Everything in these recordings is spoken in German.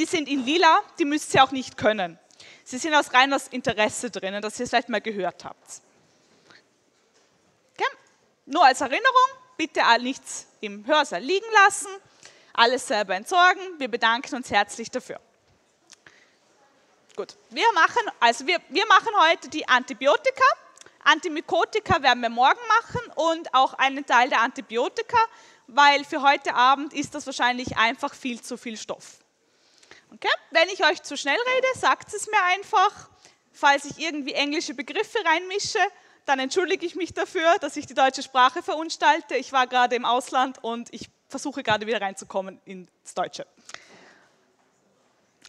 die sind in lila, die müsst ihr auch nicht können. Sie sind aus reines Interesse drinnen, dass ihr es vielleicht mal gehört habt. Okay? Nur als Erinnerung, bitte nichts im Hörsaal liegen lassen, alles selber entsorgen. Wir bedanken uns herzlich dafür. Gut, wir machen, also wir, wir machen heute die Antibiotika. Antimykotika werden wir morgen machen und auch einen Teil der Antibiotika, weil für heute Abend ist das wahrscheinlich einfach viel zu viel Stoff. Okay? Wenn ich euch zu schnell rede, sagt es mir einfach. Falls ich irgendwie englische Begriffe reinmische, dann entschuldige ich mich dafür, dass ich die deutsche Sprache verunstalte. Ich war gerade im Ausland und ich versuche gerade wieder reinzukommen ins Deutsche.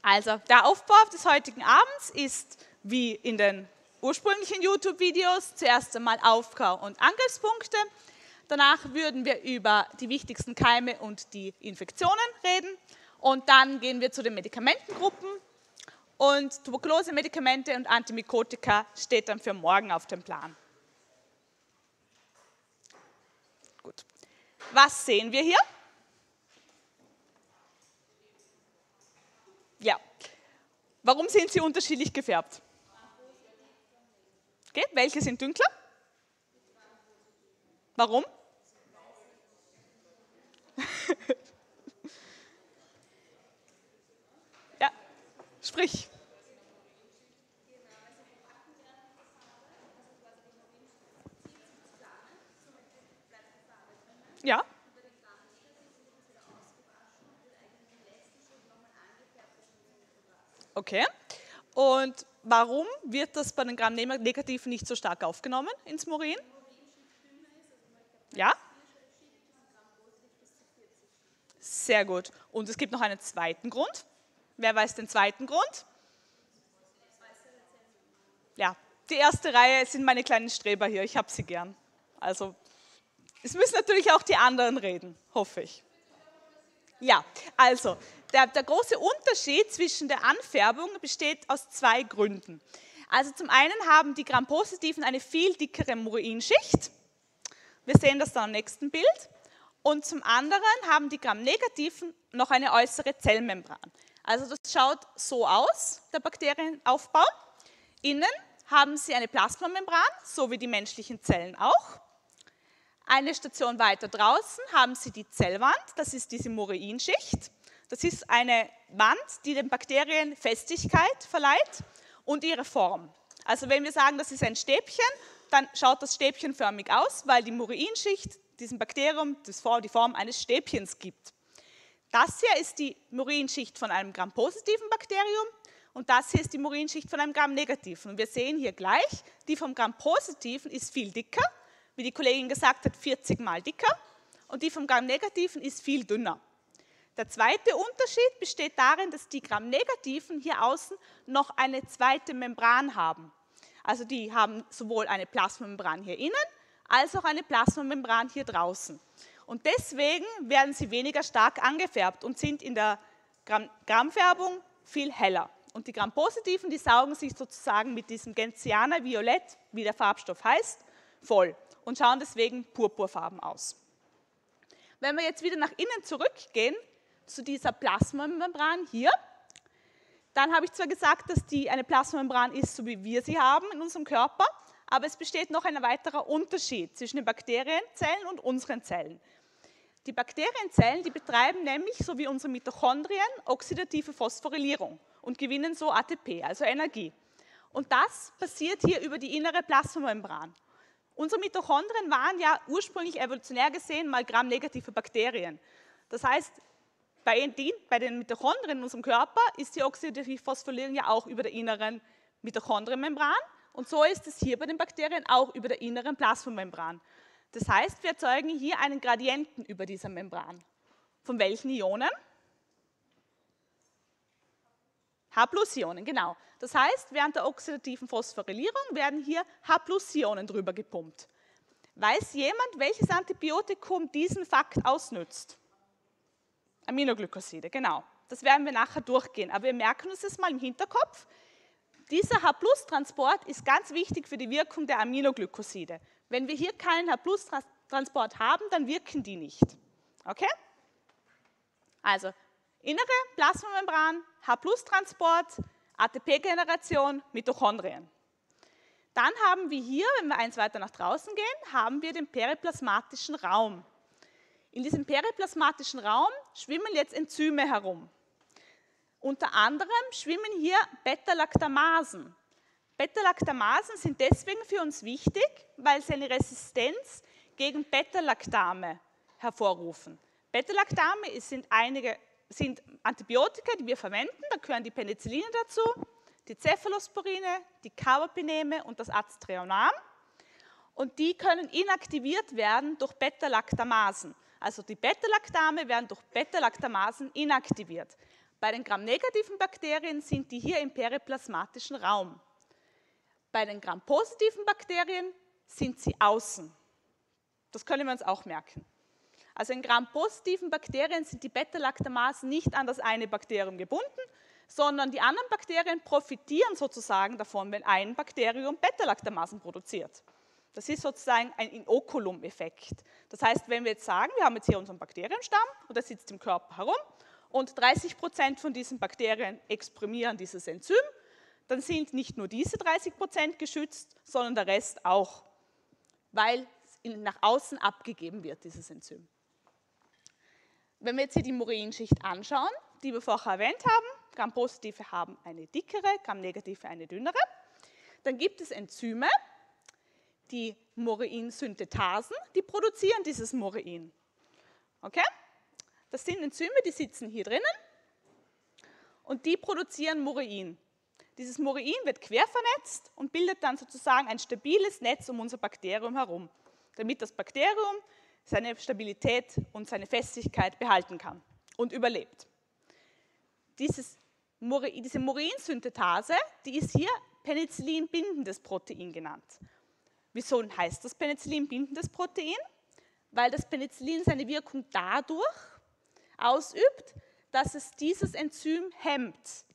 Also, der Aufbau des heutigen Abends ist wie in den ursprünglichen YouTube-Videos zuerst einmal Aufbau und Angriffspunkte. Danach würden wir über die wichtigsten Keime und die Infektionen reden. Und dann gehen wir zu den Medikamentengruppen. Und Tuberkulose-Medikamente und Antimykotika steht dann für morgen auf dem Plan. Gut. Was sehen wir hier? Ja. Warum sind sie unterschiedlich gefärbt? Okay. Welche sind dünkler? Warum? sprich. Ja. Okay. Und warum wird das bei den Gram-Negativen nicht so stark aufgenommen ins Murin? Ja? Sehr gut. Und es gibt noch einen zweiten Grund. Wer weiß den zweiten Grund? Ja, die erste Reihe sind meine kleinen Streber hier. Ich habe sie gern. Also, es müssen natürlich auch die anderen reden, hoffe ich. Ja, also, der, der große Unterschied zwischen der Anfärbung besteht aus zwei Gründen. Also zum einen haben die Gram-Positiven eine viel dickere Murinschicht. Wir sehen das dann am nächsten Bild. Und zum anderen haben die Gram-Negativen noch eine äußere Zellmembran. Also das schaut so aus, der Bakterienaufbau. Innen haben sie eine Plasmamembran, so wie die menschlichen Zellen auch. Eine Station weiter draußen haben sie die Zellwand, das ist diese Murinschicht. Das ist eine Wand, die den Bakterien Festigkeit verleiht und ihre Form. Also wenn wir sagen, das ist ein Stäbchen, dann schaut das stäbchenförmig aus, weil die Murinschicht diesem Bakterium die Form eines Stäbchens gibt. Das hier ist die Murinschicht von einem Gram-positiven Bakterium und das hier ist die Murinschicht von einem Gram-negativen. Und wir sehen hier gleich, die vom Gram-positiven ist viel dicker, wie die Kollegin gesagt hat, 40 mal dicker und die vom Gram-negativen ist viel dünner. Der zweite Unterschied besteht darin, dass die Gram-Negativen hier außen noch eine zweite Membran haben. Also die haben sowohl eine Plasmamembran hier innen, als auch eine Plasmamembran hier draußen. Und deswegen werden sie weniger stark angefärbt und sind in der Grammfärbung viel heller. Und die Gram-Positiven, die saugen sich sozusagen mit diesem Gentianer Violett, wie der Farbstoff heißt, voll und schauen deswegen purpurfarben aus. Wenn wir jetzt wieder nach innen zurückgehen, zu dieser Plasmamembran hier. Dann habe ich zwar gesagt, dass die eine Plasmamembran ist, so wie wir sie haben in unserem Körper, aber es besteht noch ein weiterer Unterschied zwischen den Bakterienzellen und unseren Zellen. Die Bakterienzellen, die betreiben nämlich, so wie unsere Mitochondrien, oxidative Phosphorylierung und gewinnen so ATP, also Energie. Und das passiert hier über die innere Plasmamembran. Unsere Mitochondrien waren ja ursprünglich evolutionär gesehen mal gramnegative Bakterien. Das heißt, bei den, bei den Mitochondrien in unserem Körper ist die oxidative Phosphorylierung ja auch über der inneren Mitochondrienmembran und so ist es hier bei den Bakterien auch über der inneren Plasmamembran. Das heißt, wir erzeugen hier einen Gradienten über dieser Membran. Von welchen Ionen? H-Ionen, genau. Das heißt, während der oxidativen Phosphorylierung werden hier H-Ionen drüber gepumpt. Weiß jemand, welches Antibiotikum diesen Fakt ausnützt? Aminoglycoside, genau. Das werden wir nachher durchgehen. Aber wir merken uns das mal im Hinterkopf. Dieser H-Transport ist ganz wichtig für die Wirkung der Aminoglycoside. Wenn wir hier keinen H-Transport haben, dann wirken die nicht. Okay? Also, innere Plasmamembran, H-Transport, ATP-Generation, Mitochondrien. Dann haben wir hier, wenn wir eins weiter nach draußen gehen, haben wir den periplasmatischen Raum. In diesem periplasmatischen Raum schwimmen jetzt Enzyme herum. Unter anderem schwimmen hier Beta-Lactamasen. Beta-Lactamasen sind deswegen für uns wichtig, weil sie eine Resistenz gegen Beta-Lactame hervorrufen. Beta-Lactame sind, sind Antibiotika, die wir verwenden, da gehören die Penicilline dazu, die Cephalosporine, die Carbapineme und das Aztreonam. Und die können inaktiviert werden durch Beta-Lactamasen. Also die Beta-Lactame werden durch Beta-Lactamasen inaktiviert. Bei den gramnegativen Bakterien sind die hier im periplasmatischen Raum. Bei den grampositiven Bakterien sind sie außen. Das können wir uns auch merken. Also in grampositiven Bakterien sind die Beta-Lactamasen nicht an das eine Bakterium gebunden, sondern die anderen Bakterien profitieren sozusagen davon, wenn ein Bakterium Beta-Lactamasen produziert. Das ist sozusagen ein Inokulum-Effekt. Das heißt, wenn wir jetzt sagen, wir haben jetzt hier unseren Bakterienstamm und der sitzt im Körper herum und 30 Prozent von diesen Bakterien exprimieren dieses Enzym, dann sind nicht nur diese 30 Prozent geschützt, sondern der Rest auch, weil nach außen abgegeben wird, dieses Enzym. Wenn wir jetzt hier die Murinschicht anschauen, die wir vorher erwähnt haben, Gram-positive haben eine dickere, Gram-negative eine dünnere, dann gibt es Enzyme, die Murein-Synthetasen, die produzieren dieses Murein. Okay? Das sind Enzyme, die sitzen hier drinnen und die produzieren Murein. Dieses Murein wird quervernetzt und bildet dann sozusagen ein stabiles Netz um unser Bakterium herum, damit das Bakterium seine Stabilität und seine Festigkeit behalten kann und überlebt. Dieses, diese Murinsynthetase, die ist hier Penicillin-bindendes Protein genannt. Wieso heißt das Penicillin-bindendes Protein? Weil das Penicillin seine Wirkung dadurch ausübt, dass es dieses Enzym hemmt.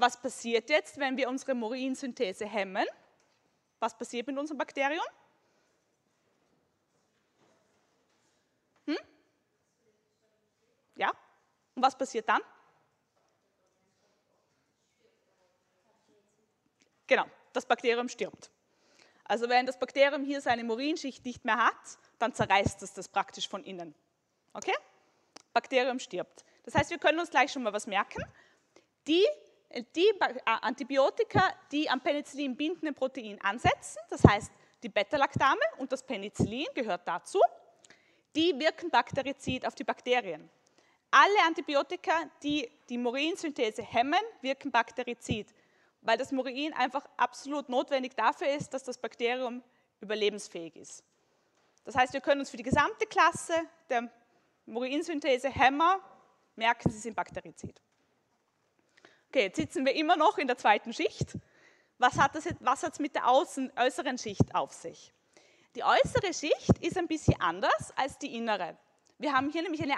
Was passiert jetzt, wenn wir unsere Murinsynthese hemmen? Was passiert mit unserem Bakterium? Hm? Ja? Und was passiert dann? Genau, das Bakterium stirbt. Also wenn das Bakterium hier seine Murinschicht nicht mehr hat, dann zerreißt es das praktisch von innen. Okay? Bakterium stirbt. Das heißt, wir können uns gleich schon mal was merken. Die, die äh, Antibiotika, die am Penicillin bindenden Protein ansetzen, das heißt die Beta-Lactame und das Penicillin gehört dazu, die wirken bakterizid auf die Bakterien. Alle Antibiotika, die die Murinsynthese hemmen, wirken bakterizid weil das Murin einfach absolut notwendig dafür ist, dass das Bakterium überlebensfähig ist. Das heißt, wir können uns für die gesamte Klasse der Murinsynthese Hämmer merken, sie sind Bakterizid. Okay, jetzt sitzen wir immer noch in der zweiten Schicht. Was hat es mit der außen, äußeren Schicht auf sich? Die äußere Schicht ist ein bisschen anders als die innere. Wir haben hier nämlich eine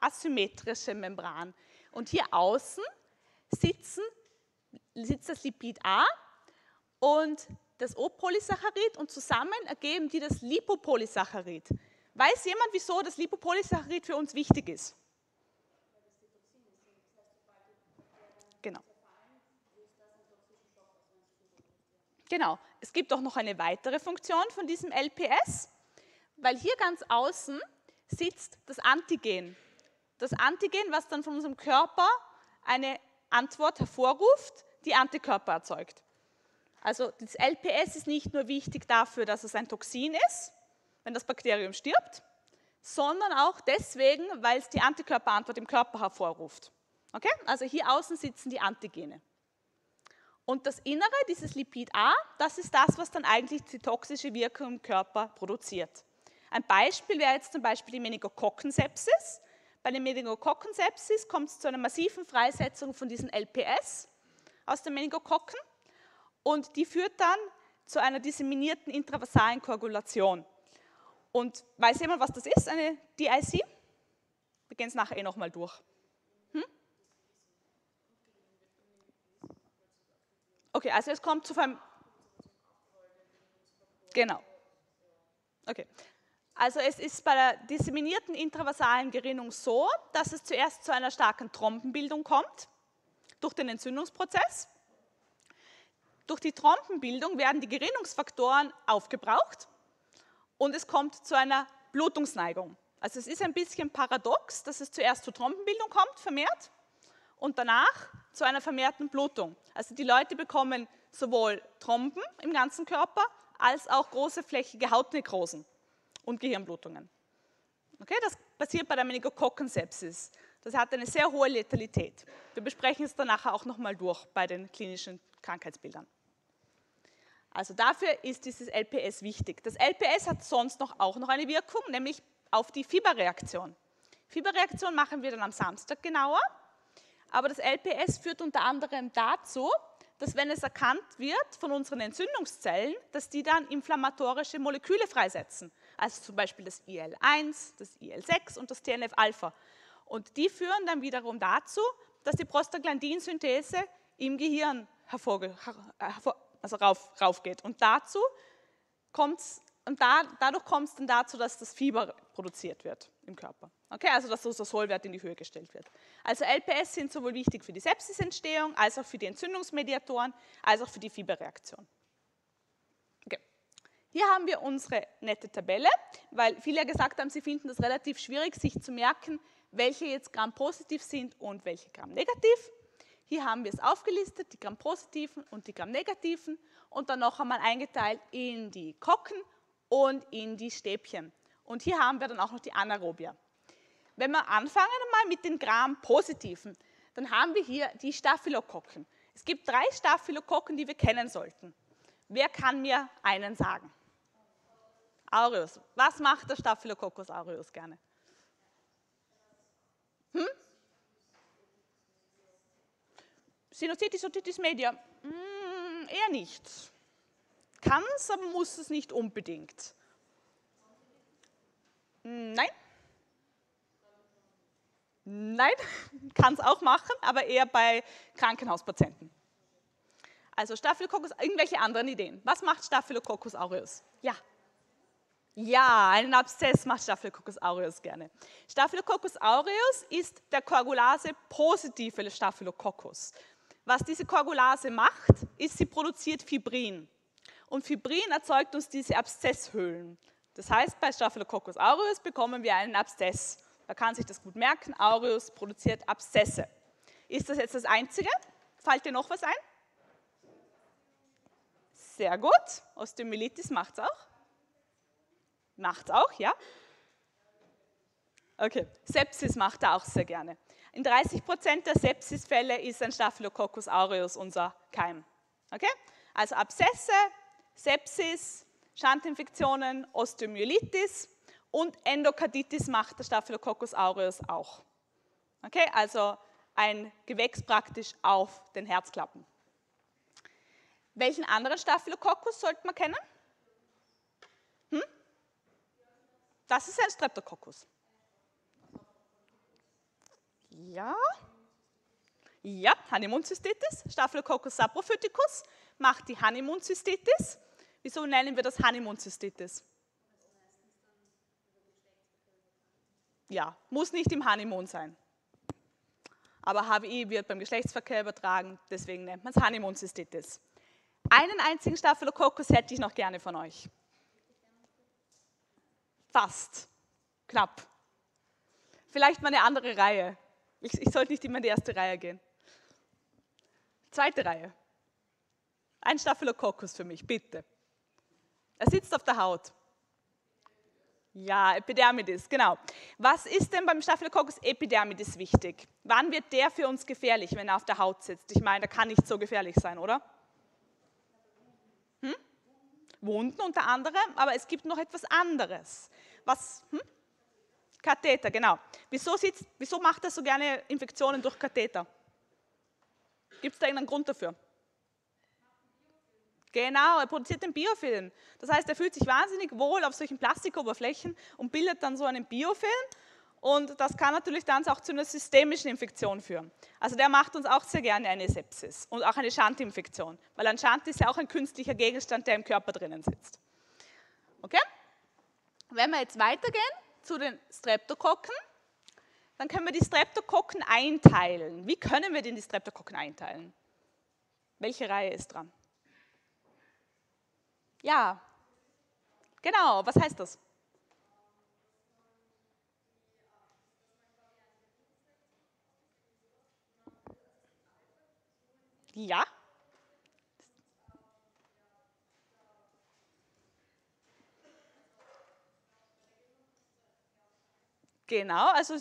asymmetrische Membran. Und hier außen sitzen sitzt das Lipid A und das O-Polysaccharid und zusammen ergeben die das Lipopolysaccharid. Weiß jemand, wieso das Lipopolysaccharid für uns wichtig ist? Genau. Genau. Es gibt auch noch eine weitere Funktion von diesem LPS, weil hier ganz außen sitzt das Antigen. Das Antigen, was dann von unserem Körper eine Antwort hervorruft, die Antikörper erzeugt. Also das LPS ist nicht nur wichtig dafür, dass es ein Toxin ist, wenn das Bakterium stirbt, sondern auch deswegen, weil es die Antikörperantwort im Körper hervorruft. Okay? Also hier außen sitzen die Antigene. Und das Innere, dieses Lipid A, das ist das, was dann eigentlich die toxische Wirkung im Körper produziert. Ein Beispiel wäre jetzt zum Beispiel die Meningokokkensepsis. Bei der Meningokokkensepsis kommt es zu einer massiven Freisetzung von diesen LPS aus den Meningokokken und die führt dann zu einer disseminierten intravasalen Koagulation. Und weiß jemand, was das ist, eine DIC? Wir gehen es nachher eh nochmal durch. Okay, also es kommt zu einem... Genau. Okay. Also es ist bei der disseminierten intravasalen Gerinnung so, dass es zuerst zu einer starken Trombenbildung kommt durch den Entzündungsprozess. Durch die Trompenbildung werden die Gerinnungsfaktoren aufgebraucht und es kommt zu einer Blutungsneigung. Also es ist ein bisschen paradox, dass es zuerst zur Trompenbildung kommt, vermehrt, und danach zu einer vermehrten Blutung. Also die Leute bekommen sowohl Trompen im ganzen Körper als auch große flächige Hautnekrosen und Gehirnblutungen. Okay, das passiert bei der Meningokokkensepsis. Das hat eine sehr hohe Letalität. Wir besprechen es dann nachher auch nochmal durch bei den klinischen Krankheitsbildern. Also dafür ist dieses LPS wichtig. Das LPS hat sonst noch auch noch eine Wirkung, nämlich auf die Fieberreaktion. Fieberreaktion machen wir dann am Samstag genauer, aber das LPS führt unter anderem dazu, dass wenn es erkannt wird von unseren Entzündungszellen, dass die dann inflammatorische Moleküle freisetzen. Also zum Beispiel das IL-1, das IL-6 und das TNF-Alpha. Und die führen dann wiederum dazu, dass die Prostaglandinsynthese im Gehirn hervorge also rauf, rauf geht. Und dazu kommt's, und da, dadurch kommt es dann dazu, dass das Fieber produziert wird im Körper. Okay, also dass das Sollwert in die Höhe gestellt wird. Also LPS sind sowohl wichtig für die Sepsisentstehung, als auch für die Entzündungsmediatoren, als auch für die Fieberreaktion. Okay. Hier haben wir unsere nette Tabelle, weil viele ja gesagt haben, sie finden das relativ schwierig, sich zu merken, welche jetzt Gramm-positiv sind und welche Gramm-negativ. Hier haben wir es aufgelistet, die Gramm-positiven und die Gramm-negativen und dann noch einmal eingeteilt in die Kocken und in die Stäbchen. Und hier haben wir dann auch noch die Anaerobia. Wenn wir anfangen mal mit den Gram-positiven, dann haben wir hier die Staphylokokken. Es gibt drei Staphylokokken, die wir kennen sollten. Wer kann mir einen sagen? Aureus. Was macht der Staphylococcus aureus gerne? Hm? Sinusitis, Otitis media? Hm, eher nicht. Kann es, aber muss es nicht unbedingt. Nein? Nein, kann es auch machen, aber eher bei Krankenhauspatienten. Also Staphylococcus, irgendwelche anderen Ideen. Was macht Staphylococcus aureus? Ja. Ja, einen Abszess macht Staphylococcus aureus gerne. Staphylococcus aureus ist der Koagulase positive Staphylococcus. Was diese Koagulase macht, ist, sie produziert Fibrin. Und Fibrin erzeugt uns diese Abszesshöhlen. Das heißt, bei Staphylococcus aureus bekommen wir einen Abszess. Man kann sich das gut merken, aureus produziert Abszesse. Ist das jetzt das Einzige? Fällt dir noch was ein? Sehr gut. Osteomyelitis macht es auch. Macht es auch, ja? Okay, Sepsis macht er auch sehr gerne. In 30% der Sepsisfälle ist ein Staphylococcus aureus unser Keim. Okay? Also Abszesse, Sepsis, Schandinfektionen, Osteomyelitis und Endokarditis macht der Staphylococcus aureus auch. Okay, also ein Gewächs praktisch auf den Herzklappen. Welchen anderen Staphylococcus sollte man kennen? Hm? Das ist ein Streptococcus. Ja. Ja, Honeymoon-Cystitis, Staphylococcus saprophyticus macht die Honeymoon-Cystitis. Wieso nennen wir das Honeymoon-Cystitis? Ja, muss nicht im Honeymoon sein. Aber HWI wird beim Geschlechtsverkehr übertragen, deswegen nennt man es Honeymoon-Cystitis. Einen einzigen Staphylococcus hätte ich noch gerne von euch. Fast. Knapp. Vielleicht mal eine andere Reihe. Ich, ich sollte nicht immer in die erste Reihe gehen. Zweite Reihe. Ein Staphylococcus für mich, bitte. Er sitzt auf der Haut. Ja, Epidermidis, genau. Was ist denn beim Staphylococcus epidermidis wichtig? Wann wird der für uns gefährlich, wenn er auf der Haut sitzt? Ich meine, der kann nicht so gefährlich sein, oder? Hm? Wunden unter anderem, aber es gibt noch etwas anderes. Was? Hm? Katheter, genau. Wieso, sitzt, wieso macht er so gerne Infektionen durch Katheter? Gibt es da irgendeinen Grund dafür? Genau, er produziert den Biofilm. Das heißt, er fühlt sich wahnsinnig wohl auf solchen Plastikoberflächen und bildet dann so einen Biofilm. Und das kann natürlich dann auch zu einer systemischen Infektion führen. Also der macht uns auch sehr gerne eine Sepsis und auch eine Schandinfektion, weil ein Schand ist ja auch ein künstlicher Gegenstand, der im Körper drinnen sitzt. Okay? Wenn wir jetzt weitergehen zu den Streptokokken, dann können wir die Streptokokken einteilen. Wie können wir denn die Streptokokken einteilen? Welche Reihe ist dran? Ja, genau, was heißt das? Ja. Genau, also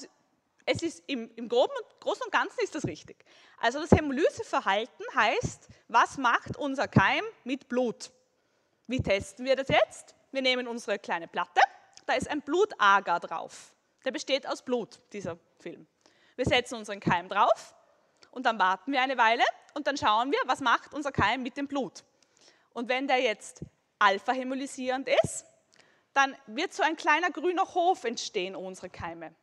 es ist im, im Groben und Großen und Ganzen ist das richtig. Also das Hämolyseverhalten heißt, was macht unser Keim mit Blut? Wie testen wir das jetzt? Wir nehmen unsere kleine Platte, da ist ein Blutagar drauf. Der besteht aus Blut, dieser Film. Wir setzen unseren Keim drauf und dann warten wir eine Weile und dann schauen wir, was macht unser Keim mit dem Blut. Und wenn der jetzt alpha-hämolysierend ist, dann wird so ein kleiner grüner Hof entstehen unsere Keime.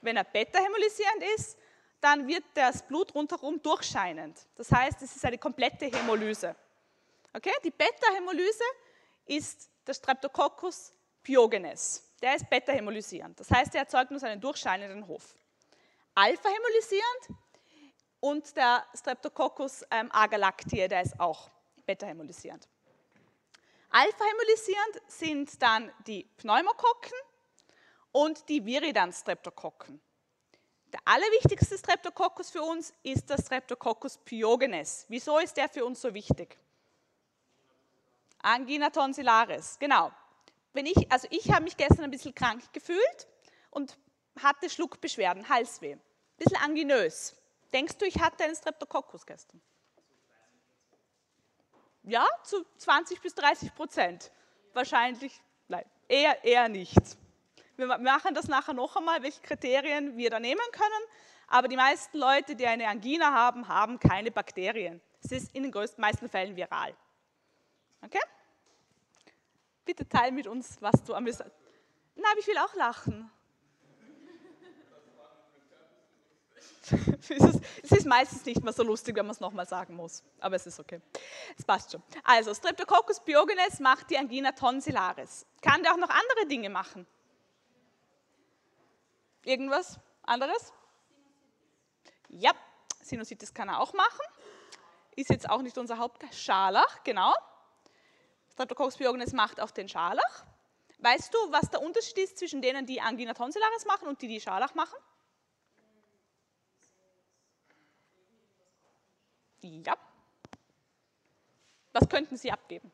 Wenn er beta-hämolysierend ist, dann wird das Blut rundherum durchscheinend. Das heißt, es ist eine komplette Hämolyse. Okay? Die Beta-Hämolyse ist der Streptococcus pyogenes. Der ist beta-hämolysierend. Das heißt, er erzeugt nur einen durchscheinenden Hof. Alpha-hämolysierend und der Streptococcus ähm, agalactiae, der ist auch beta-hämolysierend. Alpha-hämolysierend sind dann die Pneumokokken und die Viridan-Streptokokken. Der allerwichtigste Streptococcus für uns ist der Streptococcus pyogenes. Wieso ist der für uns so wichtig? Angina tonsillaris, genau. Wenn ich, also ich habe mich gestern ein bisschen krank gefühlt und hatte Schluckbeschwerden, Halsweh. Ein bisschen anginös. Denkst du, ich hatte einen Streptococcus gestern? Ja, zu 20 bis 30 Prozent. Wahrscheinlich, nein, eher, eher nicht. Wir machen das nachher noch einmal, welche Kriterien wir da nehmen können. Aber die meisten Leute, die eine Angina haben, haben keine Bakterien. Es ist in den meisten Fällen viral. Okay? Bitte teil mit uns, was du amüsant. Na, ich will auch lachen. es ist meistens nicht mehr so lustig, wenn man es nochmal sagen muss, aber es ist okay. Es passt schon. Also, Streptococcus pyogenes macht die Angina tonsillaris. Kann der auch noch andere Dinge machen? Irgendwas anderes? Ja, Sinusitis kann er auch machen. Ist jetzt auch nicht unser Hauptscharlach, genau. Streptococcus pyogenes macht auch den Scharlach. Weißt du, was der Unterschied ist zwischen denen, die Angina tonsillaris machen und die, die Scharlach machen? Ja. Was könnten Sie abgeben?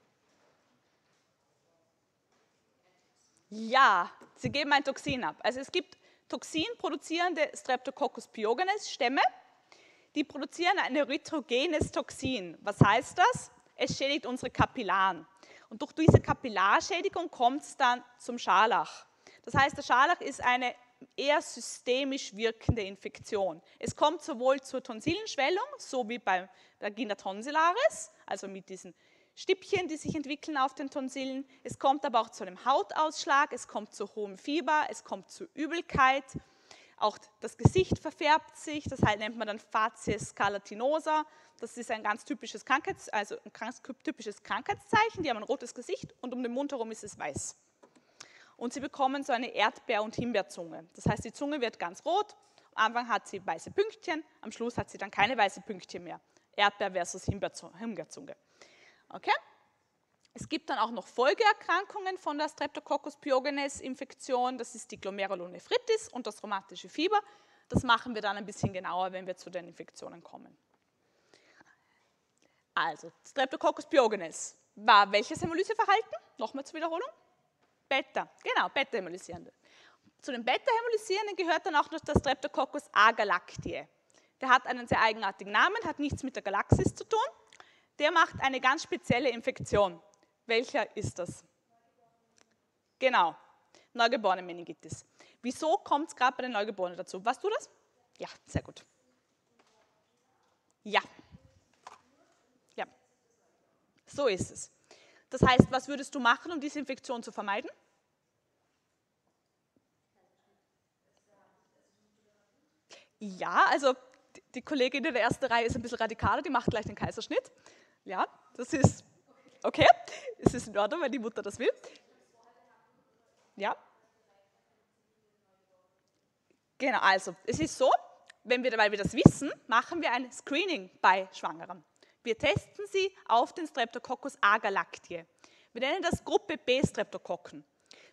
Ja, Sie geben ein Toxin ab. Also es gibt toxinproduzierende Streptococcus pyogenes Stämme, die produzieren ein erythrogenes Toxin. Was heißt das? Es schädigt unsere Kapillaren. Und durch diese Kapillarschädigung kommt es dann zum Scharlach. Das heißt, der Scharlach ist eine eher systemisch wirkende Infektion. Es kommt sowohl zur Tonsillenschwellung, so wie bei der Gina tonsillaris, also mit diesen Stippchen, die sich entwickeln auf den Tonsillen. Es kommt aber auch zu einem Hautausschlag, es kommt zu hohem Fieber, es kommt zu Übelkeit. Auch das Gesicht verfärbt sich, das nennt man dann Facies scalatinosa. Das ist ein ganz typisches, Krankheits-, also ein ganz typisches Krankheitszeichen. Die haben ein rotes Gesicht und um den Mund herum ist es weiß und sie bekommen so eine Erdbeer- und Himbeerzunge. Das heißt, die Zunge wird ganz rot, am Anfang hat sie weiße Pünktchen, am Schluss hat sie dann keine weißen Pünktchen mehr. Erdbeer versus Himbeerzunge. Okay? Es gibt dann auch noch Folgeerkrankungen von der Streptococcus pyogenes Infektion. Das ist die Glomerulonephritis und das rheumatische Fieber. Das machen wir dann ein bisschen genauer, wenn wir zu den Infektionen kommen. Also, Streptococcus pyogenes war welches Hämolyseverhalten? Nochmal zur Wiederholung. Beta, genau, Beta-Hämolysierende. Zu den Beta-Hämolysierenden gehört dann auch noch der Streptococcus agalactiae. Der hat einen sehr eigenartigen Namen, hat nichts mit der Galaxis zu tun. Der macht eine ganz spezielle Infektion. Welcher ist das? Genau, neugeborene Meningitis. Wieso kommt es gerade bei den Neugeborenen dazu? Weißt du das? Ja, sehr gut. Ja. So ist es. Das heißt, was würdest du machen, um diese Infektion zu vermeiden? Ja, also die Kollegin in der ersten Reihe ist ein bisschen radikaler, die macht gleich den Kaiserschnitt. Ja, das ist okay, es ist in Ordnung, wenn die Mutter das will. Ja. Genau, also es ist so, wenn wir, weil wir das wissen, machen wir ein Screening bei Schwangeren. Wir testen sie auf den Streptococcus agalactiae. Wir nennen das Gruppe B Streptokokken.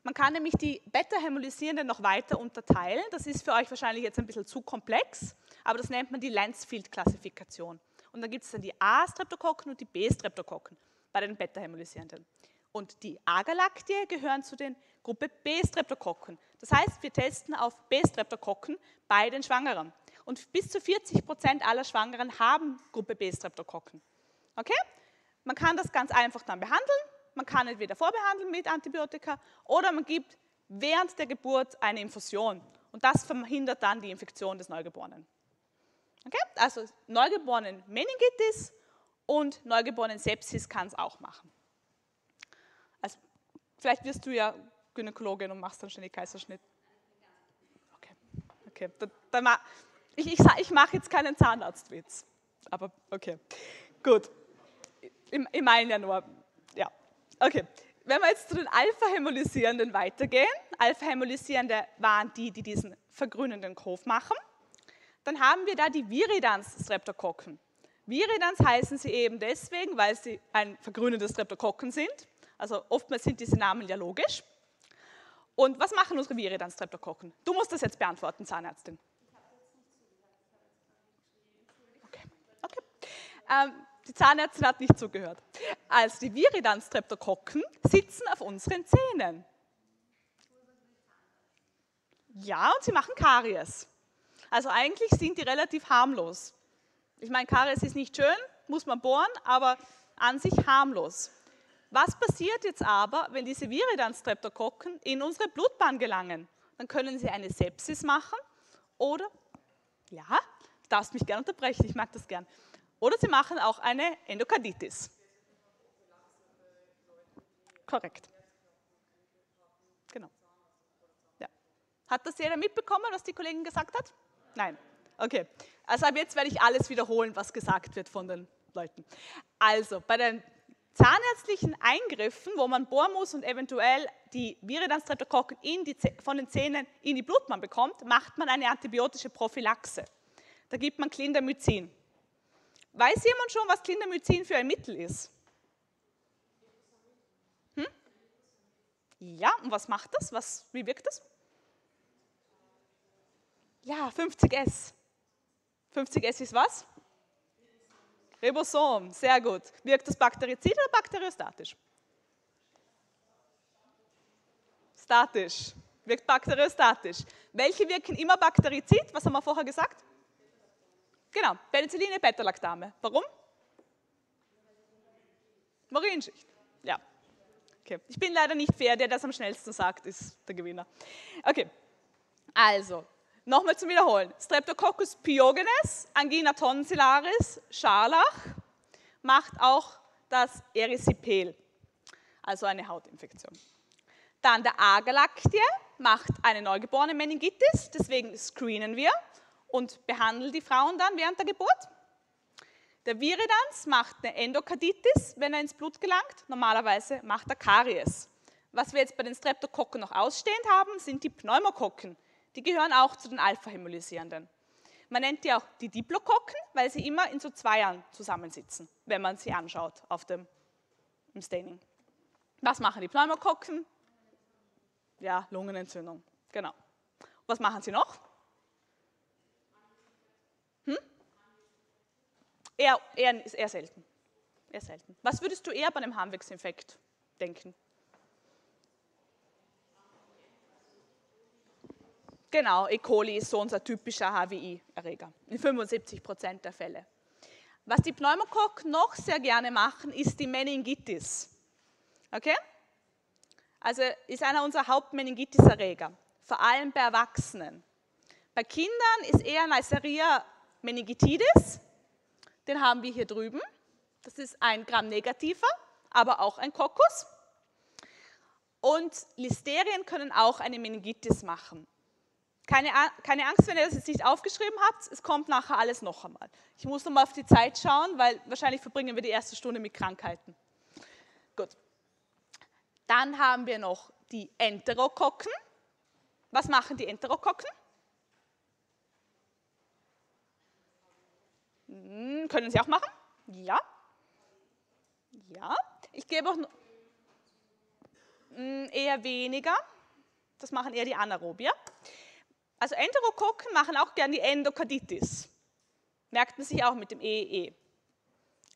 Man kann nämlich die Beta-Hämolysierenden noch weiter unterteilen. Das ist für euch wahrscheinlich jetzt ein bisschen zu komplex, aber das nennt man die Lancefield-Klassifikation. Und dann gibt es dann die A-Streptokokken und die B-Streptokokken bei den Beta-Hämolysierenden. Und die Agalactiae gehören zu den Gruppe B-Streptokokken. Das heißt, wir testen auf B-Streptokokken bei den Schwangeren. Und bis zu 40 Prozent aller Schwangeren haben Gruppe B-Streptokokken. Okay? Man kann das ganz einfach dann behandeln. Man kann entweder vorbehandeln mit Antibiotika oder man gibt während der Geburt eine Infusion. Und das verhindert dann die Infektion des Neugeborenen. Okay? Also Neugeborenen Meningitis und Neugeborenen Sepsis kann es auch machen. Also vielleicht wirst du ja Gynäkologin und machst dann schon den Kaiserschnitt. Okay, okay. Da, da, ich, ich, ich mache jetzt keinen Zahnarztwitz, aber okay, gut. Ich, meine ja nur, ja, okay. Wenn wir jetzt zu den Alpha-Hämolysierenden weitergehen, Alpha-Hämolysierende waren die, die diesen vergrünenden Kopf machen, dann haben wir da die Viridans-Streptokokken. Viridans heißen sie eben deswegen, weil sie ein vergrünendes Streptokokken sind. Also oftmals sind diese Namen ja logisch. Und was machen unsere Viridans-Streptokokken? Du musst das jetzt beantworten, Zahnärztin. Okay, okay. Ähm, die Zahnärztin hat nicht zugehört. Also die Viridans-Streptokokken sitzen auf unseren Zähnen. Ja, und sie machen Karies. Also eigentlich sind die relativ harmlos. Ich meine, Karies ist nicht schön, muss man bohren, aber an sich harmlos. Was passiert jetzt aber, wenn diese Viridans-Streptokokken in unsere Blutbahn gelangen? Dann können sie eine Sepsis machen oder, ja, darfst mich gerne unterbrechen, ich mag das gern. Oder sie machen auch eine Endokarditis. Korrekt. Genau. Ja. Hat das jeder mitbekommen, was die Kollegin gesagt hat? Nein. Okay. Also ab jetzt werde ich alles wiederholen, was gesagt wird von den Leuten. Also, bei den zahnärztlichen Eingriffen, wo man bohren muss und eventuell die Viridans-Streptokokken von den Zähnen in die Blutbahn bekommt, macht man eine antibiotische Prophylaxe. Da gibt man Clindamycin. Weiß jemand schon, was Clindamycin für ein Mittel ist? Hm? Ja, und was macht das? Was, wie wirkt das? Ja, 50S. 50S ist was? Ribosom, sehr gut. Wirkt das bakterizid oder bakteriostatisch? Statisch. Wirkt bakteriostatisch. Welche wirken immer bakterizid? Was haben wir vorher gesagt? Genau, Penicilline, Beta-Lactame. Warum? Marinschicht. Ja. Okay. Ich bin leider nicht fair, der das am schnellsten sagt, ist der Gewinner. Okay, also, Nochmal zum Wiederholen. Streptococcus pyogenes, Angina tonsillaris, Scharlach, macht auch das Erysipeal, also eine Hautinfektion. Dann der Agalactie macht eine neugeborene Meningitis, deswegen screenen wir und behandeln die Frauen dann während der Geburt. Der Viridans macht eine Endokarditis, wenn er ins Blut gelangt. Normalerweise macht er Karies. Was wir jetzt bei den Streptokokken noch ausstehend haben, sind die Pneumokokken die gehören auch zu den Alpha-Hämolysierenden. Man nennt die auch die Diplokokken, weil sie immer in so Zweiern zusammensitzen, wenn man sie anschaut auf dem im Staining. Was machen die Pneumokokken? Ja, Lungenentzündung, genau. Was machen sie noch? Eher, eher, eher selten. Eher selten. Was würdest du eher bei einem Harnwegsinfekt denken? Genau, E. coli ist so unser typischer HWI-Erreger, in 75 Prozent der Fälle. Was die Pneumokokken noch sehr gerne machen, ist die Meningitis. Okay? Also ist einer unserer Hauptmeningitis-Erreger, vor allem bei Erwachsenen. Bei Kindern ist eher Neisseria meningitidis, den haben wir hier drüben. Das ist ein Gramm-negativer, aber auch ein Kokos. Und Listerien können auch eine Meningitis machen. Keine, keine Angst, wenn ihr das jetzt nicht aufgeschrieben habt, es kommt nachher alles noch einmal. Ich muss nochmal auf die Zeit schauen, weil wahrscheinlich verbringen wir die erste Stunde mit Krankheiten. Gut. Dann haben wir noch die Enterokokken. Was machen die Enterokokken? Hm, können Sie auch machen? Ja. Ja. Ich gebe auch hm, eher weniger. Das machen eher die Anaerobier. Also Enterokokken machen auch gern die Endokarditis. Merkt man sich auch mit dem EEE. E.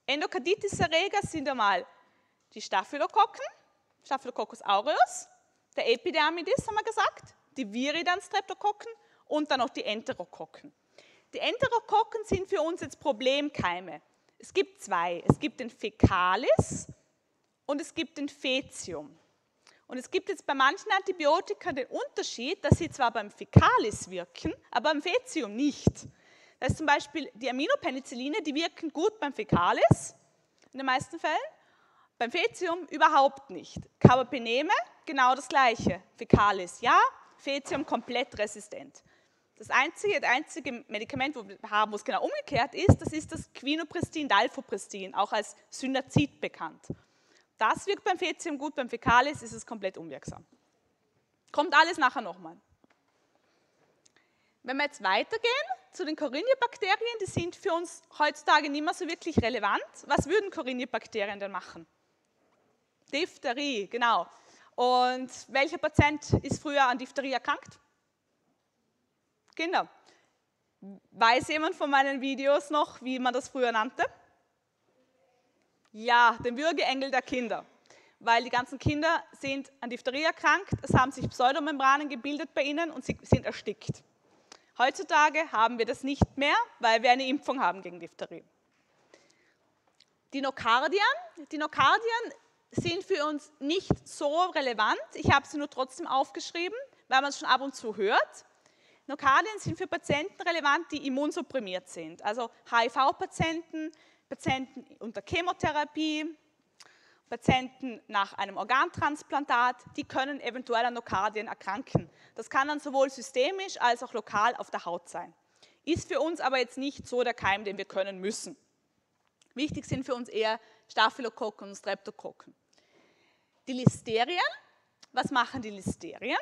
Endokarditis-Erreger sind einmal die Staphylokokken, Staphylococcus aureus, der Epidermidis haben wir gesagt, die Viridan-Streptokokken und dann noch die Enterokokken. Die Enterokokken sind für uns jetzt Problemkeime. Es gibt zwei. Es gibt den Fecalis und es gibt den Fecium. Und es gibt jetzt bei manchen Antibiotika den Unterschied, dass sie zwar beim Fecalis wirken, aber beim Fecium nicht. Das ist zum Beispiel die Aminopenicilline, die wirken gut beim Fecalis, in den meisten Fällen, beim Fecium überhaupt nicht. Carbapeneme, genau das gleiche. Fecalis ja, Fecium komplett resistent. Das einzige, das einzige Medikament, wo wir haben, wo es genau umgekehrt ist, das ist das Quinoprestin, Dalfoprestin, auch als Synazid bekannt. Das wirkt beim Fecium gut, beim Fecalis ist es komplett unwirksam. Kommt alles nachher nochmal. Wenn wir jetzt weitergehen zu den Corinne-Bakterien, die sind für uns heutzutage nicht mehr so wirklich relevant. Was würden Corinne-Bakterien denn machen? Diphtherie, genau. Und welcher Patient ist früher an Diphtherie erkrankt? Kinder. Weiß jemand von meinen Videos noch, wie man das früher nannte? Ja, den Würgeengel der Kinder. Weil die ganzen Kinder sind an Diphtherie erkrankt, es haben sich Pseudomembranen gebildet bei ihnen und sie sind erstickt. Heutzutage haben wir das nicht mehr, weil wir eine Impfung haben gegen Diphtherie. Die Nokardien sind für uns nicht so relevant. Ich habe sie nur trotzdem aufgeschrieben, weil man es schon ab und zu hört. Nokardien sind für Patienten relevant, die immunsupprimiert sind, also HIV-Patienten, Patienten unter Chemotherapie, Patienten nach einem Organtransplantat, die können eventuell an Nokardien erkranken. Das kann dann sowohl systemisch als auch lokal auf der Haut sein. Ist für uns aber jetzt nicht so der Keim, den wir können müssen. Wichtig sind für uns eher Staphylokokken und Streptokokken. Die Listerien, was machen die Listerien?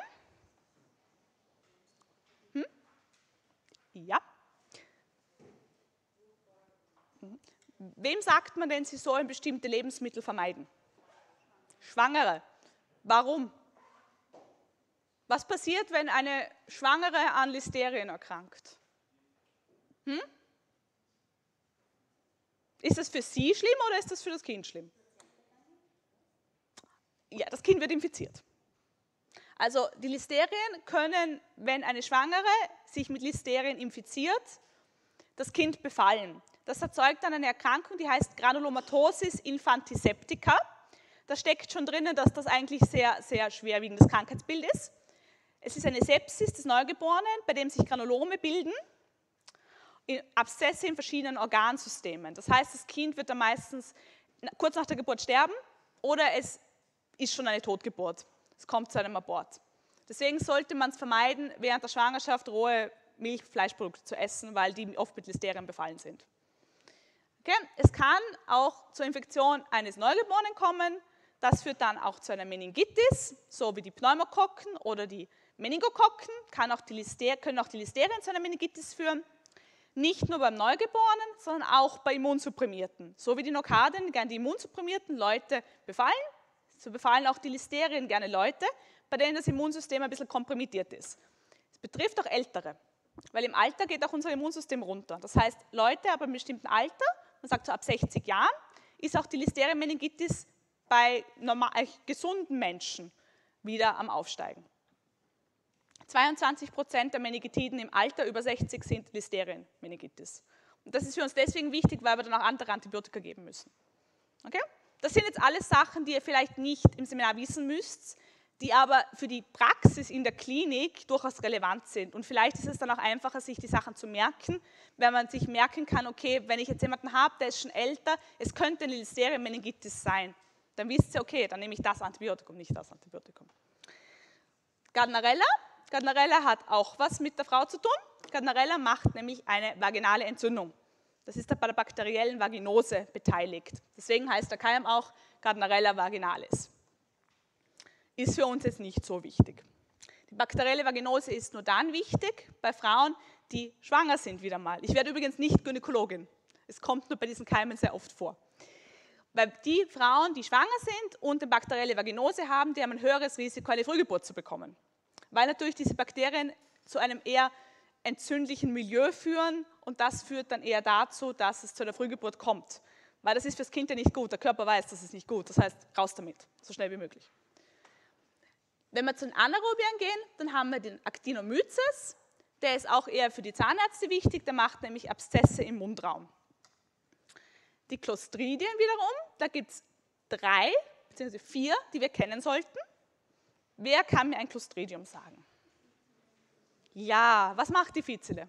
Ja. Wem sagt man denn, sie sollen bestimmte Lebensmittel vermeiden? Schwangere. Warum? Was passiert, wenn eine Schwangere an Listerien erkrankt? Hm? Ist das für sie schlimm oder ist das für das Kind schlimm? Ja, das Kind wird infiziert. Also die Listerien können, wenn eine Schwangere sich mit Listerien infiziert, das Kind befallen. Das erzeugt dann eine Erkrankung, die heißt Granulomatosis infantiseptica. Da steckt schon drinnen, dass das eigentlich sehr, sehr schwerwiegendes Krankheitsbild ist. Es ist eine Sepsis des Neugeborenen, bei dem sich Granulome bilden, Abszesse in verschiedenen Organsystemen. Das heißt, das Kind wird dann meistens kurz nach der Geburt sterben oder es ist schon eine Totgeburt. Es kommt zu einem Abort. Deswegen sollte man es vermeiden, während der Schwangerschaft rohe Milch, Fleischprodukte zu essen, weil die oft mit Listerien befallen sind. Okay? Es kann auch zur Infektion eines Neugeborenen kommen. Das führt dann auch zu einer Meningitis, so wie die Pneumokokken oder die Meningokokken. Kann auch die Lister können auch die Listerien zu einer Meningitis führen. Nicht nur beim Neugeborenen, sondern auch bei Immunsupprimierten. So wie die Nokardien die immunsupprimierten Leute befallen, so befallen auch die Listerien gerne Leute, bei denen das Immunsystem ein bisschen kompromittiert ist. Es betrifft auch Ältere, weil im Alter geht auch unser Immunsystem runter. Das heißt, Leute ab einem bestimmten Alter, man sagt so ab 60 Jahren, ist auch die Listerien-Meningitis bei normal, äh, gesunden Menschen wieder am Aufsteigen. 22 Prozent der Meningitiden im Alter über 60 sind Listerien-Meningitis. Und das ist für uns deswegen wichtig, weil wir dann auch andere Antibiotika geben müssen. Okay? Das sind jetzt alles Sachen, die ihr vielleicht nicht im Seminar wissen müsst, die aber für die Praxis in der Klinik durchaus relevant sind. Und vielleicht ist es dann auch einfacher, sich die Sachen zu merken, wenn man sich merken kann, okay, wenn ich jetzt jemanden habe, der ist schon älter, es könnte eine Listeria-Meningitis sein, dann wisst ihr, okay, dann nehme ich das Antibiotikum, nicht das Antibiotikum. Gardnerella. Gardnerella hat auch was mit der Frau zu tun. Gardnerella macht nämlich eine vaginale Entzündung. Das ist bei der bakteriellen Vaginose beteiligt. Deswegen heißt der Keim auch Gardnerella vaginalis. Ist für uns jetzt nicht so wichtig. Die bakterielle Vaginose ist nur dann wichtig bei Frauen, die schwanger sind wieder mal. Ich werde übrigens nicht Gynäkologin. Es kommt nur bei diesen Keimen sehr oft vor. Weil die Frauen, die schwanger sind und eine bakterielle Vaginose haben, die haben ein höheres Risiko, eine Frühgeburt zu bekommen. Weil natürlich diese Bakterien zu einem eher entzündlichen Milieu führen und das führt dann eher dazu, dass es zu einer Frühgeburt kommt. Weil das ist fürs Kind ja nicht gut. Der Körper weiß, das ist nicht gut. Das heißt, raus damit, so schnell wie möglich. Wenn wir zu den Anaerobien gehen, dann haben wir den Actinomyces. Der ist auch eher für die Zahnärzte wichtig. Der macht nämlich Abszesse im Mundraum. Die Clostridien wiederum, da gibt es drei, beziehungsweise vier, die wir kennen sollten. Wer kann mir ein Clostridium sagen? Ja, was macht die Fizele?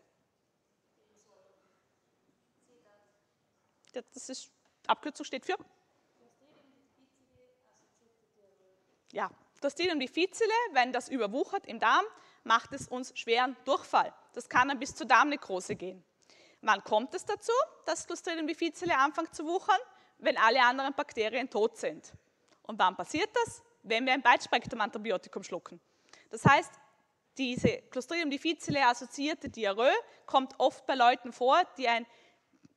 Das ist, Abkürzung steht für? Ja, Clostridium difficile, wenn das überwuchert im Darm, macht es uns schweren Durchfall. Das kann dann bis zur Darmnekrose gehen. Wann kommt es dazu, dass Clostridium difficile anfängt zu wuchern? Wenn alle anderen Bakterien tot sind. Und wann passiert das? Wenn wir ein Breitspektrum-Antibiotikum schlucken. Das heißt, diese Clostridium difficile assoziierte Diarrhoe kommt oft bei Leuten vor, die ein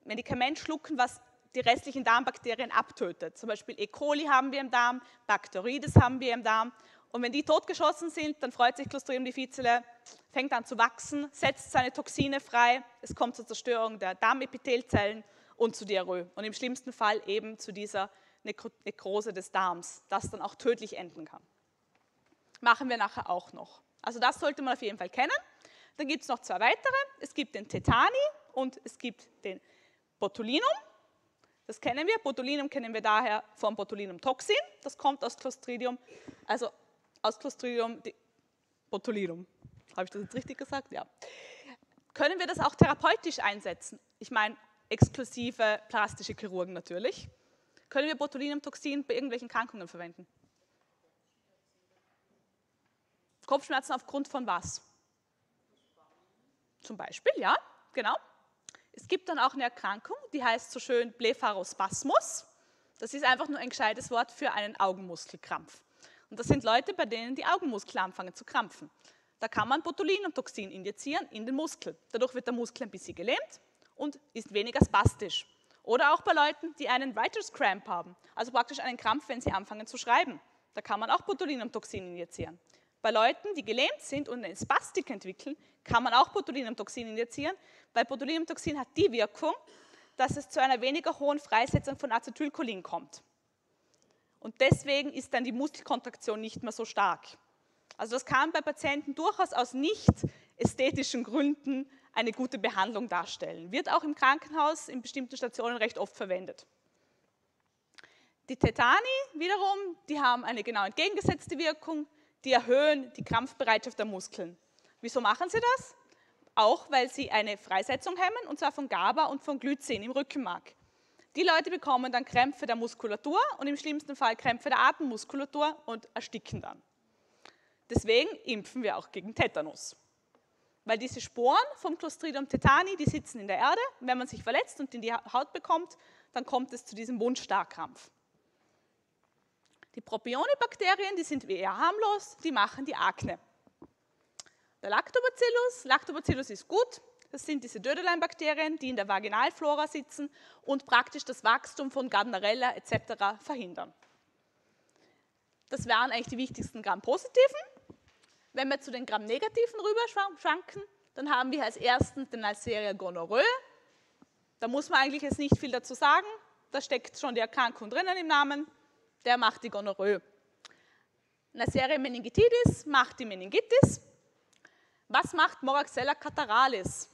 Medikament schlucken, was die restlichen Darmbakterien abtötet. Zum Beispiel E. coli haben wir im Darm, Bacteroides haben wir im Darm. Und wenn die totgeschossen sind, dann freut sich Clostridium difficile, fängt an zu wachsen, setzt seine Toxine frei, es kommt zur Zerstörung der Darmepithelzellen und zu Diarrhoe. Und im schlimmsten Fall eben zu dieser Nekrose des Darms, das dann auch tödlich enden kann. Machen wir nachher auch noch. Also das sollte man auf jeden Fall kennen. Dann gibt es noch zwei weitere. Es gibt den Tetani und es gibt den Botulinum. Das kennen wir. Botulinum kennen wir daher vom Botulinumtoxin. Das kommt aus Clostridium, also aus Clostridium Botulinum. Habe ich das jetzt richtig gesagt? Ja. Können wir das auch therapeutisch einsetzen? Ich meine, exklusive plastische Chirurgen natürlich. Können wir Botulinumtoxin bei irgendwelchen Krankungen verwenden? Kopfschmerzen aufgrund von was? Zum Beispiel, ja, genau. Es gibt dann auch eine Erkrankung, die heißt so schön Blepharospasmus. Das ist einfach nur ein gescheites Wort für einen Augenmuskelkrampf. Und das sind Leute, bei denen die Augenmuskeln anfangen zu krampfen. Da kann man Botulinumtoxin injizieren in den Muskel. Dadurch wird der Muskel ein bisschen gelähmt und ist weniger spastisch. Oder auch bei Leuten, die einen Writer's Cramp haben, also praktisch einen Krampf, wenn sie anfangen zu schreiben. Da kann man auch Botulinumtoxin injizieren. Bei Leuten, die gelähmt sind und eine Spastik entwickeln, kann man auch Botulinumtoxin injizieren, weil Botulinumtoxin hat die Wirkung, dass es zu einer weniger hohen Freisetzung von Acetylcholin kommt. Und deswegen ist dann die Muskelkontraktion nicht mehr so stark. Also das kann bei Patienten durchaus aus nicht ästhetischen Gründen eine gute Behandlung darstellen. Wird auch im Krankenhaus in bestimmten Stationen recht oft verwendet. Die Tetani wiederum, die haben eine genau entgegengesetzte Wirkung die erhöhen die Krampfbereitschaft der Muskeln. Wieso machen sie das? Auch weil sie eine Freisetzung hemmen, und zwar von GABA und von Glycin im Rückenmark. Die Leute bekommen dann Krämpfe der Muskulatur und im schlimmsten Fall Krämpfe der Atemmuskulatur und ersticken dann. Deswegen impfen wir auch gegen Tetanus. Weil diese Sporen vom Clostridium tetani, die sitzen in der Erde. Wenn man sich verletzt und in die Haut bekommt, dann kommt es zu diesem Wundstarkrampf. Die Propionibakterien, die sind eher harmlos, die machen die Akne. Der Lactobacillus, Lactobacillus ist gut, das sind diese Dödeleinbakterien, die in der Vaginalflora sitzen und praktisch das Wachstum von Gardnerella etc. verhindern. Das wären eigentlich die wichtigsten Gram-positiven. Wenn wir zu den Gram-negativen rüberschwanken, dann haben wir als ersten den Neisseria gonorrhoe. Da muss man eigentlich jetzt nicht viel dazu sagen, da steckt schon die Erkrankung drinnen im Namen der macht die Gonorrhoe. Neisseria meningitidis macht die Meningitis. Was macht Moraxella cataralis?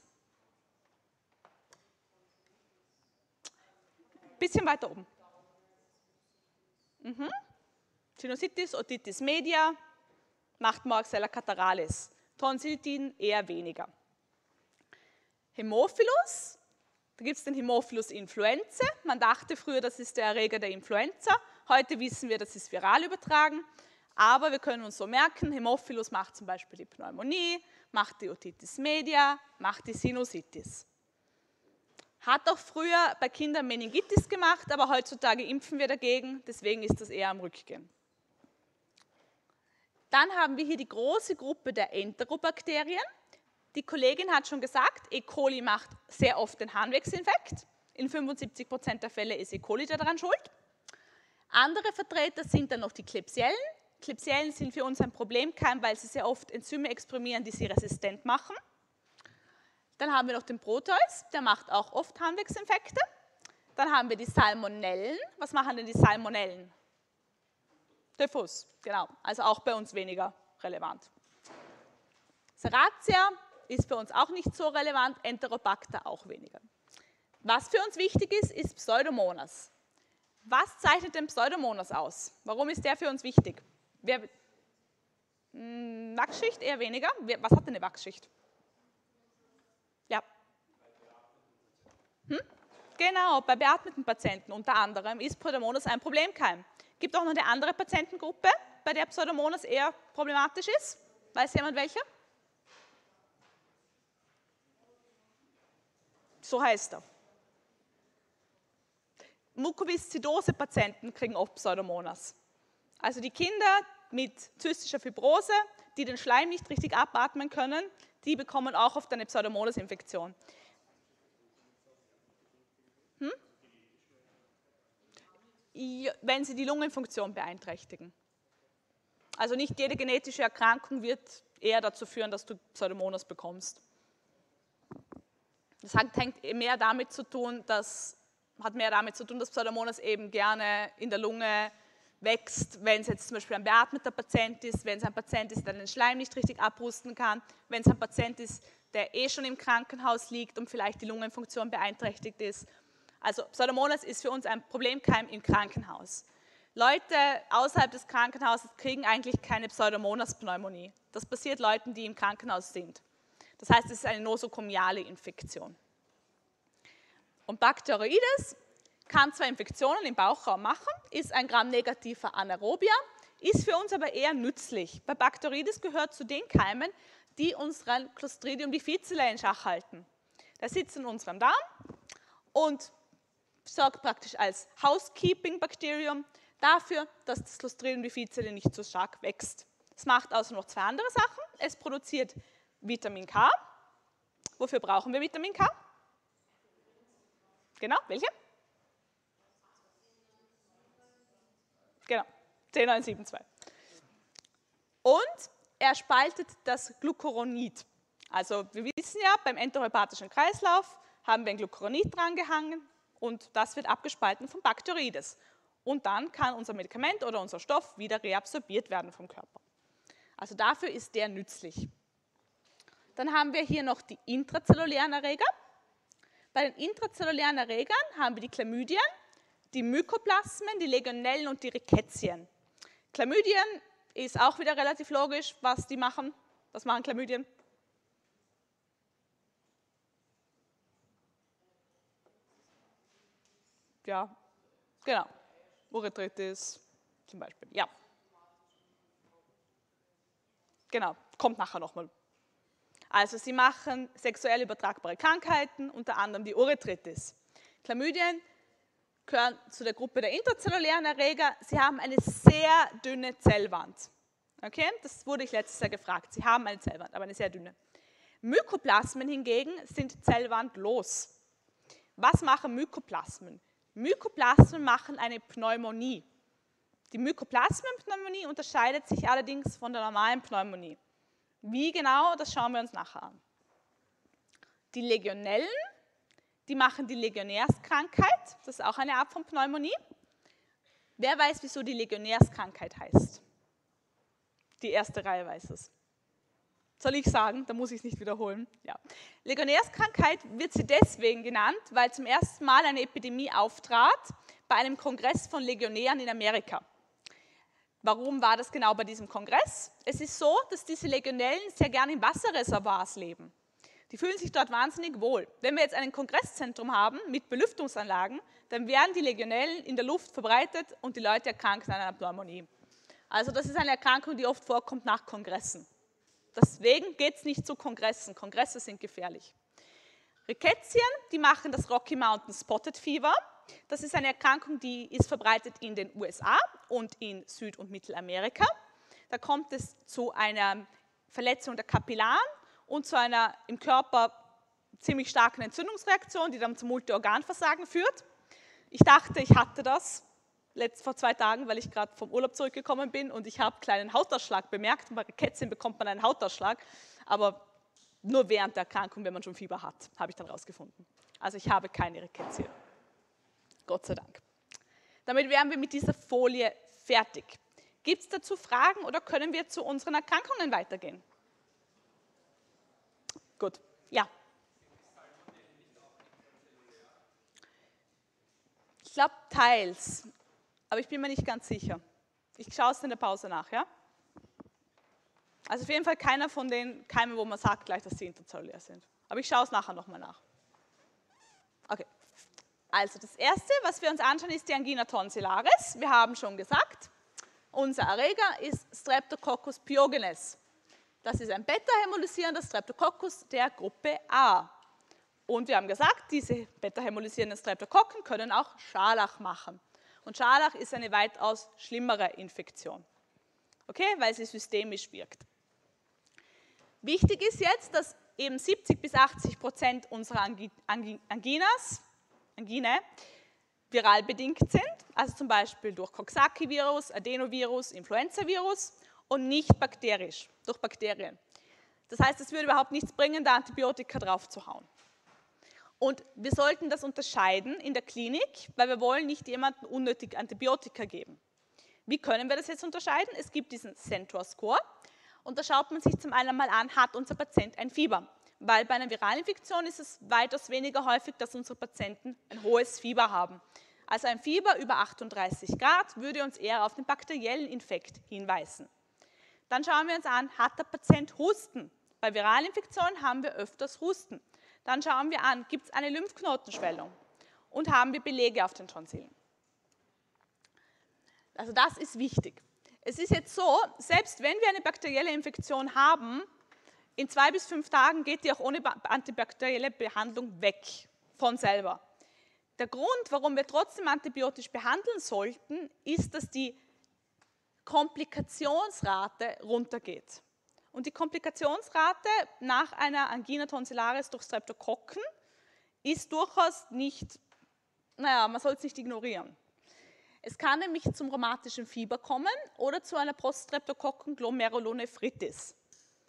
Bisschen weiter oben. Mhm. Sinusitis, Otitis media macht Moraxella cataralis. Tonsillitin eher weniger. Hämophilus, da gibt es den Hämophilus influenzae. Man dachte früher, das ist der Erreger der Influenza. Heute wissen wir, das ist viral übertragen, aber wir können uns so merken, Hämophilus macht zum Beispiel die Pneumonie, macht die Otitis media, macht die Sinusitis. Hat auch früher bei Kindern Meningitis gemacht, aber heutzutage impfen wir dagegen, deswegen ist das eher am Rückgehen. Dann haben wir hier die große Gruppe der Enterobakterien. Die Kollegin hat schon gesagt, E. coli macht sehr oft den Harnwegsinfekt. In 75 Prozent der Fälle ist E. coli daran schuld. Andere Vertreter sind dann noch die Klebsiellen. Klebsiellen sind für uns ein Problemkeim, weil sie sehr oft Enzyme exprimieren, die sie resistent machen. Dann haben wir noch den Proteus, der macht auch oft Harnwegsinfekte. Dann haben wir die Salmonellen. Was machen denn die Salmonellen? Typhus, genau. Also auch bei uns weniger relevant. Serratia ist für uns auch nicht so relevant, Enterobacter auch weniger. Was für uns wichtig ist, ist Pseudomonas. Was zeichnet den Pseudomonas aus? Warum ist der für uns wichtig? Wer, hm, Wachsschicht eher weniger. Was hat denn eine Wachsschicht? Ja. Hm? Genau, bei beatmeten Patienten unter anderem ist Pseudomonas ein Problemkeim. Gibt auch noch eine andere Patientengruppe, bei der Pseudomonas eher problematisch ist? Weiß jemand welche? So heißt er. Mukoviszidose-Patienten kriegen oft Pseudomonas. Also die Kinder mit zystischer Fibrose, die den Schleim nicht richtig abatmen können, die bekommen auch oft eine Pseudomonas-Infektion. Hm? Wenn sie die Lungenfunktion beeinträchtigen. Also nicht jede genetische Erkrankung wird eher dazu führen, dass du Pseudomonas bekommst. Das hängt mehr damit zu tun, dass, hat mehr damit zu tun, dass Pseudomonas eben gerne in der Lunge wächst, wenn es jetzt zum Beispiel ein beatmeter Patient ist, wenn es ein Patient ist, der den Schleim nicht richtig abrusten kann, wenn es ein Patient ist, der eh schon im Krankenhaus liegt und vielleicht die Lungenfunktion beeinträchtigt ist. Also Pseudomonas ist für uns ein Problemkeim im Krankenhaus. Leute außerhalb des Krankenhauses kriegen eigentlich keine Pseudomonas-Pneumonie. Das passiert Leuten, die im Krankenhaus sind. Das heißt, es ist eine nosokomiale Infektion. Und Bakteroides kann zwar Infektionen im Bauchraum machen, ist ein Gramm-negativer Anaerobia, ist für uns aber eher nützlich. Bei Bakteroides gehört zu den Keimen, die unseren Clostridium difficile in Schach halten. Der sitzt in unserem Darm und sorgt praktisch als Housekeeping-Bakterium dafür, dass das Clostridium difficile nicht so stark wächst. Es macht also noch zwei andere Sachen. Es produziert Vitamin K. Wofür brauchen wir Vitamin K? Genau, welche? Genau, C972. Und er spaltet das Glucuronid. Also wir wissen ja, beim enterohepatischen Kreislauf haben wir ein Glucuronid drangehangen und das wird abgespalten vom Bakteroides. Und dann kann unser Medikament oder unser Stoff wieder reabsorbiert werden vom Körper. Also dafür ist der nützlich. Dann haben wir hier noch die intrazellulären Erreger. Bei den intrazellulären Erregern haben wir die Chlamydien, die Mykoplasmen, die Legionellen und die Rickettien. Chlamydien ist auch wieder relativ logisch, was die machen. Was machen Chlamydien? Ja, genau. Urethritis zum Beispiel, ja. Genau, kommt nachher nochmal. Also sie machen sexuell übertragbare Krankheiten, unter anderem die Urethritis. Chlamydien gehören zu der Gruppe der intrazellulären Erreger. Sie haben eine sehr dünne Zellwand. Okay, das wurde ich letztes Jahr gefragt. Sie haben eine Zellwand, aber eine sehr dünne. Mykoplasmen hingegen sind zellwandlos. Was machen Mykoplasmen? Mykoplasmen machen eine Pneumonie. Die Mykoplasmenpneumonie unterscheidet sich allerdings von der normalen Pneumonie. Wie genau, das schauen wir uns nachher an. Die Legionellen die machen die Legionärskrankheit, das ist auch eine Art von Pneumonie. Wer weiß, wieso die Legionärskrankheit heißt? Die erste Reihe weiß es. Soll ich sagen? Da muss ich es nicht wiederholen. Ja. Legionärskrankheit wird sie deswegen genannt, weil zum ersten Mal eine Epidemie auftrat bei einem Kongress von Legionären in Amerika. Warum war das genau bei diesem Kongress? Es ist so, dass diese Legionellen sehr gerne in Wasserreservoirs leben. Die fühlen sich dort wahnsinnig wohl. Wenn wir jetzt ein Kongresszentrum haben mit Belüftungsanlagen, dann werden die Legionellen in der Luft verbreitet und die Leute erkranken an einer Pneumonie. Also das ist eine Erkrankung, die oft vorkommt nach Kongressen. Deswegen geht es nicht zu Kongressen. Kongresse sind gefährlich. Rickettien, die machen das Rocky Mountain Spotted Fever. Das ist eine Erkrankung, die ist verbreitet in den USA und in Süd- und Mittelamerika. Da kommt es zu einer Verletzung der Kapillaren und zu einer im Körper ziemlich starken Entzündungsreaktion, die dann zum Multiorganversagen führt. Ich dachte, ich hatte das letzt, vor zwei Tagen, weil ich gerade vom Urlaub zurückgekommen bin und ich habe einen kleinen Hautausschlag bemerkt. Bei Kätzchen bekommt man einen Hautausschlag, aber nur während der Erkrankung, wenn man schon Fieber hat, habe ich dann rausgefunden. Also ich habe keine Rickettsia. Gott sei Dank. Damit wären wir mit dieser Folie fertig. Gibt es dazu Fragen oder können wir zu unseren Erkrankungen weitergehen? Gut, ja. Ich glaube teils, aber ich bin mir nicht ganz sicher. Ich schaue es in der Pause nach, ja? Also auf jeden Fall keiner von den Keimen, wo man sagt gleich, dass sie interzellulär sind. Aber ich schaue es nachher nochmal nach. Okay. Also das erste, was wir uns anschauen, ist die Angina tonsillaris. Wir haben schon gesagt, unser Erreger ist Streptococcus pyogenes. Das ist ein beta-hämolysierender Streptococcus der Gruppe A. Und wir haben gesagt, diese beta-hämolysierenden Streptokokken können auch Scharlach machen. Und Scharlach ist eine weitaus schlimmere Infektion, okay, weil sie systemisch wirkt. Wichtig ist jetzt, dass eben 70 bis 80 Prozent unserer Anginas, Angine viral bedingt sind, also zum Beispiel durch Coxsackie-Virus, Adenovirus, Influenza-Virus und nicht bakterisch, durch Bakterien. Das heißt, es würde überhaupt nichts bringen, da Antibiotika drauf zu hauen. Und wir sollten das unterscheiden in der Klinik, weil wir wollen nicht jemandem unnötig Antibiotika geben. Wie können wir das jetzt unterscheiden? Es gibt diesen Centor-Score und da schaut man sich zum einen mal an, hat unser Patient ein Fieber? Weil bei einer Viralinfektion ist es weitaus weniger häufig, dass unsere Patienten ein hohes Fieber haben. Also ein Fieber über 38 Grad würde uns eher auf den bakteriellen Infekt hinweisen. Dann schauen wir uns an, hat der Patient Husten? Bei Viralinfektionen haben wir öfters Husten. Dann schauen wir an, gibt es eine Lymphknotenschwellung? Und haben wir Belege auf den Tonsillen? Also das ist wichtig. Es ist jetzt so, selbst wenn wir eine bakterielle Infektion haben, in zwei bis fünf Tagen geht die auch ohne antibakterielle Behandlung weg von selber. Der Grund, warum wir trotzdem antibiotisch behandeln sollten, ist, dass die Komplikationsrate runtergeht. Und die Komplikationsrate nach einer Angina tonsillaris durch Streptokokken ist durchaus nicht, naja, man soll es nicht ignorieren. Es kann nämlich zum rheumatischen Fieber kommen oder zu einer Poststreptokokken-Glomerulonephritis.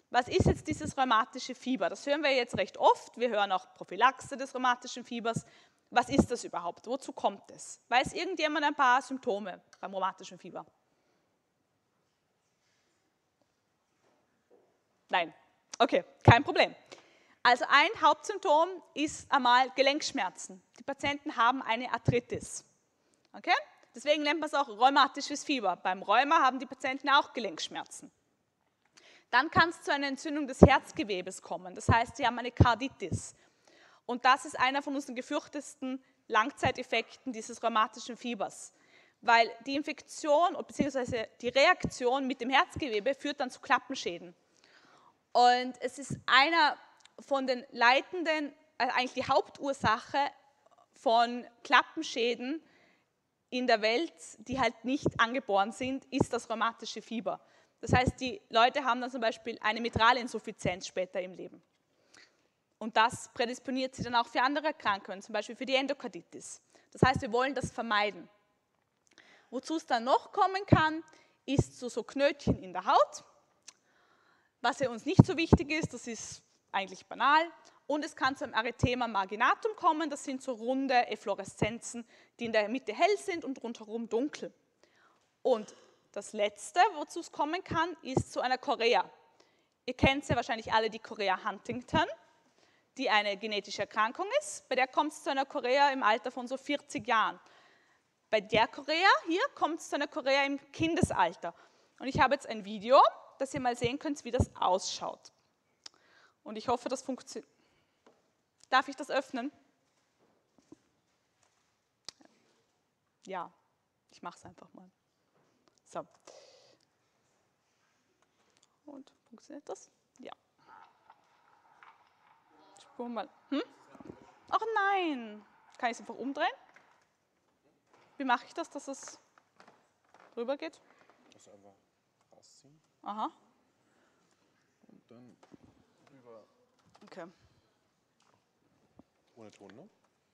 Was ist jetzt dieses rheumatische Fieber? Das hören wir jetzt recht oft. Wir hören auch Prophylaxe des rheumatischen Fiebers. Was ist das überhaupt? Wozu kommt es? Weiß irgendjemand ein paar Symptome beim rheumatischen Fieber? Nein. Okay, kein Problem. Also ein Hauptsymptom ist einmal Gelenkschmerzen. Die Patienten haben eine Arthritis. Okay? Deswegen nennt man es auch rheumatisches Fieber. Beim Rheuma haben die Patienten auch Gelenkschmerzen. Dann kann es zu einer Entzündung des Herzgewebes kommen. Das heißt, sie haben eine Karditis. Und das ist einer von unseren gefürchtesten Langzeiteffekten dieses rheumatischen Fiebers. Weil die Infektion bzw. die Reaktion mit dem Herzgewebe führt dann zu Klappenschäden. Und es ist einer von den leitenden, also eigentlich die Hauptursache von Klappenschäden in der Welt, die halt nicht angeboren sind, ist das rheumatische Fieber. Das heißt, die Leute haben dann zum Beispiel eine Mitralinsuffizienz später im Leben. Und das prädisponiert sie dann auch für andere Erkrankungen, zum Beispiel für die Endokarditis. Das heißt, wir wollen das vermeiden. Wozu es dann noch kommen kann, ist zu so Knötchen in der Haut. Was ja uns nicht so wichtig ist, das ist eigentlich banal. Und es kann zu einem Erythema marginatum kommen, das sind so runde Effloreszenzen, die in der Mitte hell sind und rundherum dunkel. Und das Letzte, wozu es kommen kann, ist zu einer Chorea. Ihr kennt ja wahrscheinlich alle die Chorea Huntington, die eine genetische Erkrankung ist. Bei der kommt es zu einer Chorea im Alter von so 40 Jahren. Bei der Chorea hier kommt es zu einer Chorea im Kindesalter. Und ich habe jetzt ein Video, dass ihr mal sehen könnt, wie das ausschaut. Und ich hoffe, das funktioniert. Darf ich das öffnen? Ja, ich mache es einfach mal. So. Und funktioniert das? Ja. Spuren mal. Hm? Ach nein! Kann ich es einfach umdrehen? Wie mache ich das, dass es rüber geht? Das einfach rausziehen. Aha. Und dann rüber. Okay. Ohne Ton, ne?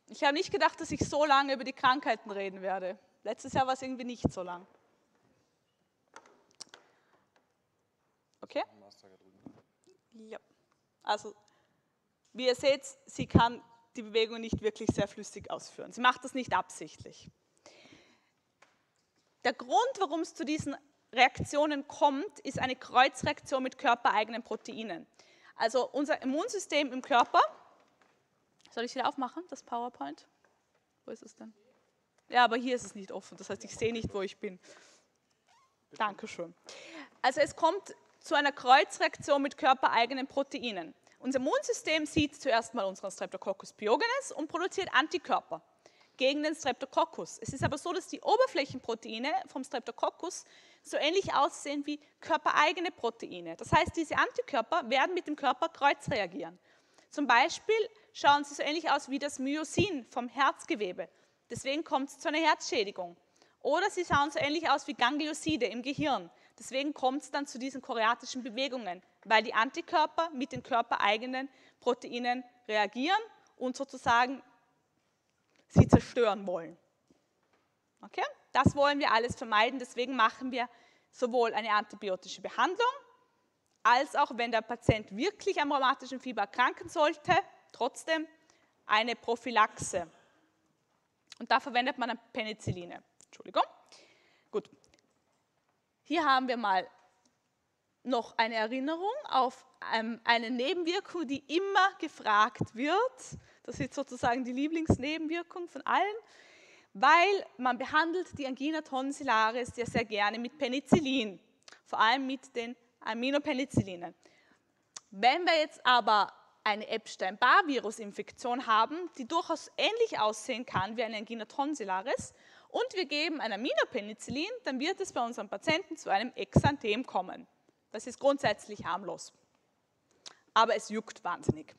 Ich habe nicht gedacht, dass ich so lange über die Krankheiten reden werde. Letztes Jahr war es irgendwie nicht so lang. Okay? Drüben. Ja. Also, wie ihr seht, sie kann die Bewegung nicht wirklich sehr flüssig ausführen. Sie macht das nicht absichtlich. Der Grund, warum es zu diesen Reaktionen kommt, ist eine Kreuzreaktion mit körpereigenen Proteinen. Also unser Immunsystem im Körper, soll ich wieder aufmachen, das PowerPoint? Wo ist es denn? Ja, aber hier ist es nicht offen, das heißt, ich sehe nicht, wo ich bin. Dankeschön. Also es kommt zu einer Kreuzreaktion mit körpereigenen Proteinen. Unser Immunsystem sieht zuerst mal unseren Streptococcus pyogenes und produziert Antikörper gegen den Streptococcus. Es ist aber so, dass die Oberflächenproteine vom Streptococcus so ähnlich aussehen wie körpereigene Proteine. Das heißt, diese Antikörper werden mit dem Körper kreuzreagieren. Zum Beispiel schauen sie so ähnlich aus wie das Myosin vom Herzgewebe. Deswegen kommt es zu einer Herzschädigung. Oder sie schauen so ähnlich aus wie Ganglioside im Gehirn. Deswegen kommt es dann zu diesen choreatischen Bewegungen, weil die Antikörper mit den körpereigenen Proteinen reagieren und sozusagen sie zerstören wollen. Okay? Das wollen wir alles vermeiden, deswegen machen wir sowohl eine antibiotische Behandlung, als auch wenn der Patient wirklich am rheumatischen Fieber erkranken sollte, trotzdem eine Prophylaxe. Und da verwendet man Penicilline. Entschuldigung. Gut. Hier haben wir mal noch eine Erinnerung auf ähm, eine Nebenwirkung, die immer gefragt wird. Das ist sozusagen die Lieblingsnebenwirkung von allen, weil man behandelt die Angina tonsillaris ja sehr gerne mit Penicillin, vor allem mit den Aminopenicillinen. Wenn wir jetzt aber eine Epstein-Barr-Virus-Infektion haben, die durchaus ähnlich aussehen kann wie eine Angina tonsillaris, und wir geben ein Aminopenicillin, dann wird es bei unseren Patienten zu einem Exanthem kommen. Das ist grundsätzlich harmlos. Aber es juckt wahnsinnig.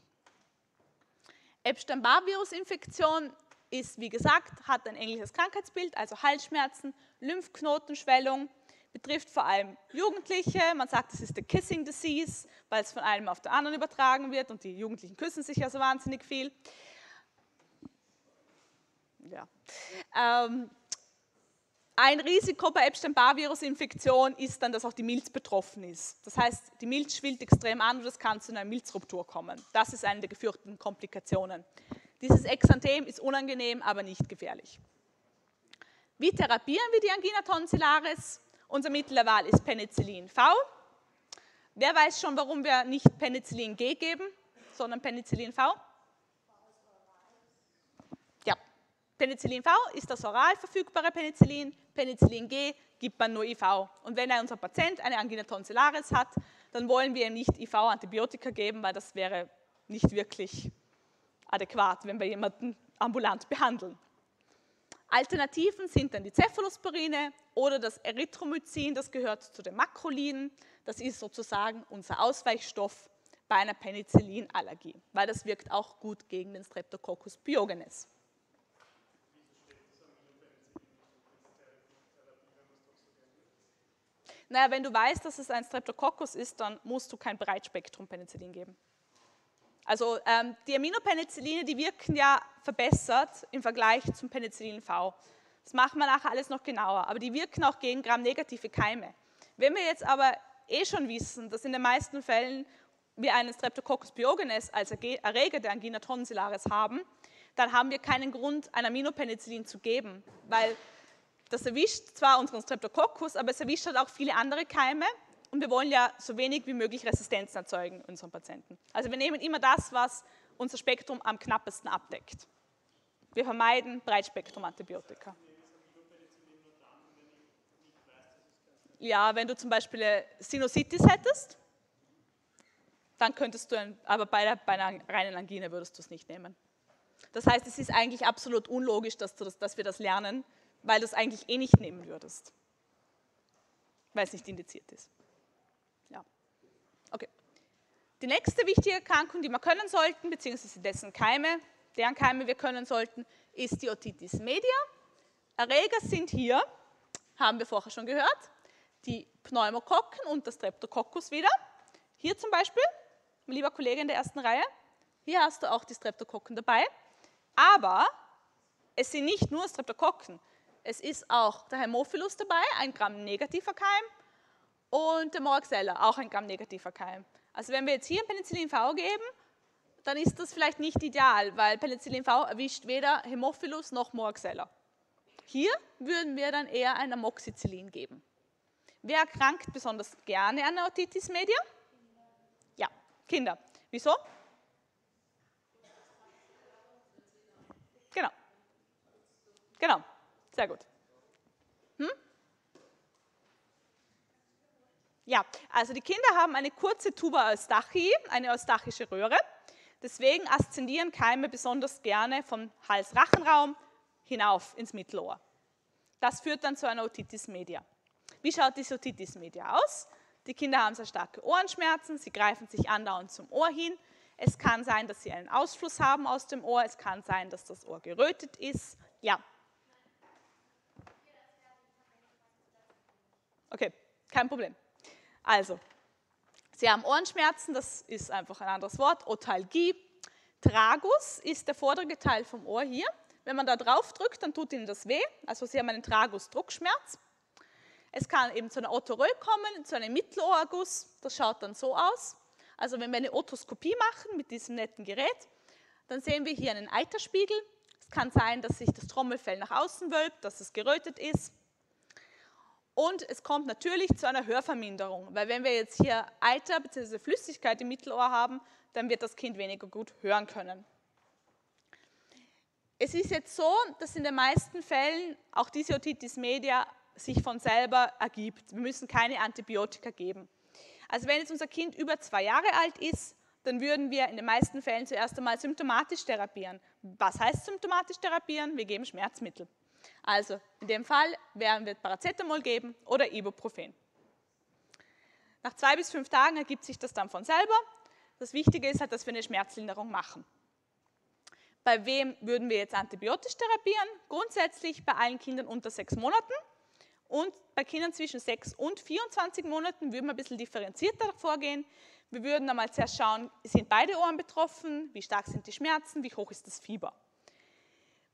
Epstein-Barr-Virus-Infektion ist, wie gesagt, hat ein englisches Krankheitsbild, also Halsschmerzen, Lymphknotenschwellung, betrifft vor allem Jugendliche. Man sagt, es ist the Kissing Disease, weil es von einem auf den anderen übertragen wird und die Jugendlichen küssen sich ja so wahnsinnig viel. Ja. Ähm, ein Risiko bei Epstein-Barr-Virus-Infektion ist dann, dass auch die Milz betroffen ist. Das heißt, die Milz schwillt extrem an und es kann zu einer Milzruptur kommen. Das ist eine der gefürchteten Komplikationen. Dieses Exanthem ist unangenehm, aber nicht gefährlich. Wie therapieren wir die Angina tonsillaris? Unser Mittel der Wahl ist Penicillin V. Wer weiß schon, warum wir nicht Penicillin G geben, sondern Penicillin V? Penicillin V ist das oral verfügbare Penicillin, Penicillin G gibt man nur IV. Und wenn unser Patient eine Angina tonsillaris hat, dann wollen wir ihm nicht IV-Antibiotika geben, weil das wäre nicht wirklich adäquat, wenn wir jemanden ambulant behandeln. Alternativen sind dann die Cephalosporine oder das Erythromycin, das gehört zu den Makrolinen. Das ist sozusagen unser Ausweichstoff bei einer Penicillinallergie, weil das wirkt auch gut gegen den Streptococcus pyogenes. Naja, wenn du weißt, dass es ein Streptococcus ist, dann musst du kein Breitspektrum-Penicillin geben. Also ähm, die Aminopenicilline, die wirken ja verbessert im Vergleich zum Penicillin V. Das machen wir nachher alles noch genauer, aber die wirken auch gegen gramnegative Keime. Wenn wir jetzt aber eh schon wissen, dass in den meisten Fällen wir einen Streptococcus pyogenes als Erreger der Angina tonsillaris haben, dann haben wir keinen Grund, ein Aminopenicillin zu geben, weil das erwischt zwar unseren Streptococcus, aber es erwischt halt auch viele andere Keime und wir wollen ja so wenig wie möglich Resistenzen erzeugen in unseren Patienten. Also wir nehmen immer das, was unser Spektrum am knappesten abdeckt. Wir vermeiden Breitspektrum-Antibiotika. Ja, wenn du zum Beispiel Sinusitis hättest, dann könntest du, ein, aber bei, der, bei einer reinen Angine würdest du es nicht nehmen. Das heißt, es ist eigentlich absolut unlogisch, dass, das, dass wir das lernen, weil du es eigentlich eh nicht nehmen würdest, weil es nicht indiziert ist. Ja. Okay. Die nächste wichtige Erkrankung, die wir können sollten, beziehungsweise dessen Keime, deren Keime wir können sollten, ist die Otitis media. Erreger sind hier, haben wir vorher schon gehört, die Pneumokokken und das Streptococcus wieder. Hier zum Beispiel, mein lieber Kollege in der ersten Reihe, hier hast du auch die Streptokokken dabei. Aber es sind nicht nur Streptokokken, es ist auch der Hämophilus dabei, ein Gramm negativer Keim, und der Moraxella, auch ein Gramm negativer Keim. Also wenn wir jetzt hier Penicillin V geben, dann ist das vielleicht nicht ideal, weil Penicillin V erwischt weder Hämophilus noch Moraxella. Hier würden wir dann eher ein Amoxicillin geben. Wer erkrankt besonders gerne an der Otitis media? Ja, Kinder. Wieso? Genau. Genau, sehr gut. Hm? Ja, also die Kinder haben eine kurze Tuba Eustachii, eine eustachische Röhre. Deswegen aszendieren Keime besonders gerne vom Hals-Rachenraum hinauf ins Mittelohr. Das führt dann zu einer Otitis media. Wie schaut diese Otitis media aus? Die Kinder haben sehr starke Ohrenschmerzen, sie greifen sich andauernd zum Ohr hin. Es kann sein, dass sie einen Ausfluss haben aus dem Ohr, es kann sein, dass das Ohr gerötet ist. Ja. Okay, kein Problem. Also, Sie haben Ohrenschmerzen, das ist einfach ein anderes Wort, Otalgie. Tragus ist der vordere Teil vom Ohr hier. Wenn man da drauf drückt, dann tut Ihnen das weh. Also Sie haben einen Tragus-Druckschmerz. Es kann eben zu einer Otorö kommen, zu einem Mittelohrguss. Das schaut dann so aus. Also wenn wir eine Otoskopie machen mit diesem netten Gerät, dann sehen wir hier einen Eiterspiegel. Es kann sein, dass sich das Trommelfell nach außen wölbt, dass es gerötet ist. Und es kommt natürlich zu einer Hörverminderung, weil wenn wir jetzt hier Eiter bzw. Flüssigkeit im Mittelohr haben, dann wird das Kind weniger gut hören können. Es ist jetzt so, dass in den meisten Fällen auch diese Otitis media sich von selber ergibt. Wir müssen keine Antibiotika geben. Also wenn jetzt unser Kind über zwei Jahre alt ist, dann würden wir in den meisten Fällen zuerst einmal symptomatisch therapieren. Was heißt symptomatisch therapieren? Wir geben Schmerzmittel. Also in dem Fall werden wir Paracetamol geben oder Ibuprofen. Nach zwei bis fünf Tagen ergibt sich das dann von selber. Das Wichtige ist halt, dass wir eine Schmerzlinderung machen. Bei wem würden wir jetzt antibiotisch therapieren? Grundsätzlich bei allen Kindern unter sechs Monaten. Und bei Kindern zwischen 6 und 24 Monaten würden wir ein bisschen differenzierter vorgehen. Wir würden einmal zuerst schauen, sind beide Ohren betroffen, wie stark sind die Schmerzen, wie hoch ist das Fieber.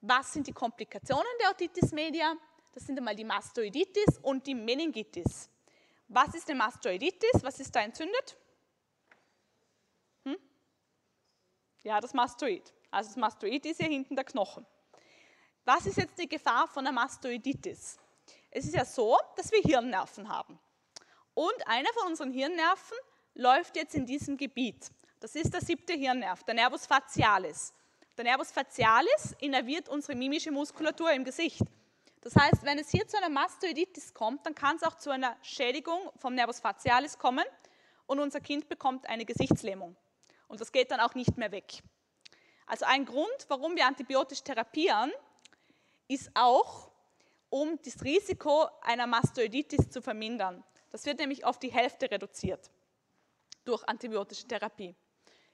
Was sind die Komplikationen der Otitis media? Das sind einmal die Mastoiditis und die Meningitis. Was ist eine Mastoiditis? Was ist da entzündet? Hm? Ja, das Mastoid. Also das Mastoid ist hier hinten der Knochen. Was ist jetzt die Gefahr von einer Mastoiditis? Es ist ja so, dass wir Hirnnerven haben. Und einer von unseren Hirnnerven läuft jetzt in diesem Gebiet. Das ist der siebte Hirnnerv, der Nervus facialis. Der Nervus facialis innerviert unsere mimische Muskulatur im Gesicht. Das heißt, wenn es hier zu einer Mastoiditis kommt, dann kann es auch zu einer Schädigung vom Nervus facialis kommen und unser Kind bekommt eine Gesichtslähmung. Und das geht dann auch nicht mehr weg. Also ein Grund, warum wir antibiotisch therapieren, ist auch, um das Risiko einer Mastoiditis zu vermindern. Das wird nämlich auf die Hälfte reduziert durch antibiotische Therapie.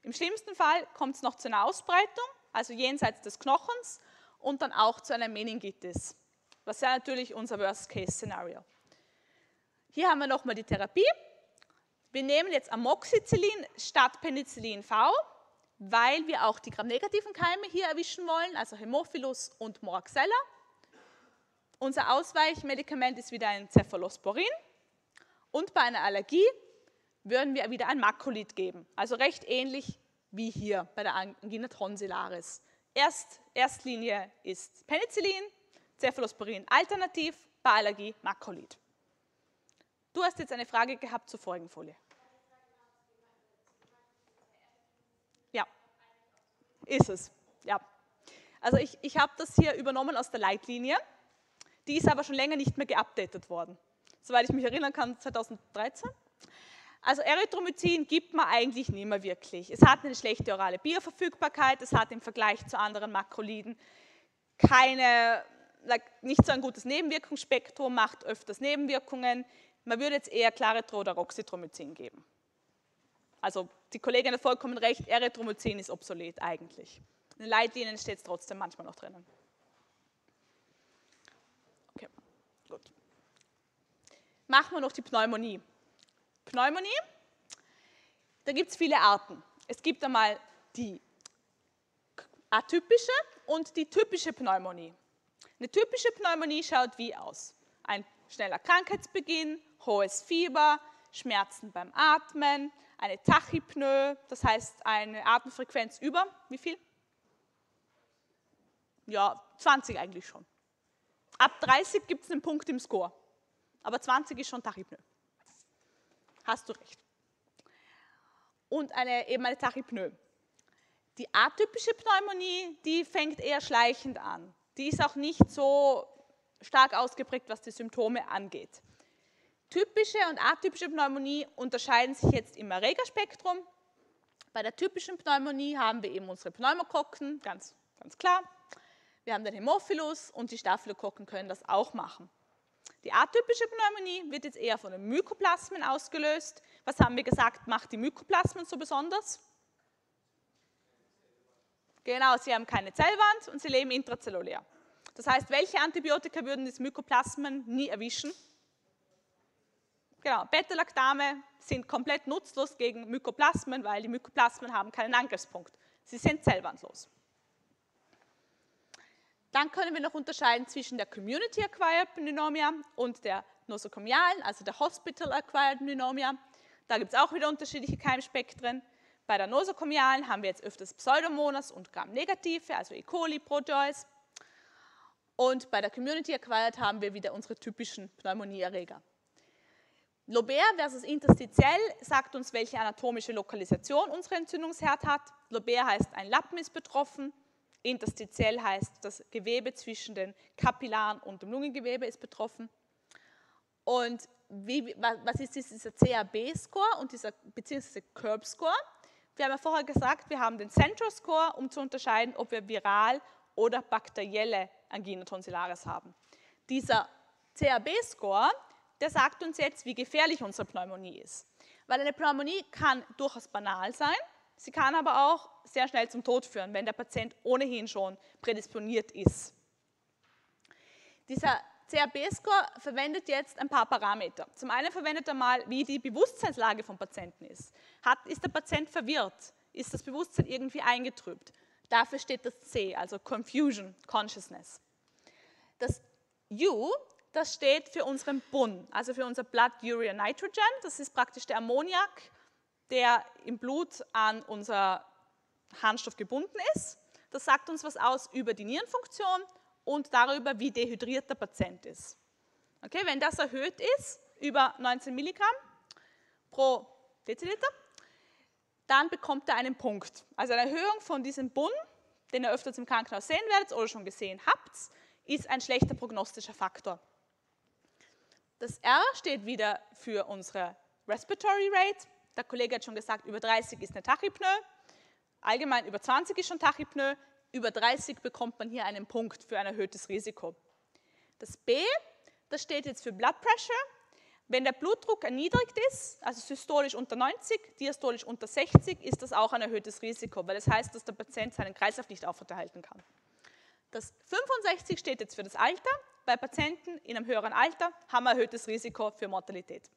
Im schlimmsten Fall kommt es noch zu einer Ausbreitung, also jenseits des Knochens und dann auch zu einer Meningitis. Das wäre natürlich unser Worst-Case-Szenario. Hier haben wir nochmal die Therapie. Wir nehmen jetzt Amoxicillin statt Penicillin V, weil wir auch die gramnegativen Keime hier erwischen wollen, also Hämophilus und Moraxella. Unser Ausweichmedikament ist wieder ein Cephalosporin. Und bei einer Allergie würden wir wieder ein Makrolid geben, also recht ähnlich wie hier bei der Angina tonsillaris. Erst, Erstlinie ist Penicillin, Cephalosporin alternativ, bei Allergie Makrolid. Du hast jetzt eine Frage gehabt zur vorigen Folie. Ja, ist es. Ja. Also ich, ich habe das hier übernommen aus der Leitlinie. Die ist aber schon länger nicht mehr geupdatet worden. Soweit ich mich erinnern kann, 2013. Also Erythromycin gibt man eigentlich nicht mehr wirklich. Es hat eine schlechte orale Bioverfügbarkeit, es hat im Vergleich zu anderen Makroliden keine, nicht so ein gutes Nebenwirkungsspektrum, macht öfters Nebenwirkungen. Man würde jetzt eher Claritro oder Roxytromycin geben. Also die Kollegin hat vollkommen recht, Erythromycin ist obsolet eigentlich. In den Leitlinien steht es trotzdem manchmal noch drinnen. Gut. Machen wir noch die Pneumonie. Pneumonie, da gibt es viele Arten. Es gibt einmal die atypische und die typische Pneumonie. Eine typische Pneumonie schaut wie aus? Ein schneller Krankheitsbeginn, hohes Fieber, Schmerzen beim Atmen, eine Tachypnoe, das heißt eine Atemfrequenz über, wie viel? Ja, 20 eigentlich schon. Ab 30 gibt es einen Punkt im Score, aber 20 ist schon Tachypnoe. Hast du recht. Und eine, eben eine Tachypnoe. Die atypische Pneumonie, die fängt eher schleichend an. Die ist auch nicht so stark ausgeprägt, was die Symptome angeht. Typische und atypische Pneumonie unterscheiden sich jetzt im Erregerspektrum. Bei der typischen Pneumonie haben wir eben unsere Pneumokokken, ganz, ganz klar. Wir haben den Hämophilus und die Staphylokokken können das auch machen. Die atypische Pneumonie wird jetzt eher von den Mykoplasmen ausgelöst. Was haben wir gesagt, macht die Mykoplasmen so besonders? Genau, sie haben keine Zellwand und sie leben intrazellulär. Das heißt, welche Antibiotika würden diese Mykoplasmen nie erwischen? Genau, Beta-Lactame sind komplett nutzlos gegen Mykoplasmen, weil die Mykoplasmen haben keinen Angriffspunkt. Sie sind zellwandlos. Dann können wir noch unterscheiden zwischen der Community-Acquired Pneumonia und der nosokomialen, also der Hospital-Acquired Pneumonia. Da gibt es auch wieder unterschiedliche Keimspektren. Bei der nosokomialen haben wir jetzt öfters Pseudomonas und Gram-negative, also E. coli, Proteus. Und bei der Community Acquired haben wir wieder unsere typischen Pneumonieerreger. Lober versus interstitiell sagt uns, welche anatomische Lokalisation unsere Entzündungsherd hat. Lober heißt, ein Lappen ist betroffen. Interstitiell heißt, das Gewebe zwischen den Kapillaren und dem Lungengewebe ist betroffen. Und wie, was ist dieser CAB-Score und dieser beziehungsweise CURB-Score? Wir haben ja vorher gesagt, wir haben den Central Score, um zu unterscheiden, ob wir viral oder bakterielle Angina tonsillaris haben. Dieser CAB-Score, der sagt uns jetzt, wie gefährlich unsere Pneumonie ist. Weil eine Pneumonie kann durchaus banal sein, sie kann aber auch sehr schnell zum Tod führen, wenn der Patient ohnehin schon prädisponiert ist. Dieser CAB-Score verwendet jetzt ein paar Parameter. Zum einen verwendet er mal, wie die Bewusstseinslage vom Patienten ist. Hat, ist der Patient verwirrt? Ist das Bewusstsein irgendwie eingetrübt? Dafür steht das C, also Confusion, Consciousness. Das U, das steht für unseren BUN, also für unser Blood Urea Nitrogen. Das ist praktisch der Ammoniak, der im Blut an unser Harnstoff gebunden ist. Das sagt uns was aus über die Nierenfunktion und darüber, wie dehydriert der Patient ist. Okay, wenn das erhöht ist, über 19 Milligramm pro Deziliter, dann bekommt er einen Punkt. Also eine Erhöhung von diesem Bund, den ihr öfters im Krankenhaus sehen werdet oder schon gesehen habt, ist ein schlechter prognostischer Faktor. Das R steht wieder für unsere Respiratory Rate. Der Kollege hat schon gesagt, über 30 ist eine Tachypnoe. Allgemein über 20 ist schon Tachypnoe über 30 bekommt man hier einen Punkt für ein erhöhtes Risiko. Das B, das steht jetzt für Blood Pressure. Wenn der Blutdruck erniedrigt ist, also systolisch unter 90, diastolisch unter 60, ist das auch ein erhöhtes Risiko, weil das heißt, dass der Patient seinen Kreislauf nicht aufrechterhalten kann. Das 65 steht jetzt für das Alter. Bei Patienten in einem höheren Alter haben wir erhöhtes Risiko für Mortalität.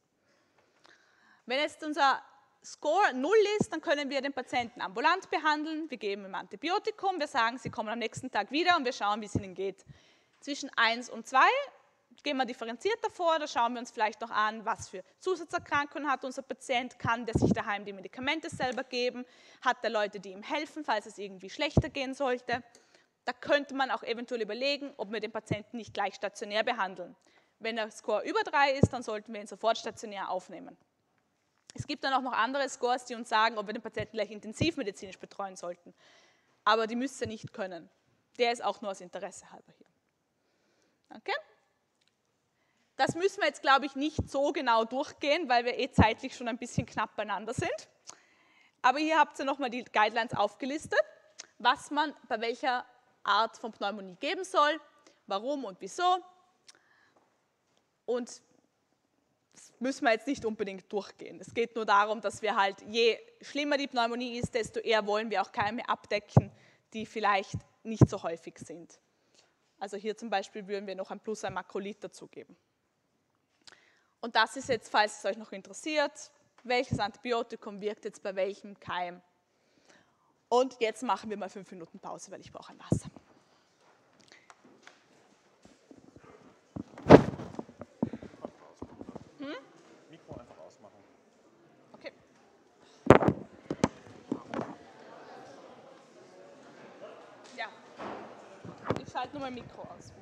Wenn jetzt unser Score 0 ist, dann können wir den Patienten ambulant behandeln, wir geben ihm Antibiotikum, wir sagen, sie kommen am nächsten Tag wieder und wir schauen, wie es ihnen geht. Zwischen 1 und 2 gehen wir differenziert davor, da schauen wir uns vielleicht noch an, was für Zusatzerkrankungen hat unser Patient, kann der sich daheim die Medikamente selber geben, hat er Leute, die ihm helfen, falls es irgendwie schlechter gehen sollte. Da könnte man auch eventuell überlegen, ob wir den Patienten nicht gleich stationär behandeln. Wenn der Score über 3 ist, dann sollten wir ihn sofort stationär aufnehmen. Es gibt dann auch noch andere Scores, die uns sagen, ob wir den Patienten gleich intensivmedizinisch betreuen sollten. Aber die müsste nicht können. Der ist auch nur aus Interesse halber hier. Okay? Das müssen wir jetzt, glaube ich, nicht so genau durchgehen, weil wir eh zeitlich schon ein bisschen knapp beieinander sind. Aber hier habt ihr nochmal die Guidelines aufgelistet, was man bei welcher Art von Pneumonie geben soll, warum und wieso. Und müssen wir jetzt nicht unbedingt durchgehen. Es geht nur darum, dass wir halt, je schlimmer die Pneumonie ist, desto eher wollen wir auch Keime abdecken, die vielleicht nicht so häufig sind. Also hier zum Beispiel würden wir noch ein Plus ein Makrolit dazugeben. Und das ist jetzt, falls es euch noch interessiert, welches Antibiotikum wirkt jetzt bei welchem Keim. Und jetzt machen wir mal fünf Minuten Pause, weil ich brauche ein Wasser. Schalte nur mein Mikro aus.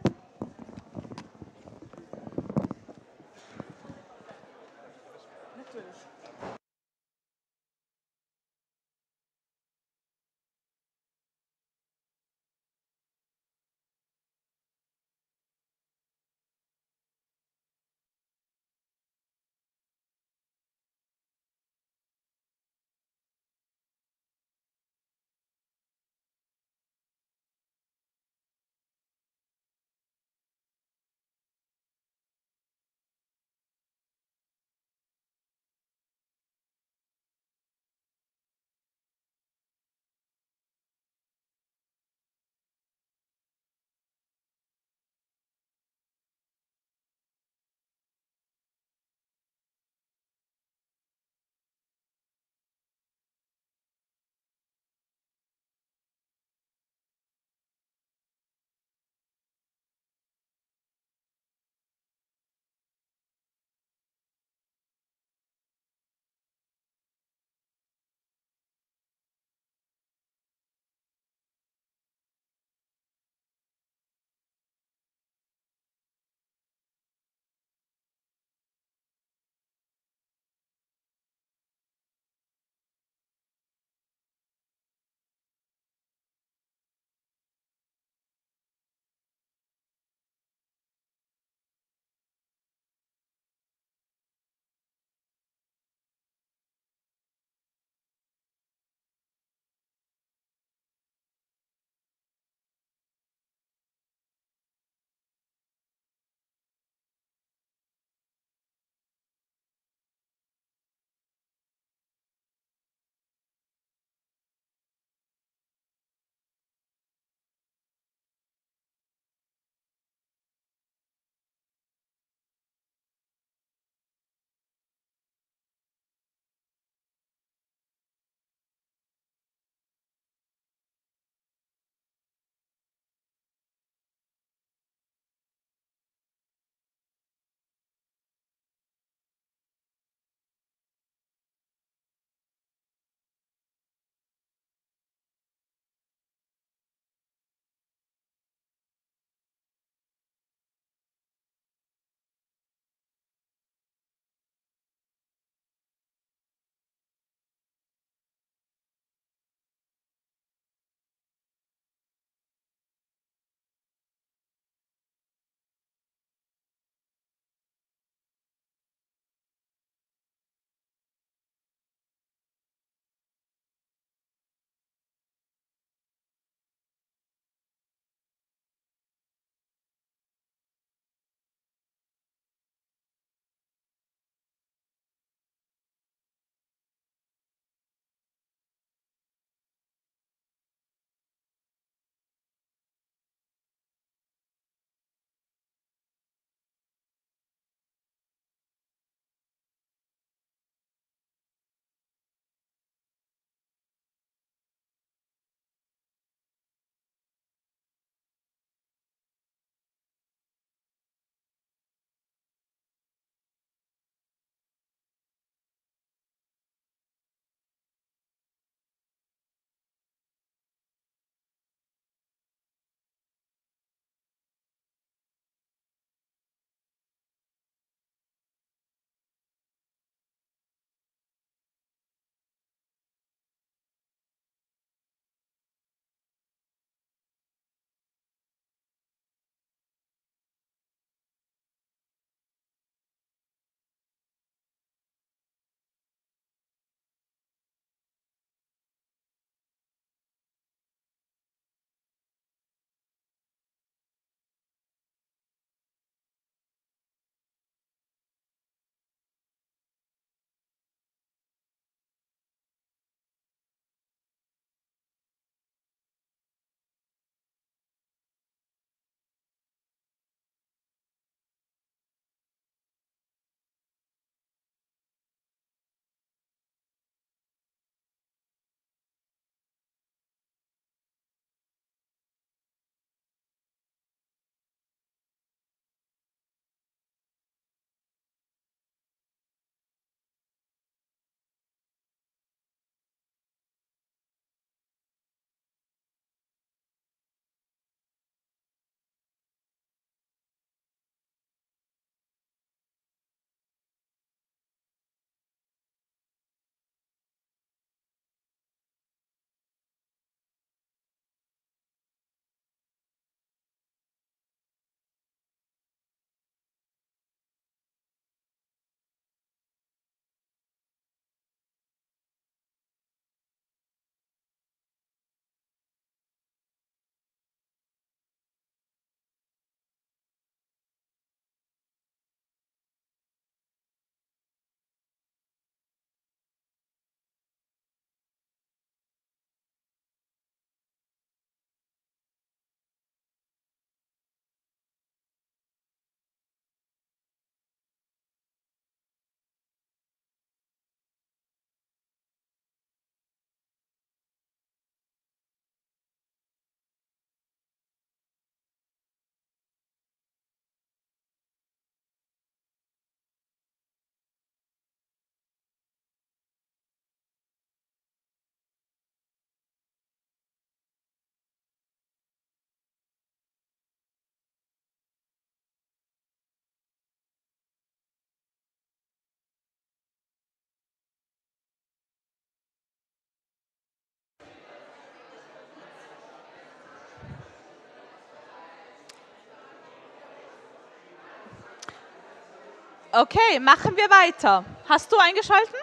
Okay, machen wir weiter. Hast du eingeschalten?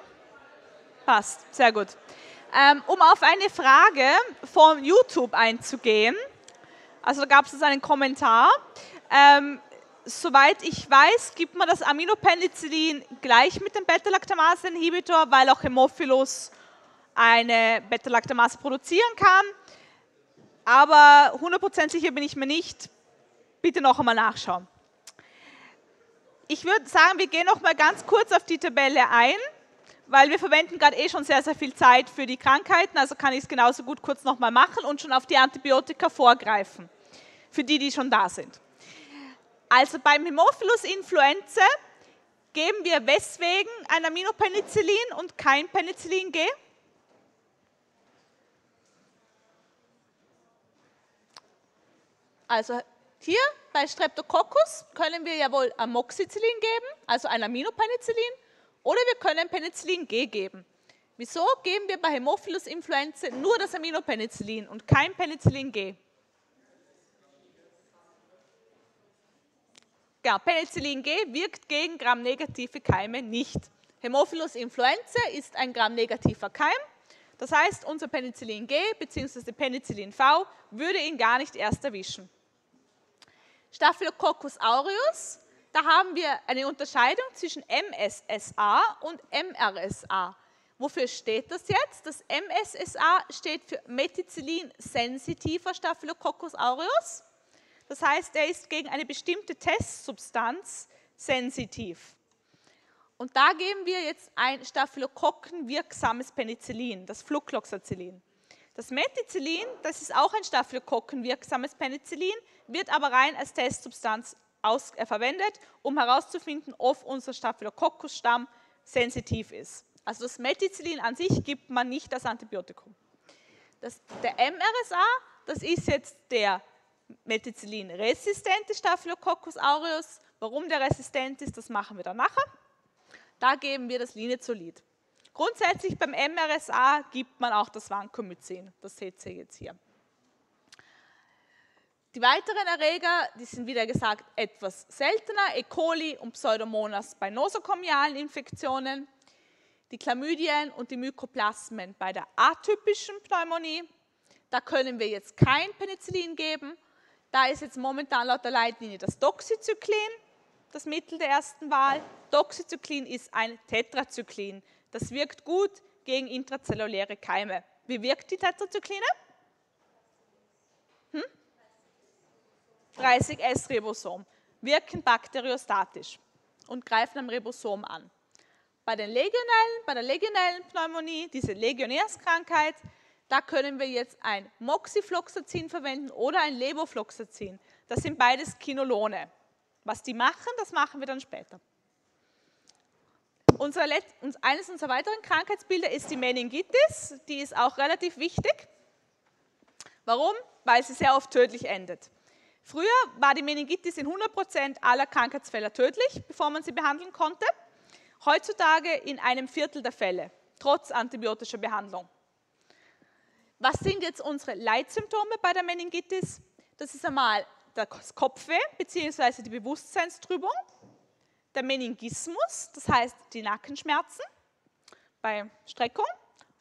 Passt, sehr gut. Ähm, um auf eine Frage von YouTube einzugehen, also da gab es einen Kommentar. Ähm, soweit ich weiß, gibt man das Aminopenicillin gleich mit dem Beta-Lactamase-Inhibitor, weil auch Hämophilus eine Beta-Lactamase produzieren kann. Aber 100% sicher bin ich mir nicht. Bitte noch einmal nachschauen. Ich würde sagen, wir gehen noch mal ganz kurz auf die Tabelle ein, weil wir verwenden gerade eh schon sehr, sehr viel Zeit für die Krankheiten, also kann ich es genauso gut kurz noch mal machen und schon auf die Antibiotika vorgreifen, für die, die schon da sind. Also beim Hämophilus influenzae geben wir weswegen ein Aminopenicillin und kein Penicillin G? Also hier bei Streptococcus können wir ja wohl Amoxicillin geben, also ein Aminopenicillin, oder wir können Penicillin G geben. Wieso geben wir bei Hämophilus influenzae nur das Aminopenicillin und kein Penicillin G? Genau, Penicillin G wirkt gegen gramnegative Keime nicht. Hämophilus influenzae ist ein gramnegativer Keim. Das heißt, unser Penicillin G bzw. Penicillin V würde ihn gar nicht erst erwischen. Staphylococcus aureus, da haben wir eine Unterscheidung zwischen MSSA und MRSA. Wofür steht das jetzt? Das MSSA steht für Methicillin-sensitiver Staphylococcus aureus. Das heißt, er ist gegen eine bestimmte Testsubstanz sensitiv. Und da geben wir jetzt ein staphylokokkenwirksames Penicillin, das Flucloxacillin. Das Methicillin, das ist auch ein staphylokokkenwirksames Penicillin, wird aber rein als Testsubstanz aus, äh, verwendet, um herauszufinden, ob unser Staphylococcus-Stamm sensitiv ist. Also das Methicillin an sich gibt man nicht als Antibiotikum. Das, der MRSA, das ist jetzt der Methicillin-resistente Staphylococcus aureus. Warum der resistent ist, das machen wir dann nachher. Da geben wir das Linezolid. Grundsätzlich beim MRSA gibt man auch das Vancomycin. Das seht ihr jetzt hier. Die weiteren Erreger, die sind wieder gesagt etwas seltener, E. coli und Pseudomonas bei nosokomialen Infektionen, die Chlamydien und die Mykoplasmen bei der atypischen Pneumonie. Da können wir jetzt kein Penicillin geben. Da ist jetzt momentan laut der Leitlinie das Doxycyclin, das Mittel der ersten Wahl. Doxycyclin ist ein Tetrazyklin. Das wirkt gut gegen intrazelluläre Keime. Wie wirkt die Tetrazykline? Hm? 30S-Ribosom. Wirken bakteriostatisch und greifen am Ribosom an. Bei, den Legionellen, bei der legionellen Pneumonie, diese Legionärskrankheit, da können wir jetzt ein Moxifloxacin verwenden oder ein Levofloxacin. Das sind beides Kinolone. Was die machen, das machen wir dann später. Unser eines unserer weiteren Krankheitsbilder ist die Meningitis. Die ist auch relativ wichtig. Warum? Weil sie sehr oft tödlich endet. Früher war die Meningitis in 100% aller Krankheitsfälle tödlich, bevor man sie behandeln konnte. Heutzutage in einem Viertel der Fälle, trotz antibiotischer Behandlung. Was sind jetzt unsere Leitsymptome bei der Meningitis? Das ist einmal das Kopfweh bzw. die Bewusstseinstrübung der Meningismus, das heißt die Nackenschmerzen bei Streckung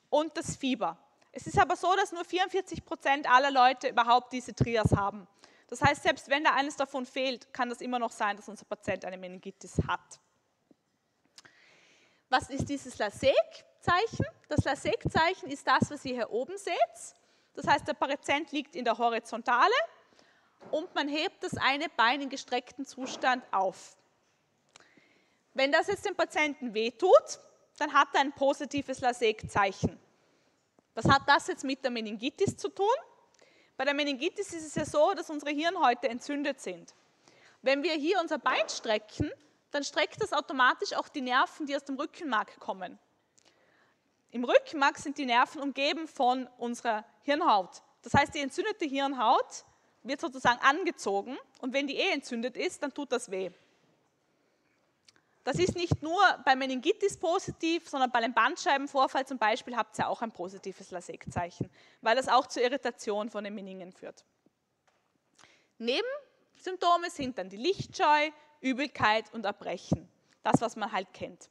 und das Fieber. Es ist aber so, dass nur 44 Prozent aller Leute überhaupt diese Trias haben. Das heißt, selbst wenn da eines davon fehlt, kann das immer noch sein, dass unser Patient eine Meningitis hat. Was ist dieses LASEG-Zeichen? Das LASEG-Zeichen ist das, was ihr hier oben seht. Das heißt, der Patient liegt in der Horizontale und man hebt das eine Bein in gestreckten Zustand auf. Wenn das jetzt dem Patienten wehtut, dann hat er ein positives LASEG-Zeichen. Was hat das jetzt mit der Meningitis zu tun? Bei der Meningitis ist es ja so, dass unsere Hirnhäute entzündet sind. Wenn wir hier unser Bein strecken, dann streckt das automatisch auch die Nerven, die aus dem Rückenmark kommen. Im Rückenmark sind die Nerven umgeben von unserer Hirnhaut. Das heißt, die entzündete Hirnhaut wird sozusagen angezogen und wenn die eh entzündet ist, dann tut das weh. Das ist nicht nur bei Meningitis positiv, sondern bei einem Bandscheibenvorfall zum Beispiel habt ihr auch ein positives LASEG-Zeichen, weil das auch zur Irritation von den Meningen führt. Nebensymptome sind dann die Lichtscheu, Übelkeit und Erbrechen. Das, was man halt kennt.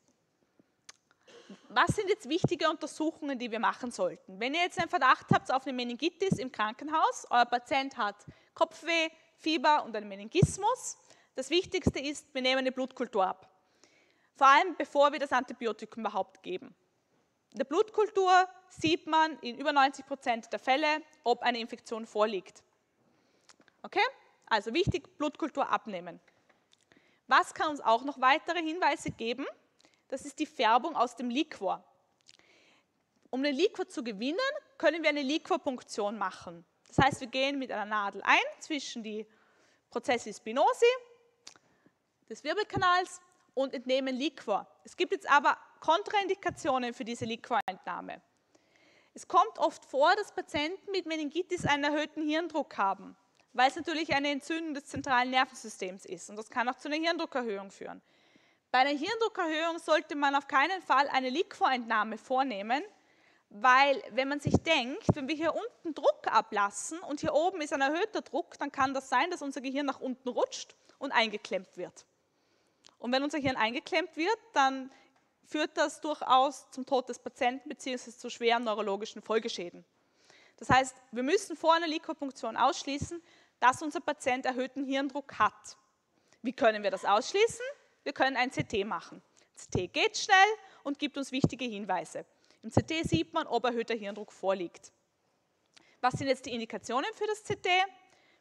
Was sind jetzt wichtige Untersuchungen, die wir machen sollten? Wenn ihr jetzt einen Verdacht habt auf eine Meningitis im Krankenhaus, euer Patient hat Kopfweh, Fieber und einen Meningismus, das Wichtigste ist, wir nehmen eine Blutkultur ab. Vor allem bevor wir das Antibiotikum überhaupt geben. In der Blutkultur sieht man in über 90 Prozent der Fälle, ob eine Infektion vorliegt. Okay? Also wichtig, Blutkultur abnehmen. Was kann uns auch noch weitere Hinweise geben? Das ist die Färbung aus dem Liquor. Um den Liquor zu gewinnen, können wir eine Liquorpunktion machen. Das heißt, wir gehen mit einer Nadel ein zwischen die Prozessi spinosi des Wirbelkanals und entnehmen Liquor. Es gibt jetzt aber Kontraindikationen für diese Liquorentnahme. Es kommt oft vor, dass Patienten mit Meningitis einen erhöhten Hirndruck haben, weil es natürlich eine Entzündung des zentralen Nervensystems ist und das kann auch zu einer Hirndruckerhöhung führen. Bei einer Hirndruckerhöhung sollte man auf keinen Fall eine Liquorentnahme vornehmen, weil wenn man sich denkt, wenn wir hier unten Druck ablassen und hier oben ist ein erhöhter Druck, dann kann das sein, dass unser Gehirn nach unten rutscht und eingeklemmt wird. Und wenn unser Hirn eingeklemmt wird, dann führt das durchaus zum Tod des Patienten bzw. zu schweren neurologischen Folgeschäden. Das heißt, wir müssen vor einer Likopunktion ausschließen, dass unser Patient erhöhten Hirndruck hat. Wie können wir das ausschließen? Wir können ein CT machen. CT geht schnell und gibt uns wichtige Hinweise. Im CT sieht man, ob erhöhter Hirndruck vorliegt. Was sind jetzt die Indikationen für das CT?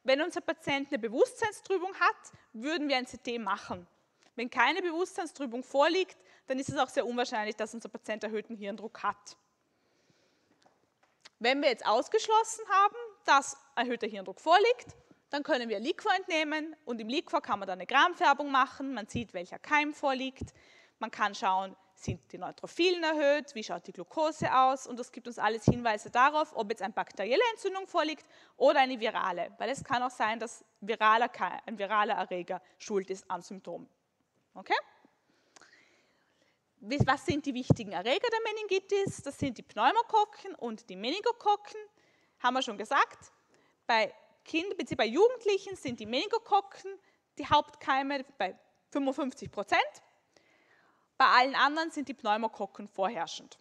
Wenn unser Patient eine Bewusstseinstrübung hat, würden wir ein CT machen. Wenn keine Bewusstseinstrübung vorliegt, dann ist es auch sehr unwahrscheinlich, dass unser Patient erhöhten Hirndruck hat. Wenn wir jetzt ausgeschlossen haben, dass erhöhter Hirndruck vorliegt, dann können wir Liquor entnehmen und im Liquor kann man dann eine Gramfärbung machen. Man sieht, welcher Keim vorliegt. Man kann schauen, sind die Neutrophilen erhöht, wie schaut die Glucose aus und das gibt uns alles Hinweise darauf, ob jetzt eine bakterielle Entzündung vorliegt oder eine virale, weil es kann auch sein, dass ein viraler Erreger schuld ist an Symptomen. Okay? Was sind die wichtigen Erreger der Meningitis? Das sind die Pneumokokken und die Meningokokken. Haben wir schon gesagt. Bei Kindern bzw. bei Jugendlichen sind die Meningokokken die Hauptkeime bei 55 Prozent. Bei allen anderen sind die Pneumokokken vorherrschend.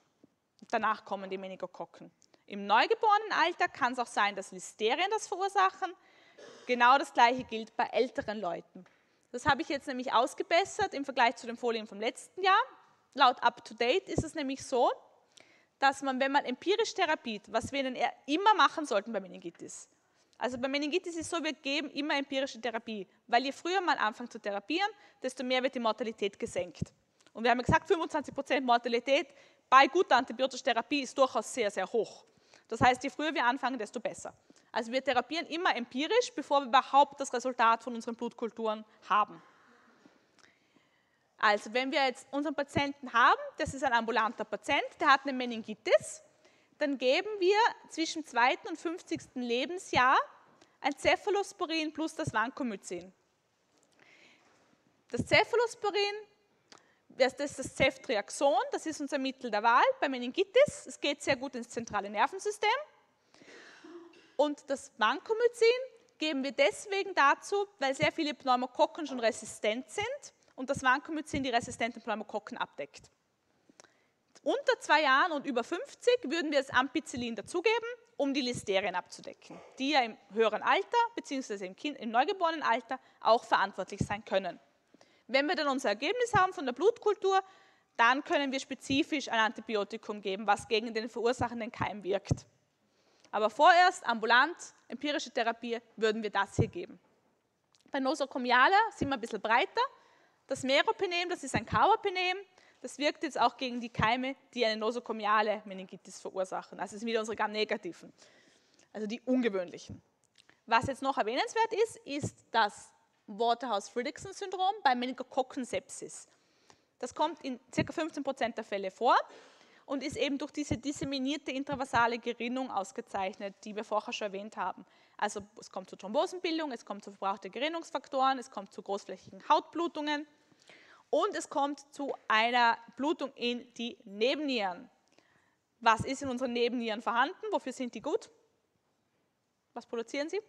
Danach kommen die Meningokokken. Im Neugeborenenalter kann es auch sein, dass Listerien das verursachen. Genau das gleiche gilt bei älteren Leuten. Das habe ich jetzt nämlich ausgebessert im Vergleich zu den Folien vom letzten Jahr. Laut UpToDate ist es nämlich so, dass man, wenn man empirisch therapiert, was wir immer machen sollten bei Meningitis, also bei Meningitis ist es so, wir geben immer empirische Therapie, weil je früher man anfängt zu therapieren, desto mehr wird die Mortalität gesenkt. Und wir haben gesagt, 25% Mortalität bei guter antibiotischer Therapie ist durchaus sehr, sehr hoch. Das heißt, je früher wir anfangen, desto besser. Also wir therapieren immer empirisch, bevor wir überhaupt das Resultat von unseren Blutkulturen haben. Also wenn wir jetzt unseren Patienten haben, das ist ein ambulanter Patient, der hat eine Meningitis, dann geben wir zwischen 2. und 50. Lebensjahr ein Cephalosporin plus das Vancomycin. Das Cephalosporin, das ist das Ceftriaxon, das ist unser Mittel der Wahl bei Meningitis. Es geht sehr gut ins zentrale Nervensystem. Und das Vancomycin geben wir deswegen dazu, weil sehr viele Pneumokokken schon resistent sind und das Vancomycin die resistenten Pneumokokken abdeckt. Unter zwei Jahren und über 50 würden wir das Ampicillin dazugeben, um die Listerien abzudecken, die ja im höheren Alter bzw. Im, kind, im neugeborenen Alter auch verantwortlich sein können. Wenn wir dann unser Ergebnis haben von der Blutkultur, dann können wir spezifisch ein Antibiotikum geben, was gegen den verursachenden Keim wirkt. Aber vorerst ambulant, empirische Therapie, würden wir das hier geben. Bei Nosocomiale sind wir ein bisschen breiter. Das Meropenem, das ist ein Carbapenem, das wirkt jetzt auch gegen die Keime, die eine nosokomiale Meningitis verursachen. Also es sind wieder unsere Gram-negativen, also die ungewöhnlichen. Was jetzt noch erwähnenswert ist, ist das Waterhouse-Fridrickson-Syndrom bei Meningokokken-Sepsis. Das kommt in ca. 15% der Fälle vor und ist eben durch diese disseminierte intravasale Gerinnung ausgezeichnet, die wir vorher schon erwähnt haben. Also es kommt zu Thrombosenbildung, es kommt zu Verbrauch der Gerinnungsfaktoren, es kommt zu großflächigen Hautblutungen und es kommt zu einer Blutung in die Nebennieren. Was ist in unseren Nebennieren vorhanden? Wofür sind die gut? Was produzieren sie?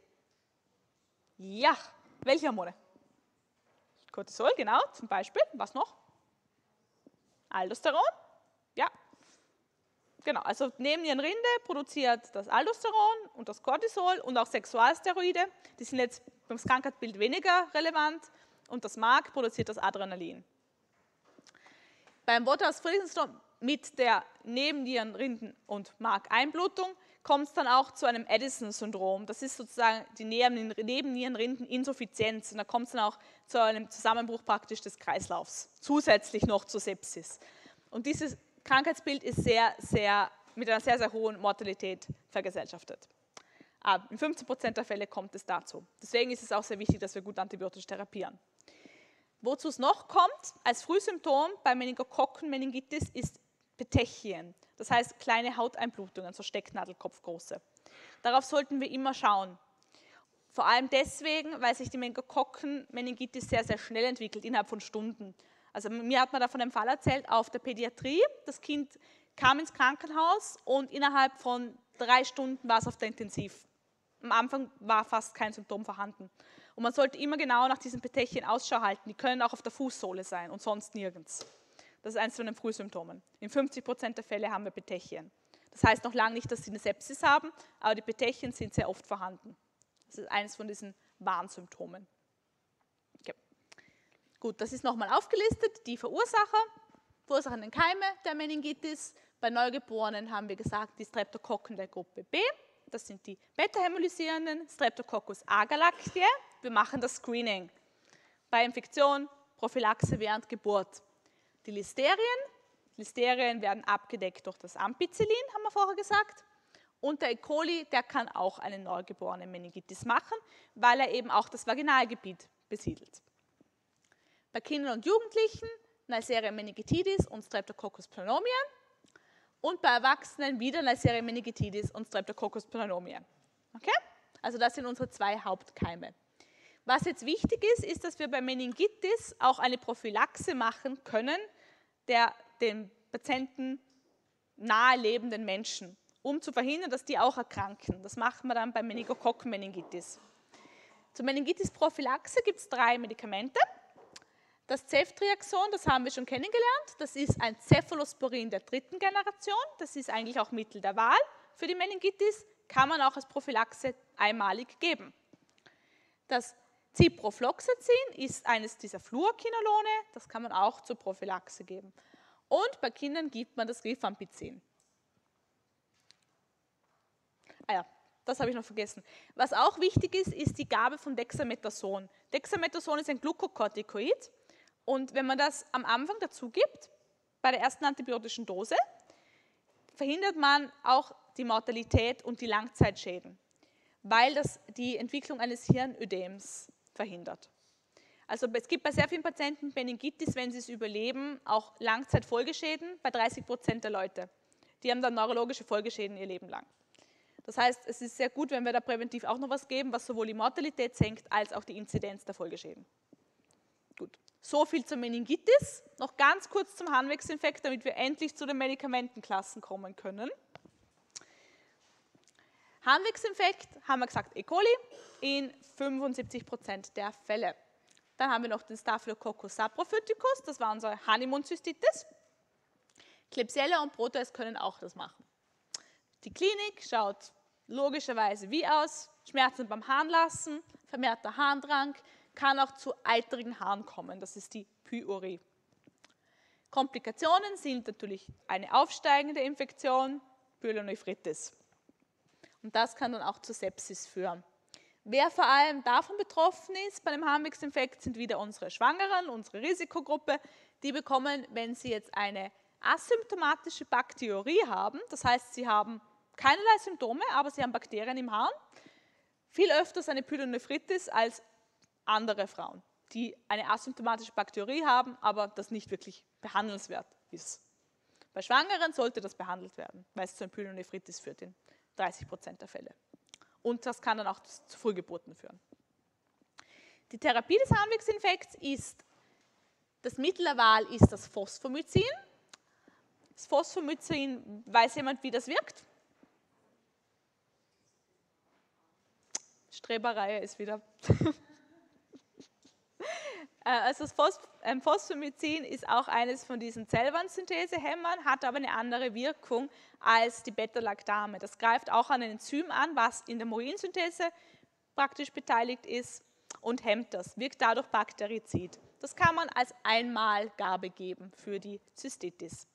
Ja, welche Hormone? Cortisol, genau, zum Beispiel. Was noch? Aldosteron. Genau. Also Nebennierenrinde produziert das Aldosteron und das Cortisol und auch Sexualsteroide. Die sind jetzt beim Krankheitsbild weniger relevant. Und das Mark produziert das Adrenalin. Beim Waterhouse-Friedrichsen mit der Nebennierenrinden- und Markeinblutung kommt es dann auch zu einem Addison-Syndrom. Das ist sozusagen die Nebennierenrindeninsuffizienz. Und da kommt es dann auch zu einem Zusammenbruch praktisch des Kreislaufs, zusätzlich noch zur Sepsis. Und dieses Krankheitsbild ist sehr, sehr, mit einer sehr, sehr hohen Mortalität vergesellschaftet. Aber in 15 Prozent der Fälle kommt es dazu. Deswegen ist es auch sehr wichtig, dass wir gut antibiotisch therapieren. Wozu es noch kommt, als Frühsymptom bei Meningokokken-Meningitis ist Petechien. Das heißt kleine Hauteinblutungen, so Stecknadelkopfgroße. Darauf sollten wir immer schauen. Vor allem deswegen, weil sich die Meningokokken-Meningitis sehr, sehr schnell entwickelt, innerhalb von Stunden. Also mir hat man da von einem Fall erzählt auf der Pädiatrie. Das Kind kam ins Krankenhaus und innerhalb von drei Stunden war es auf der Intensiv. Am Anfang war fast kein Symptom vorhanden. Und man sollte immer genau nach diesen Petechien Ausschau halten. Die können auch auf der Fußsohle sein und sonst nirgends. Das ist eines von den Frühsymptomen. In 50 Prozent der Fälle haben wir Petechien. Das heißt noch lange nicht, dass sie eine Sepsis haben, aber die Petechien sind sehr oft vorhanden. Das ist eines von diesen Warnsymptomen. Gut, das ist nochmal aufgelistet, die Verursacher, verursachenden Keime der Meningitis. Bei Neugeborenen haben wir gesagt, die Streptokokken der Gruppe B. Das sind die beta-hämolysierenden Streptococcus agalactiae. Wir machen das Screening bei Infektion, Prophylaxe während Geburt. Die Listerien, Listerien werden abgedeckt durch das Ampicillin, haben wir vorher gesagt. Und der E. coli, der kann auch eine neugeborene Meningitis machen, weil er eben auch das Vaginalgebiet besiedelt. Bei Kindern und Jugendlichen Neisseria meningitidis und Streptococcus pneumoniae und bei Erwachsenen wieder Neisseria meningitidis und Streptococcus pneumoniae. Okay? Also das sind unsere zwei Hauptkeime. Was jetzt wichtig ist, ist, dass wir bei Meningitis auch eine Prophylaxe machen können der den Patienten nahe lebenden Menschen, um zu verhindern, dass die auch erkranken. Das machen wir dann bei Meningokokken-Meningitis. Zur Meningitis-Prophylaxe gibt es drei Medikamente. Das Ceftriaxon, das haben wir schon kennengelernt, das ist ein Cephalosporin der dritten Generation. Das ist eigentlich auch Mittel der Wahl für die Meningitis, kann man auch als Prophylaxe einmalig geben. Das Ciprofloxacin ist eines dieser Fluorquinolone, das kann man auch zur Prophylaxe geben. Und bei Kindern gibt man das Rifampicin. Ah ja, das habe ich noch vergessen. Was auch wichtig ist, ist die Gabe von Dexamethason. Dexamethason ist ein Glukokortikoid und wenn man das am Anfang dazu gibt, bei der ersten antibiotischen Dose, verhindert man auch die Mortalität und die Langzeitschäden, weil das die Entwicklung eines Hirnödems verhindert. Also es gibt bei sehr vielen Patienten Meningitis, wenn sie es überleben, auch Langzeitfolgeschäden bei 30 Prozent der Leute. Die haben dann neurologische Folgeschäden ihr Leben lang. Das heißt, es ist sehr gut, wenn wir da präventiv auch noch was geben, was sowohl die Mortalität senkt, als auch die Inzidenz der Folgeschäden. So viel zur Meningitis. Noch ganz kurz zum Harnwegsinfekt, damit wir endlich zu den Medikamentenklassen kommen können. Harnwegsinfekt, haben wir gesagt, E. coli in 75 Prozent der Fälle. Dann haben wir noch den Staphylococcus saprophyticus, das war unsere Honeymoon-Zystitis. Klebsiella und Proteus können auch das machen. Die Klinik schaut logischerweise wie aus? Schmerzen beim Harnlassen, vermehrter Harndrang, kann auch zu eitrigen Haaren kommen, das ist die Pyurie. Komplikationen sind natürlich eine aufsteigende Infektion, Pyelonephritis. Und das kann dann auch zur Sepsis führen. Wer vor allem davon betroffen ist bei dem Harnwegsinfekt, sind wieder unsere Schwangeren, unsere Risikogruppe. Die bekommen, wenn sie jetzt eine asymptomatische Bakterie haben, das heißt, sie haben keinerlei Symptome, aber sie haben Bakterien im Harn, viel öfters eine Pyelonephritis als andere Frauen, die eine asymptomatische Bakterie haben, aber das nicht wirklich behandelnswert ist. Bei Schwangeren sollte das behandelt werden, weil es zu Pyelonephritis führt in 30 Prozent der Fälle. Und das kann dann auch zu Frühgeburten führen. Die Therapie des Harnwegsinfekts ist, das Mittel der Wahl ist das Phosphomycin. Das Phosphomycin, weiß jemand, wie das wirkt? Streberei ist wieder. also das ähm, Phosphomycin ist auch eines von diesen Zellwandsynthesehämmern, hat aber eine andere Wirkung als die Beta-Lactame. Das greift auch an ein Enzym an, was in der Murinsynthese praktisch beteiligt ist und hemmt das, wirkt dadurch bakterizid. Das kann man als Einmalgabe geben für die Zystitis.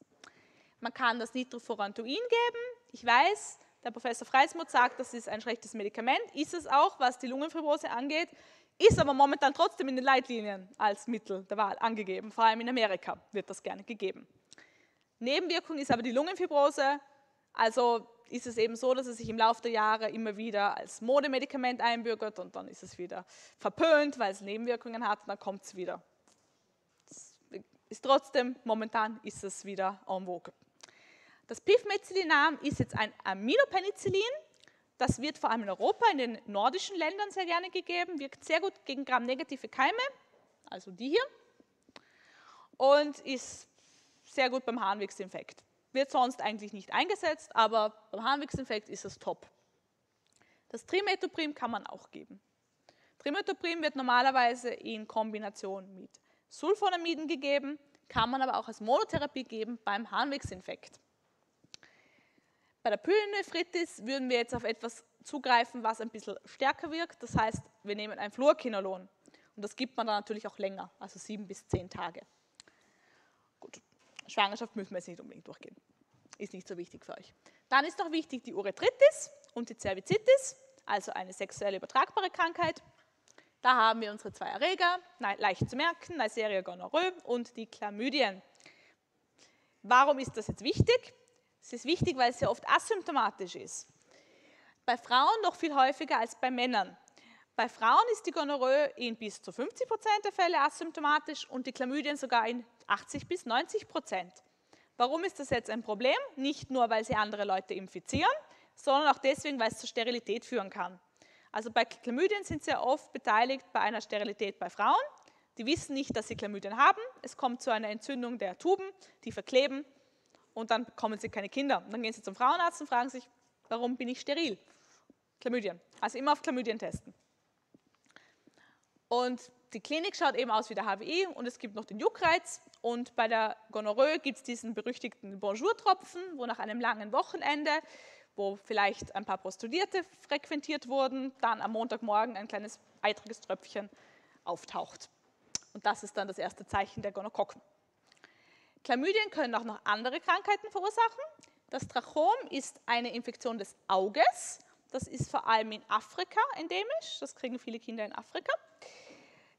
Man kann das Nitrofurantoin geben. Ich weiß, der Professor Freismuth sagt, das ist ein schlechtes Medikament. Ist es auch, was die Lungenfibrose angeht. Ist aber momentan trotzdem in den Leitlinien als Mittel der Wahl angegeben. Vor allem in Amerika wird das gerne gegeben. Nebenwirkung ist aber die Lungenfibrose. Also ist es eben so, dass es sich im Laufe der Jahre immer wieder als Modemedikament einbürgert und dann ist es wieder verpönt, weil es Nebenwirkungen hat und dann kommt es wieder. Das ist trotzdem, momentan ist es wieder en vogue. Das Pivmetzidinam ist jetzt ein Aminopenicillin. Das wird vor allem in Europa, in den nordischen Ländern sehr gerne gegeben, wirkt sehr gut gegen gramnegative Keime, also die hier, und ist sehr gut beim Harnwegsinfekt. Wird sonst eigentlich nicht eingesetzt, aber beim Harnwegsinfekt ist es top. Das Trimetoprim kann man auch geben. Trimetoprim wird normalerweise in Kombination mit Sulfonamiden gegeben, kann man aber auch als Monotherapie geben beim Harnwegsinfekt. Bei der Pyelonephritis würden wir jetzt auf etwas zugreifen, was ein bisschen stärker wirkt. Das heißt, wir nehmen ein Fluorkinolon und das gibt man dann natürlich auch länger, also sieben bis zehn Tage. Gut, Schwangerschaft müssen wir jetzt nicht unbedingt durchgehen. Ist nicht so wichtig für euch. Dann ist noch wichtig die Urethritis und die Cervicitis, also eine sexuell übertragbare Krankheit. Da haben wir unsere zwei Erreger, leicht zu merken, Neisseria gonorrhoe und die Chlamydien. Warum ist das jetzt wichtig? Es ist wichtig, weil es sehr oft asymptomatisch ist. Bei Frauen noch viel häufiger als bei Männern. Bei Frauen ist die Gonorrhoe in bis zu 50 Prozent der Fälle asymptomatisch und die Chlamydien sogar in 80 bis 90 Prozent. Warum ist das jetzt ein Problem? Nicht nur, weil sie andere Leute infizieren, sondern auch deswegen, weil es zur Sterilität führen kann. Also bei Chlamydien sind sehr oft beteiligt bei einer Sterilität bei Frauen. Die wissen nicht, dass sie Chlamydien haben. Es kommt zu einer Entzündung der Tuben, die verkleben und dann bekommen sie keine Kinder. Und dann gehen sie zum Frauenarzt und fragen sich, warum bin ich steril? Chlamydien. Also immer auf Chlamydien testen. Und die Klinik schaut eben aus wie der HWI und es gibt noch den Juckreiz. Und bei der Gonorrhoe gibt es diesen berüchtigten Bonjour-Tropfen, wo nach einem langen Wochenende, wo vielleicht ein paar Prostituierte frequentiert wurden, dann am Montagmorgen ein kleines eitriges Tröpfchen auftaucht. Und das ist dann das erste Zeichen der Gonokokken. Chlamydien können auch noch andere Krankheiten verursachen. Das Trachom ist eine Infektion des Auges. Das ist vor allem in Afrika endemisch. Das kriegen viele Kinder in Afrika.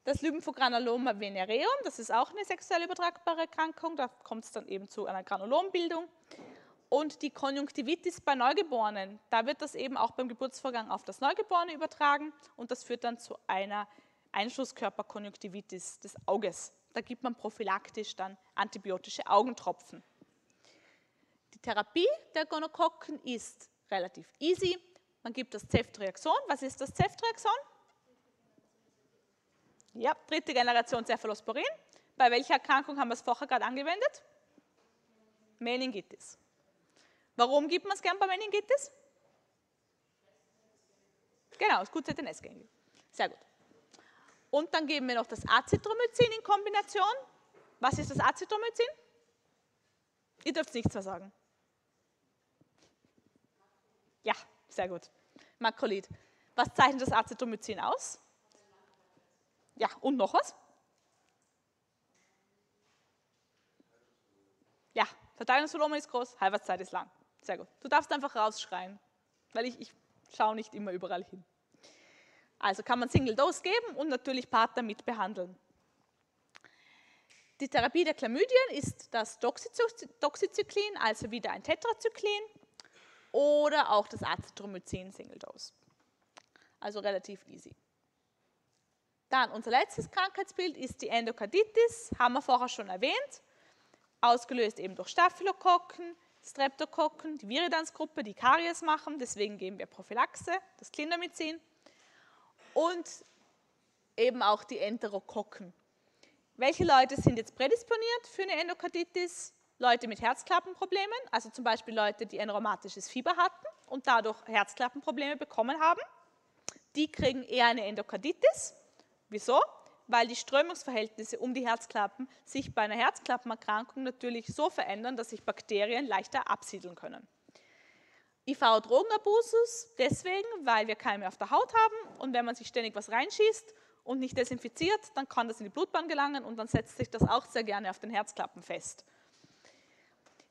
Das Lymphogranuloma venereum, das ist auch eine sexuell übertragbare Erkrankung. Da kommt es dann eben zu einer Granulombildung. Und die Konjunktivitis bei Neugeborenen, da wird das eben auch beim Geburtsvorgang auf das Neugeborene übertragen und das führt dann zu einer Einschusskörperkonjunktivitis des Auges. Da gibt man prophylaktisch dann antibiotische Augentropfen. Die Therapie der Gonokokken ist relativ easy. Man gibt das Ceftriaxon. Was ist das Ceftriaxon? Ja, dritte Generation Cephalosporin. Bei welcher Erkrankung haben wir es vorher gerade angewendet? Meningitis. Warum gibt man es gern bei Meningitis? Genau, das gut ZNS-gängig. Sehr gut. Und dann geben wir noch das Azithromycin in Kombination. Was ist das Azithromycin? Ihr dürft nichts mehr sagen. Ja, sehr gut. Makrolid. Was zeichnet das Azithromycin aus? Ja, und noch was? Ja, Verteilungsvolumen ist groß, Halbwertszeit ist lang. Sehr gut. Du darfst einfach rausschreien, weil ich, ich schaue nicht immer überall hin. Also kann man Single Dose geben und natürlich Partner mit behandeln. Die Therapie der Chlamydien ist das Doxycyclin, also wieder ein Tetrazyklin, oder auch das Azithromycin Single Dose. Also relativ easy. Dann unser letztes Krankheitsbild ist die Endokarditis, haben wir vorher schon erwähnt, ausgelöst eben durch Staphylokokken, Streptokokken, die Viridansgruppe, die Karies machen, deswegen geben wir Prophylaxe, das Clindamycin und eben auch die Enterokokken. Welche Leute sind jetzt prädisponiert für eine Endokarditis? Leute mit Herzklappenproblemen, also zum Beispiel Leute, die ein rheumatisches Fieber hatten und dadurch Herzklappenprobleme bekommen haben. Die kriegen eher eine Endokarditis. Wieso? weil die Strömungsverhältnisse um die Herzklappen sich bei einer Herzklappenerkrankung natürlich so verändern, dass sich Bakterien leichter absiedeln können. IV-Drogenabusus deswegen, weil wir Keime auf der Haut haben und wenn man sich ständig was reinschießt und nicht desinfiziert, dann kann das in die Blutbahn gelangen und dann setzt sich das auch sehr gerne auf den Herzklappen fest.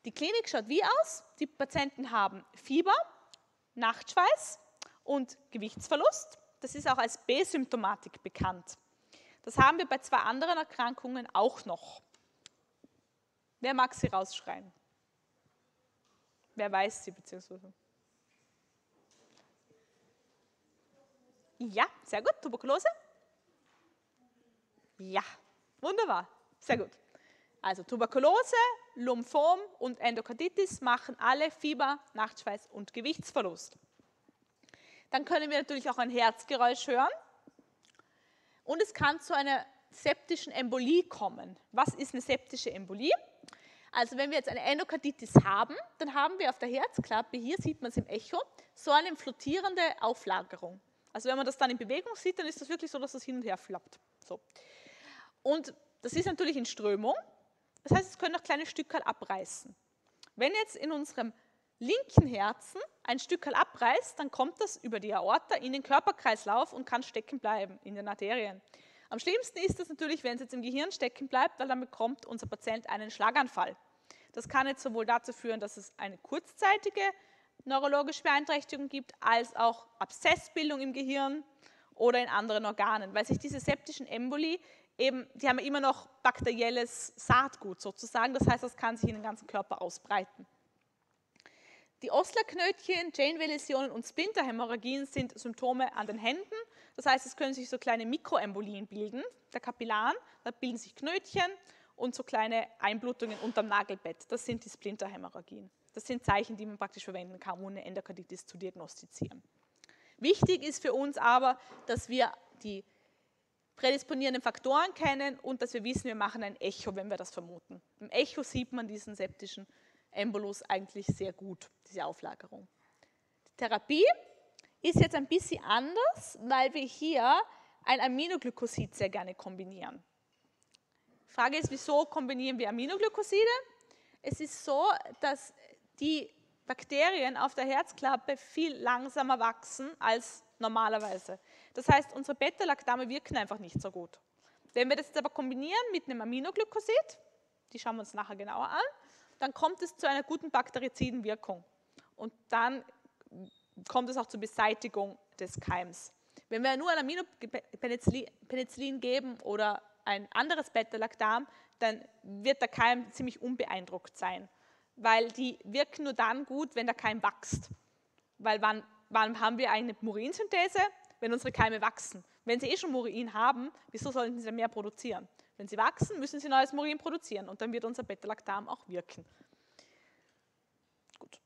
Die Klinik schaut wie aus? Die Patienten haben Fieber, Nachtschweiß und Gewichtsverlust. Das ist auch als B-Symptomatik bekannt. Das haben wir bei zwei anderen Erkrankungen auch noch. Wer mag sie rausschreien? Wer weiß sie beziehungsweise? Ja, sehr gut. Tuberkulose? Ja, wunderbar. Sehr gut. Also Tuberkulose, Lymphom und Endokarditis machen alle Fieber, Nachtschweiß und Gewichtsverlust. Dann können wir natürlich auch ein Herzgeräusch hören. Und es kann zu einer septischen Embolie kommen. Was ist eine septische Embolie? Also wenn wir jetzt eine Endokarditis haben, dann haben wir auf der Herzklappe, hier sieht man es im Echo, so eine flottierende Auflagerung. Also wenn man das dann in Bewegung sieht, dann ist das wirklich so, dass das hin und her flappt. So. Und das ist natürlich in Strömung. Das heißt, es können auch kleine Stücke abreißen. Wenn jetzt in unserem linken Herzen ein Stück abreißt, dann kommt das über die Aorta in den Körperkreislauf und kann stecken bleiben in den Arterien. Am schlimmsten ist es natürlich, wenn es jetzt im Gehirn stecken bleibt, weil dann bekommt unser Patient einen Schlaganfall. Das kann jetzt sowohl dazu führen, dass es eine kurzzeitige neurologische Beeinträchtigung gibt, als auch Abszessbildung im Gehirn oder in anderen Organen, weil sich diese septischen Emboli eben, die haben immer noch bakterielles Saatgut sozusagen, das heißt, das kann sich in den ganzen Körper ausbreiten. Die Oslerknötchen, Janeway-Läsionen und Splinterhämorrhagien sind Symptome an den Händen. Das heißt, es können sich so kleine Mikroembolien bilden, der Kapillaren. Da bilden sich Knötchen und so kleine Einblutungen unterm Nagelbett. Das sind die Splinterhämorrhagien. Das sind Zeichen, die man praktisch verwenden kann, um eine Endokarditis zu diagnostizieren. Wichtig ist für uns aber, dass wir die prädisponierenden Faktoren kennen und dass wir wissen, wir machen ein Echo, wenn wir das vermuten. Im Echo sieht man diesen septischen Embolus eigentlich sehr gut, diese Auflagerung. Die Therapie ist jetzt ein bisschen anders, weil wir hier ein Aminoglykosid sehr gerne kombinieren. Die Frage ist, wieso kombinieren wir Aminoglycoside? Es ist so, dass die Bakterien auf der Herzklappe viel langsamer wachsen als normalerweise. Das heißt, unsere Beta-Lactame wirken einfach nicht so gut. Wenn wir das jetzt aber kombinieren mit einem Aminoglykosid, die schauen wir uns nachher genauer an, dann kommt es zu einer guten bakteriziden Wirkung. Und dann kommt es auch zur Beseitigung des Keims. Wenn wir nur ein Aminopenicillin geben oder ein anderes Beta-Lactam, dann wird der Keim ziemlich unbeeindruckt sein, weil die wirken nur dann gut, wenn der Keim wächst. Weil wann, wann haben wir eine Murinsynthese? Wenn unsere Keime wachsen. Wenn sie eh schon Murin haben, wieso sollten sie mehr produzieren? Wenn sie wachsen, müssen sie neues Murin produzieren und dann wird unser Beta-Lactam auch wirken. Gut.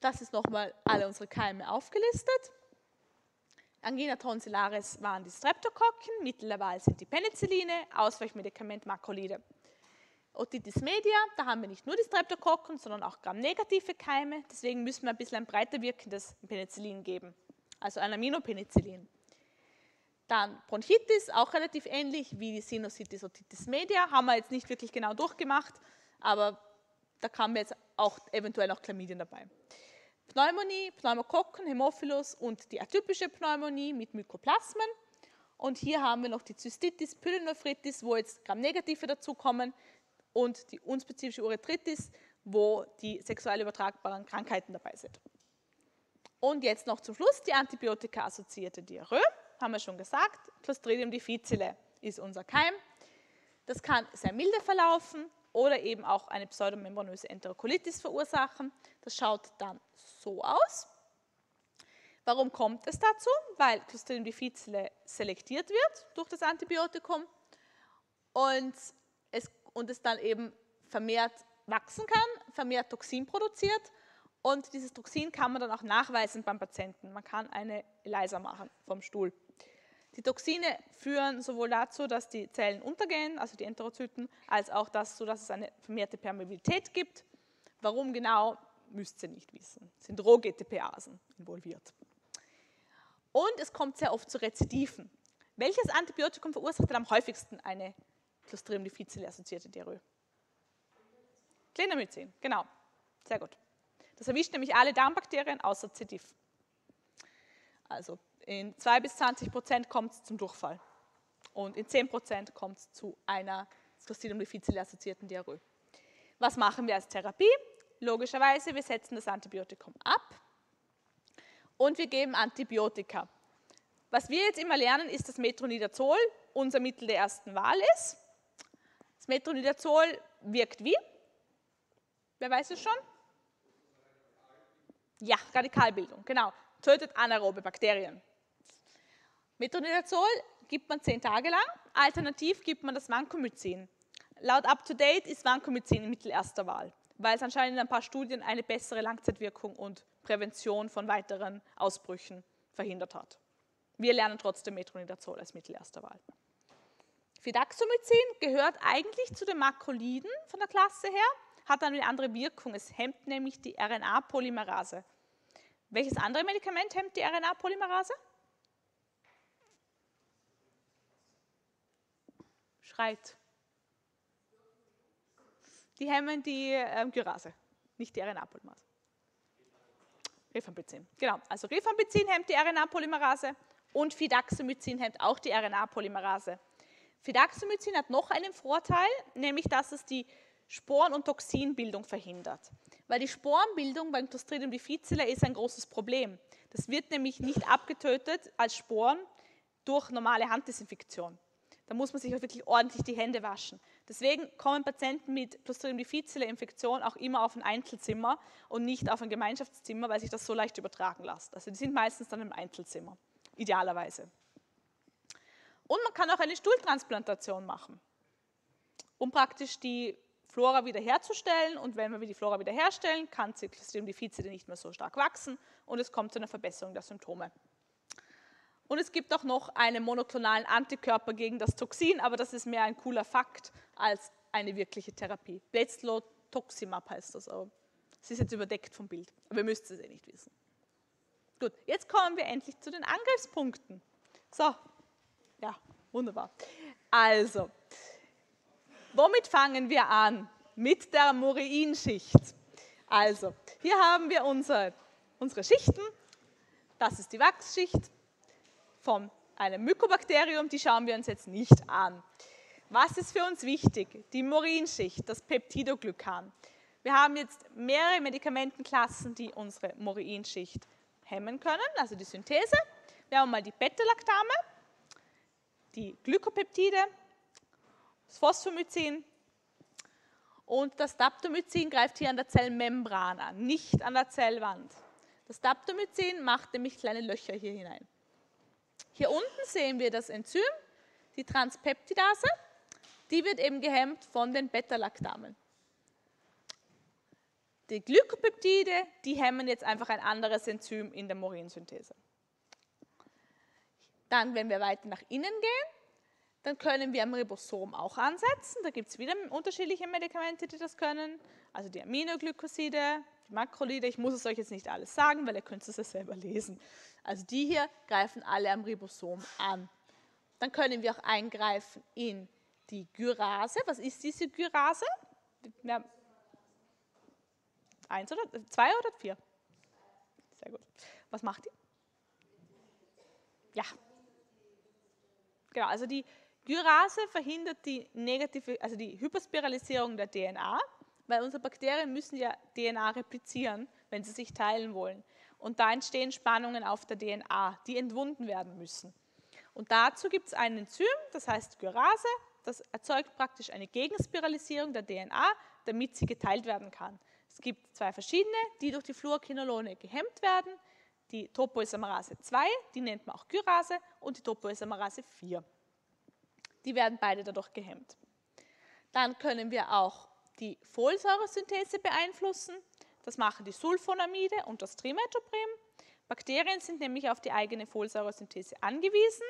Das ist nochmal alle unsere Keime aufgelistet. Angina tonsillaris waren die Streptokokken, Wahl sind die Penicilline, Ausweichmedikament Makrolide. Otitis media, da haben wir nicht nur die Streptokokken, sondern auch gramnegative Keime, deswegen müssen wir ein bisschen ein breiter wirkendes Penicillin geben, also ein Aminopenicillin. Dann Bronchitis, auch relativ ähnlich wie die Sinusitis Otitis media, haben wir jetzt nicht wirklich genau durchgemacht, aber da kamen jetzt auch eventuell noch Chlamydien dabei. Pneumonie, Pneumokokken, Hämophilus und die atypische Pneumonie mit Mykoplasmen. Und hier haben wir noch die Zystitis, Pyelonephritis, wo jetzt Gram-Negative dazukommen und die unspezifische Urethritis, wo die sexuell übertragbaren Krankheiten dabei sind. Und jetzt noch zum Schluss die Antibiotika-assoziierte Diarrhoe, haben wir schon gesagt. Clostridium difficile ist unser Keim. Das kann sehr milde verlaufen oder eben auch eine pseudomembranöse Enterokolitis verursachen. Das schaut dann so aus. Warum kommt es dazu? Weil Clostridium difficile selektiert wird durch das Antibiotikum und es, und es dann eben vermehrt wachsen kann, vermehrt Toxin produziert und dieses Toxin kann man dann auch nachweisen beim Patienten. Man kann eine ELISA machen vom Stuhl. Die Toxine führen sowohl dazu, dass die Zellen untergehen, also die Enterozyten, als auch dazu, dass es eine vermehrte Permeabilität gibt. Warum genau, müsst ihr nicht wissen. Es sind Roh-GTPasen involviert. Und es kommt sehr oft zu Rezidiven. Welches Antibiotikum verursacht denn am häufigsten eine Clostridium difficile assoziierte Diarrhoe? Clindamycin, genau. Sehr gut. Das erwischt nämlich alle Darmbakterien außer C. diff. Also in 2 bis 20 Prozent kommt es zum Durchfall und in 10 Prozent kommt es zu einer Clostridium difficile assoziierten Diarrhoe. Was machen wir als Therapie? Logischerweise, wir setzen das Antibiotikum ab und wir geben Antibiotika. Was wir jetzt immer lernen, ist, dass Metronidazol unser Mittel der ersten Wahl ist. Das Metronidazol wirkt wie? Wer weiß es schon? Ja, Radikalbildung, genau. Tötet anaerobe Bakterien. Metronidazol gibt man zehn Tage lang, alternativ gibt man das Vancomycin. Laut UpToDate ist Vancomycin Mittel erster Wahl, weil es anscheinend in ein paar Studien eine bessere Langzeitwirkung und Prävention von weiteren Ausbrüchen verhindert hat. Wir lernen trotzdem Metronidazol als Mittel erster Wahl. Fidaxomycin gehört eigentlich zu den Makroliden von der Klasse her, hat eine andere Wirkung. Es hemmt nämlich die RNA-Polymerase. Welches andere Medikament hemmt die RNA-Polymerase? Schreit. Die hemmen die ähm, Gyrase, nicht die RNA-Polymerase. Rifampicin. Genau, also Rifampicin hemmt die RNA-Polymerase und Fidaxomycin hemmt auch die RNA-Polymerase. Fidaxomycin hat noch einen Vorteil, nämlich dass es die Sporen- und Toxinbildung verhindert. Weil die Sporenbildung beim Clostridium difficile ist ein großes Problem. Das wird nämlich nicht abgetötet als Sporen durch normale Handdesinfektion. Da muss man sich auch wirklich ordentlich die Hände waschen. Deswegen kommen Patienten mit Clostridium difficile Infektion auch immer auf ein Einzelzimmer und nicht auf ein Gemeinschaftszimmer, weil sich das so leicht übertragen lässt. Also die sind meistens dann im Einzelzimmer, idealerweise. Und man kann auch eine Stuhltransplantation machen, um praktisch die Flora wiederherzustellen. Und wenn wir die Flora wiederherstellen, kann Clostridium difficile nicht mehr so stark wachsen und es kommt zu einer Verbesserung der Symptome. Und es gibt auch noch einen monoklonalen Antikörper gegen das Toxin, aber das ist mehr ein cooler Fakt als eine wirkliche Therapie. Bezlotoximab heißt das, aber es ist jetzt überdeckt vom Bild. Aber ihr müsst es eh nicht wissen. Gut, jetzt kommen wir endlich zu den Angriffspunkten. So, ja, wunderbar. Also, womit fangen wir an? Mit der Murinschicht. Also, hier haben wir unsere, unsere Schichten. Das ist die Wachsschicht von einem Mykobakterium, die schauen wir uns jetzt nicht an. Was ist für uns wichtig? Die Morinschicht, das Peptidoglykan. Wir haben jetzt mehrere Medikamentenklassen, die unsere Morinschicht hemmen können, also die Synthese. Wir haben mal die Beta-Lactame, die Glykopeptide, das Phosphomycin und das Daptomycin greift hier an der Zellmembran an, nicht an der Zellwand. Das Daptomycin macht nämlich kleine Löcher hier hinein. Hier unten sehen wir das Enzym, die Transpeptidase. Die wird eben gehemmt von den Beta-Lactamen. Die Glykopeptide, die hemmen jetzt einfach ein anderes Enzym in der Morinsynthese. Dann, wenn wir weiter nach innen gehen, dann können wir am Ribosom auch ansetzen. Da gibt es wieder unterschiedliche Medikamente, die das können. Also die Aminoglycoside, die Makrolide. Ich muss es euch jetzt nicht alles sagen, weil ihr könnt es ja selber lesen. Also die hier greifen alle am Ribosom an. Dann können wir auch eingreifen in die Gyrase. Was ist diese Gyrase? Eins oder zwei oder vier? Sehr gut. Was macht die? Ja. Genau, also die Gyrase verhindert die negative, also die Hyperspiralisierung der DNA, weil unsere Bakterien müssen ja DNA replizieren, wenn sie sich teilen wollen. Und da entstehen Spannungen auf der DNA, die entwunden werden müssen. Und dazu gibt es ein Enzym, das heißt Gyrase, das erzeugt praktisch eine Gegenspiralisierung der DNA, damit sie geteilt werden kann. Es gibt zwei verschiedene, die durch die Fluorquinolone gehemmt werden. Die Topoisomerase 2, die nennt man auch Gyrase, und die Topoisomerase 4. Die werden beide dadurch gehemmt. Dann können wir auch die Folsäuresynthese beeinflussen. Das machen die Sulfonamide und das Trimetoprim. Bakterien sind nämlich auf die eigene Folsäuresynthese angewiesen.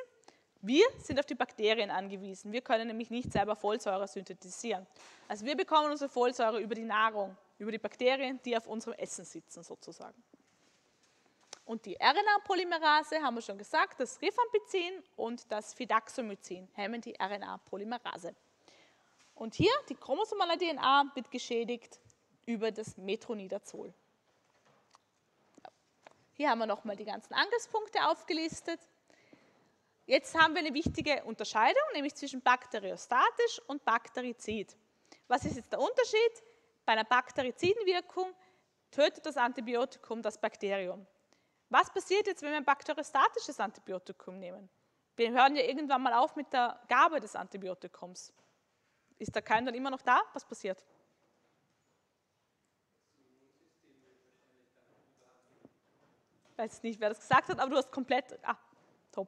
Wir sind auf die Bakterien angewiesen. Wir können nämlich nicht selber Folsäure synthetisieren. Also wir bekommen unsere Folsäure über die Nahrung, über die Bakterien, die auf unserem Essen sitzen sozusagen. Und die RNA-Polymerase, haben wir schon gesagt, das Rifampicin und das Fidaxomycin hemmen die RNA-Polymerase. Und hier, die chromosomale DNA wird geschädigt über das Metronidazol. Hier haben wir nochmal die ganzen Angriffspunkte aufgelistet. Jetzt haben wir eine wichtige Unterscheidung, nämlich zwischen bakteriostatisch und bakterizid. Was ist jetzt der Unterschied? Bei einer bakteriziden Wirkung tötet das Antibiotikum das Bakterium. Was passiert jetzt, wenn wir ein bakteriostatisches Antibiotikum nehmen? Wir hören ja irgendwann mal auf mit der Gabe des Antibiotikums. Ist der Keim dann immer noch da? Was passiert? Ich weiß nicht, wer das gesagt hat, aber du hast komplett. Ah, top.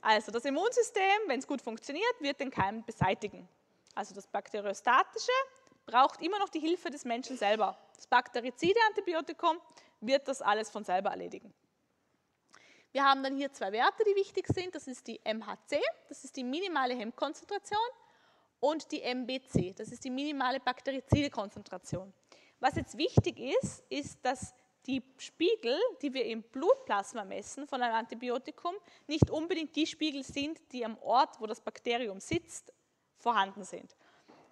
Also das Immunsystem, wenn es gut funktioniert, wird den Keim beseitigen. Also das Bakteriostatische braucht immer noch die Hilfe des Menschen selber. Das bakterizide Antibiotikum wird das alles von selber erledigen. Wir haben dann hier zwei Werte, die wichtig sind. Das ist die MHC, das ist die minimale Hemmkonzentration, und die MBC, das ist die minimale bakterizide Konzentration. Was jetzt wichtig ist, ist, dass die Spiegel, die wir im Blutplasma messen von einem Antibiotikum, nicht unbedingt die Spiegel sind, die am Ort, wo das Bakterium sitzt, vorhanden sind.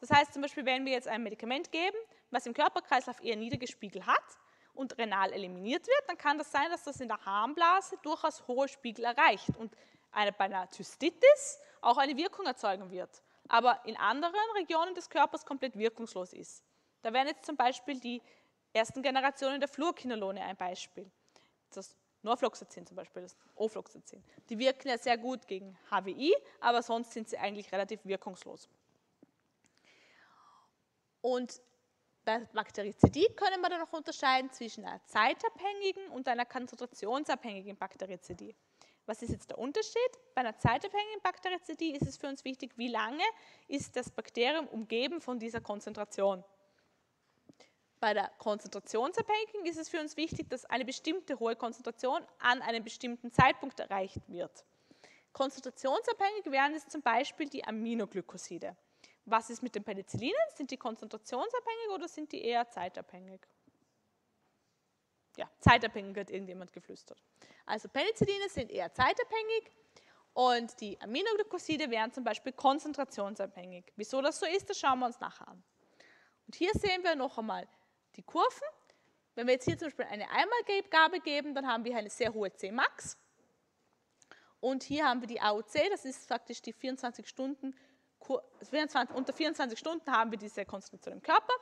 Das heißt zum Beispiel, wenn wir jetzt ein Medikament geben, was im Körperkreislauf eher niedrige Spiegel hat und renal eliminiert wird, dann kann das sein, dass das in der Harnblase durchaus hohe Spiegel erreicht und eine, bei einer Zystitis auch eine Wirkung erzeugen wird, aber in anderen Regionen des Körpers komplett wirkungslos ist. Da wären jetzt zum Beispiel die ersten Generationen der Fluorquinolone ein Beispiel. Das Norfloxacin zum Beispiel, das Ofloxacin. Die wirken ja sehr gut gegen HWI, aber sonst sind sie eigentlich relativ wirkungslos. Und bei Bakterizidie können wir dann noch unterscheiden zwischen einer zeitabhängigen und einer konzentrationsabhängigen Bakterizidie. Was ist jetzt der Unterschied? Bei einer zeitabhängigen Bakterizidie ist es für uns wichtig, wie lange ist das Bakterium umgeben von dieser Konzentration. Bei der konzentrationsabhängigen ist es für uns wichtig, dass eine bestimmte hohe Konzentration an einem bestimmten Zeitpunkt erreicht wird. Konzentrationsabhängig wären es zum Beispiel die Aminoglycoside. Was ist mit den Penicillinen? Sind die konzentrationsabhängig oder sind die eher zeitabhängig? Ja, zeitabhängig hat irgendjemand geflüstert. Also Penicilline sind eher zeitabhängig und die Aminoglycoside wären zum Beispiel konzentrationsabhängig. Wieso das so ist, das schauen wir uns nachher an. Und hier sehen wir noch einmal die Kurven. Wenn wir jetzt hier zum Beispiel eine Einmalgabe geben, dann haben wir eine sehr hohe Cmax. Und hier haben wir die AOC, das ist faktisch die 24 Stunden, 24, unter 24 Stunden haben wir diese Konzentration im Körper.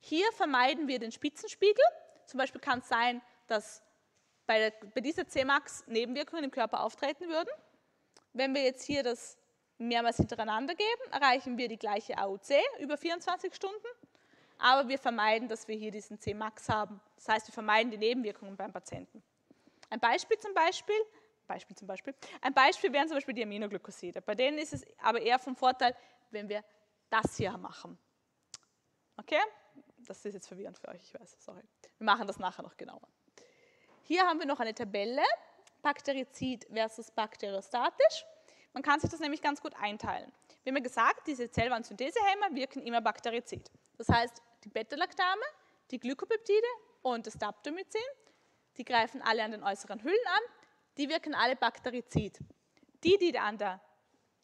Hier vermeiden wir den Spitzenspiegel. Zum Beispiel kann es sein, dass bei, bei dieser Cmax Nebenwirkungen im Körper auftreten würden. Wenn wir jetzt hier das mehrmals hintereinander geben, erreichen wir die gleiche AOC über 24 Stunden aber wir vermeiden, dass wir hier diesen C-Max haben. Das heißt, wir vermeiden die Nebenwirkungen beim Patienten. Ein Beispiel zum Beispiel, Beispiel zum Beispiel, ein Beispiel wären zum Beispiel die Aminoglycoside. Bei denen ist es aber eher vom Vorteil, wenn wir das hier machen. Okay? Das ist jetzt verwirrend für euch, ich weiß, sorry. Wir machen das nachher noch genauer. Hier haben wir noch eine Tabelle, Bakterizid versus bakteriostatisch. Man kann sich das nämlich ganz gut einteilen. Wir haben gesagt, diese Zellwandsynthesehemmer wirken immer bakterizid. Das heißt, die Beta-Lactame, die Glykopeptide und das Daptomycin, die greifen alle an den äußeren Hüllen an, die wirken alle bakterizid. Die, die an der,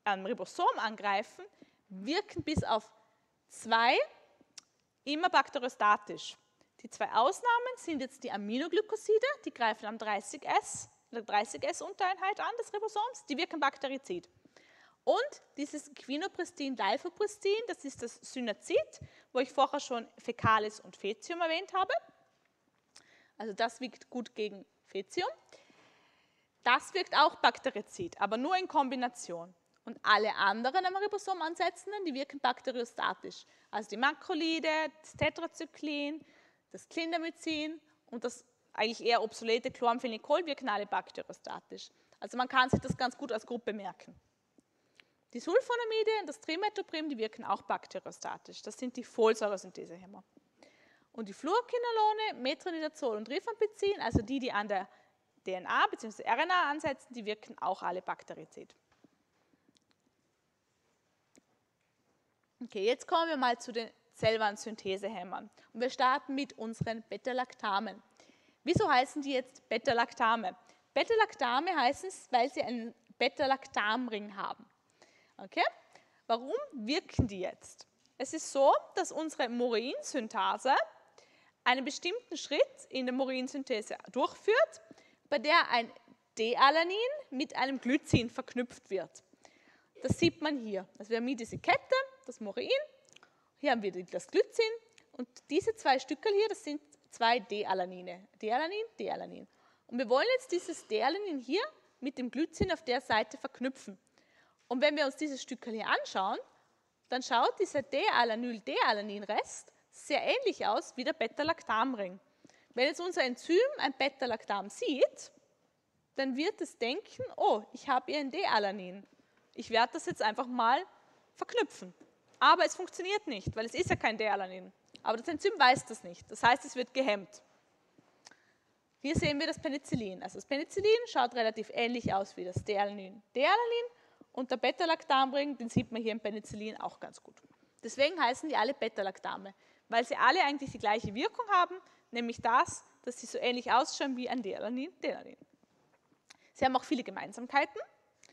am Ribosom angreifen, wirken bis auf zwei immer bakteriostatisch. Die zwei Ausnahmen sind jetzt die Aminoglycoside, die greifen am 30S, der 30S-Untereinheit an des Ribosoms, die wirken bakterizid. Und dieses Quinoprestin-Lifoprestin, das ist das Synazid, wo ich vorher schon Fäkalis und Fetium erwähnt habe. Also das wirkt gut gegen Fetium. Das wirkt auch bakterizid, aber nur in Kombination. Und alle anderen am Ribosom ansetzenden, die wirken bakteriostatisch. Also die Makrolide, das Tetrazyklin, das Clindamycin und das eigentlich eher obsolete Chloramphenicol wirken alle bakteriostatisch. Also man kann sich das ganz gut als Gruppe merken. Die Sulfonamide und das Trimetoprim, die wirken auch bakteriostatisch. Das sind die Folsäuresynthesehemmer. Und die Fluorquinolone, Metronidazol und Rifampicin, also die, die an der DNA bzw. RNA ansetzen, die wirken auch alle bakterizid. Okay, jetzt kommen wir mal zu den Zellwandsynthesehämmern. Und wir starten mit unseren Beta-Lactamen. Wieso heißen die jetzt Beta-Lactame? Beta-Lactame heißen es, weil sie einen Beta-Lactamring haben. Okay? Warum wirken die jetzt? Es ist so, dass unsere Morinsynthase einen bestimmten Schritt in der Morinsynthese durchführt, bei der ein D-Alanin mit einem Glycin verknüpft wird. Das sieht man hier. Also wir haben hier diese Kette, das Morin, hier haben wir das Glycin und diese zwei Stückel hier, das sind zwei D-Alanine. D-Alanin, D-Alanin. Und wir wollen jetzt dieses D-Alanin hier mit dem Glycin auf der Seite verknüpfen. Und wenn wir uns dieses Stückel hier anschauen, dann schaut dieser D-Alanyl-D-Alanin-Rest sehr ähnlich aus wie der Beta-Lactam-Ring. Wenn jetzt unser Enzym ein Beta-Lactam sieht, dann wird es denken, oh, ich habe hier ein D-Alanin. Ich werde das jetzt einfach mal verknüpfen. Aber es funktioniert nicht, weil es ist ja kein D-Alanin. Aber das Enzym weiß das nicht. Das heißt, es wird gehemmt. Hier sehen wir das Penicillin. Also das Penicillin schaut relativ ähnlich aus wie das D-Alanin. D-Alanin und der Beta-Lactamring, den sieht man hier im Penicillin auch ganz gut. Deswegen heißen die alle Beta-Lactame, weil sie alle eigentlich die gleiche Wirkung haben, nämlich das, dass sie so ähnlich ausschauen wie ein D-Alanin, D-Alanin. Sie haben auch viele Gemeinsamkeiten.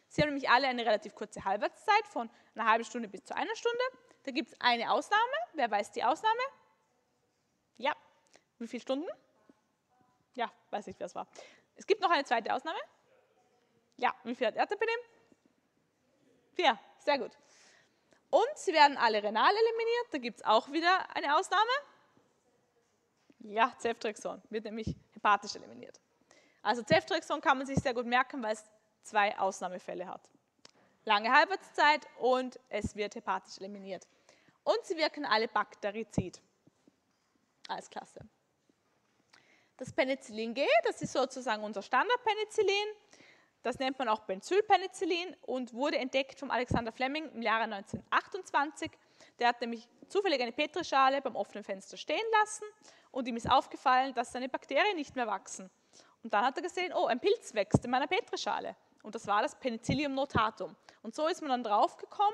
Sie haben nämlich alle eine relativ kurze Halbwertszeit von einer halben Stunde bis zu einer Stunde. Da gibt es eine Ausnahme. Wer weiß die Ausnahme? Ja. Wie viele Stunden? Ja, weiß nicht, wer es war. Es gibt noch eine zweite Ausnahme. Ja, wie viel hat Erdbeeren? Vier, sehr gut. Und sie werden alle renal eliminiert. Da gibt es auch wieder eine Ausnahme. Ja, Ceftriaxon wird nämlich hepatisch eliminiert. Also Ceftriaxon kann man sich sehr gut merken, weil es zwei Ausnahmefälle hat. Lange Halbwertszeit und es wird hepatisch eliminiert. Und sie wirken alle bakterizid. Alles klasse. Das Penicillin G, das ist sozusagen unser Standardpenicillin. Das nennt man auch Benzylpenicillin und wurde entdeckt von Alexander Fleming im Jahre 1928. Der hat nämlich zufällig eine Petrischale beim offenen Fenster stehen lassen und ihm ist aufgefallen, dass seine Bakterien nicht mehr wachsen. Und dann hat er gesehen, oh, ein Pilz wächst in meiner Petrischale. Und das war das Penicillium notatum. Und so ist man dann draufgekommen,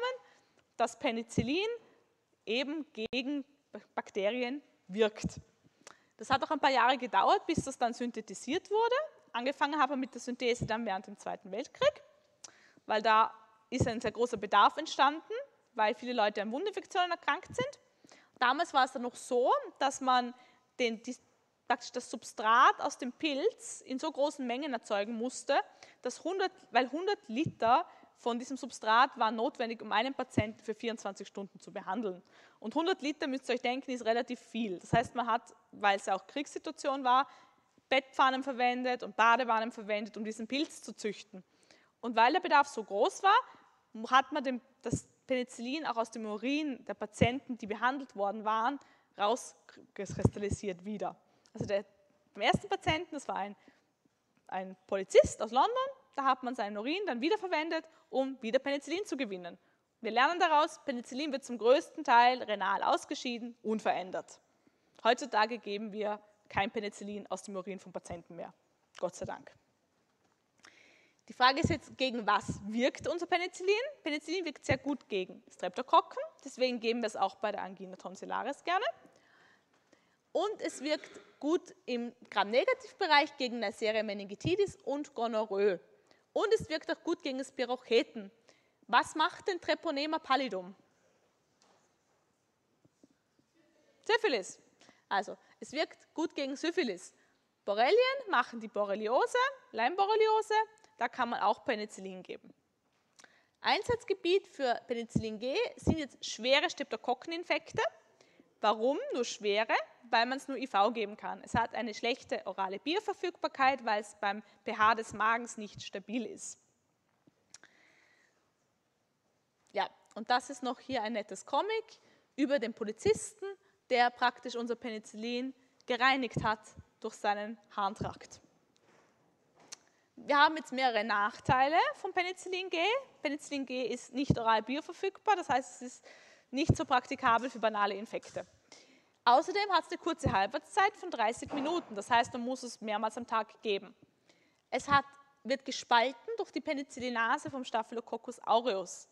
dass Penicillin eben gegen Bakterien wirkt. Das hat auch ein paar Jahre gedauert, bis das dann synthetisiert wurde. Angefangen habe mit der Synthese dann während dem Zweiten Weltkrieg, weil da ist ein sehr großer Bedarf entstanden, weil viele Leute an Wundinfektionen erkrankt sind. Damals war es dann noch so, dass man den, die, praktisch das Substrat aus dem Pilz in so großen Mengen erzeugen musste, dass 100, weil 100 Liter von diesem Substrat waren notwendig, um einen Patienten für 24 Stunden zu behandeln. Und 100 Liter, müsst ihr euch denken, ist relativ viel. Das heißt, man hat, weil es ja auch Kriegssituation war, Bettpfannen verwendet und Badewannen verwendet, um diesen Pilz zu züchten. Und weil der Bedarf so groß war, hat man den, das Penicillin auch aus dem Urin der Patienten, die behandelt worden waren, rauskristallisiert wieder. Also der, beim ersten Patienten, das war ein, ein Polizist aus London, da hat man seinen Urin dann wiederverwendet, um wieder Penicillin zu gewinnen. Wir lernen daraus, Penicillin wird zum größten Teil renal ausgeschieden, unverändert. Heutzutage geben wir kein Penicillin aus dem Urin von Patienten mehr. Gott sei Dank. Die Frage ist jetzt, gegen was wirkt unser Penicillin? Penicillin wirkt sehr gut gegen Streptokokken, deswegen geben wir es auch bei der Angina tonsillaris gerne. Und es wirkt gut im Gram-Negativ-Bereich gegen Neisseria meningitidis und Gonorrhoe. Und es wirkt auch gut gegen Spirocheten. Was macht denn Treponema pallidum? Syphilis. Also, es wirkt gut gegen Syphilis. Borrelien machen die Borreliose, Leimborreliose, da kann man auch Penicillin geben. Einsatzgebiet für Penicillin G sind jetzt schwere Streptokokkeninfekte. Warum nur schwere? Weil man es nur IV geben kann. Es hat eine schlechte orale Bioverfügbarkeit, weil es beim pH des Magens nicht stabil ist. Ja, und das ist noch hier ein nettes Comic über den Polizisten, der praktisch unser Penicillin gereinigt hat durch seinen Harntrakt. Wir haben jetzt mehrere Nachteile von Penicillin G. Penicillin G ist nicht oral bioverfügbar, das heißt, es ist nicht so praktikabel für banale Infekte. Außerdem hat es eine kurze Halbwertszeit von 30 Minuten, das heißt, man muss es mehrmals am Tag geben. Es hat, wird gespalten durch die Penicillinase vom Staphylococcus aureus.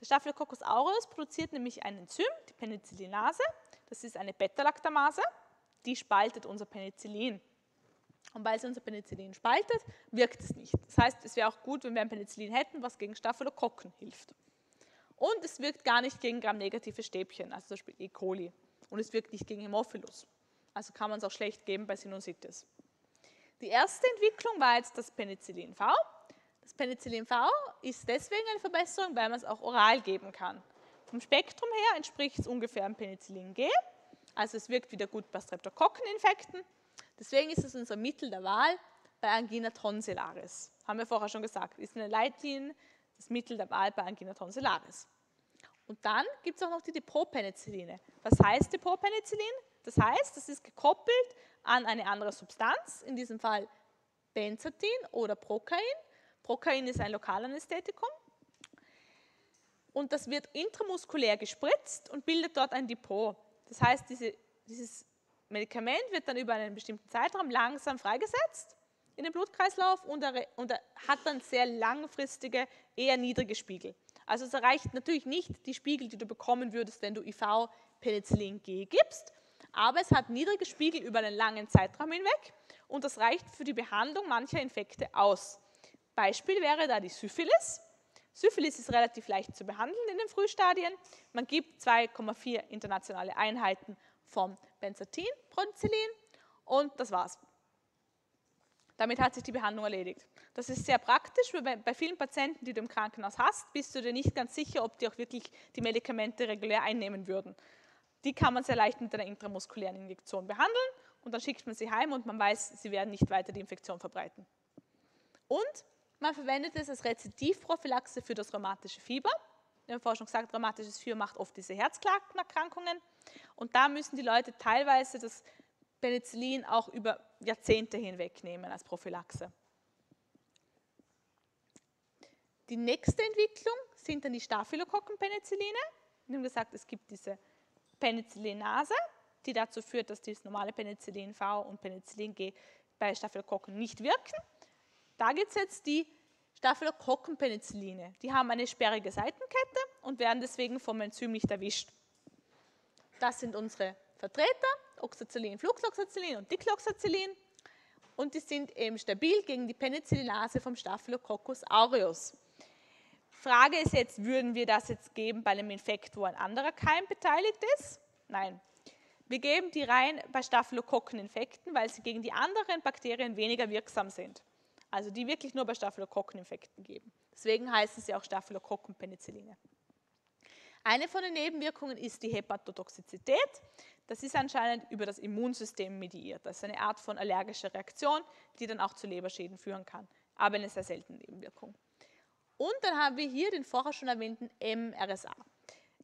Der Staphylococcus aureus produziert nämlich ein Enzym, die Penicillinase. Das ist eine Beta-Lactamase, die spaltet unser Penicillin. Und weil sie unser Penicillin spaltet, wirkt es nicht. Das heißt, es wäre auch gut, wenn wir ein Penicillin hätten, was gegen Staphylokokken hilft. Und es wirkt gar nicht gegen gramnegative Stäbchen, also zum Beispiel E. coli. Und es wirkt nicht gegen Hämophilus. Also kann man es auch schlecht geben bei Sinusitis. Die erste Entwicklung war jetzt das Penicillin V. Das Penicillin V ist deswegen eine Verbesserung, weil man es auch oral geben kann. Vom Spektrum her entspricht es ungefähr dem Penicillin G. Also es wirkt wieder gut bei Streptokokkeninfekten. Deswegen ist es unser Mittel der Wahl bei Angina tonsillaris. Haben wir vorher schon gesagt, ist eine Leitlinie das Mittel der Wahl bei Angina tonsillaris. Und dann gibt es auch noch die Depotpenicilline. Was heißt Depotpenicillin? Das heißt, es ist gekoppelt an eine andere Substanz, in diesem Fall Benzatin oder Procain. Procain ist ein Lokalanästhetikum. Und das wird intramuskulär gespritzt und bildet dort ein Depot. Das heißt, diese, dieses Medikament wird dann über einen bestimmten Zeitraum langsam freigesetzt in den Blutkreislauf und er, und er hat dann sehr langfristige, eher niedrige Spiegel. Also es erreicht natürlich nicht die Spiegel, die du bekommen würdest, wenn du IV Penicillin G gibst, aber es hat niedrige Spiegel über einen langen Zeitraum hinweg und das reicht für die Behandlung mancher Infekte aus. Beispiel wäre da die Syphilis. Syphilis ist relativ leicht zu behandeln in den Frühstadien. Man gibt 2,4 internationale Einheiten vom Benzatin, Penicillin und das war's. Damit hat sich die Behandlung erledigt. Das ist sehr praktisch, weil bei vielen Patienten, die du im Krankenhaus hast, bist du dir nicht ganz sicher, ob die auch wirklich die Medikamente regulär einnehmen würden. Die kann man sehr leicht mit einer intramuskulären Injektion behandeln und dann schickt man sie heim und man weiß, sie werden nicht weiter die Infektion verbreiten. Und man verwendet es als Rezidivprophylaxe für das rheumatische Fieber. Wir haben vorhin schon gesagt, rheumatisches Fieber macht oft diese Herzklagenerkrankungen. Und da müssen die Leute teilweise das Penicillin auch über Jahrzehnte hinweg nehmen als Prophylaxe. Die nächste Entwicklung sind dann die Staphylokokkenpenicilline. Wir haben gesagt, es gibt diese Penicillinase, die dazu führt, dass dieses normale Penicillin V und Penicillin G bei Staphylokokken nicht wirken. Da gibt es jetzt die Staphylokokkenpenicilline. Die haben eine sperrige Seitenkette und werden deswegen vom Enzym nicht erwischt. Das sind unsere Vertreter, Oxacillin, Fluxoxacillin und Dicloxacillin. Und die sind eben stabil gegen die Penicillinase vom Staphylococcus aureus. Frage ist jetzt, würden wir das jetzt geben bei einem Infekt, wo ein anderer Keim beteiligt ist? Nein. Wir geben die rein bei Staphylokokkeninfekten, weil sie gegen die anderen Bakterien weniger wirksam sind. Also die wirklich nur bei Staphylokokkeninfekten geben. Deswegen heißen sie auch Staphylokokkenpenicilline. Eine von den Nebenwirkungen ist die Hepatotoxizität. Das ist anscheinend über das Immunsystem mediiert. Das ist eine Art von allergischer Reaktion, die dann auch zu Leberschäden führen kann, aber eine sehr seltene Nebenwirkung. Und dann haben wir hier den vorher schon erwähnten MRSA.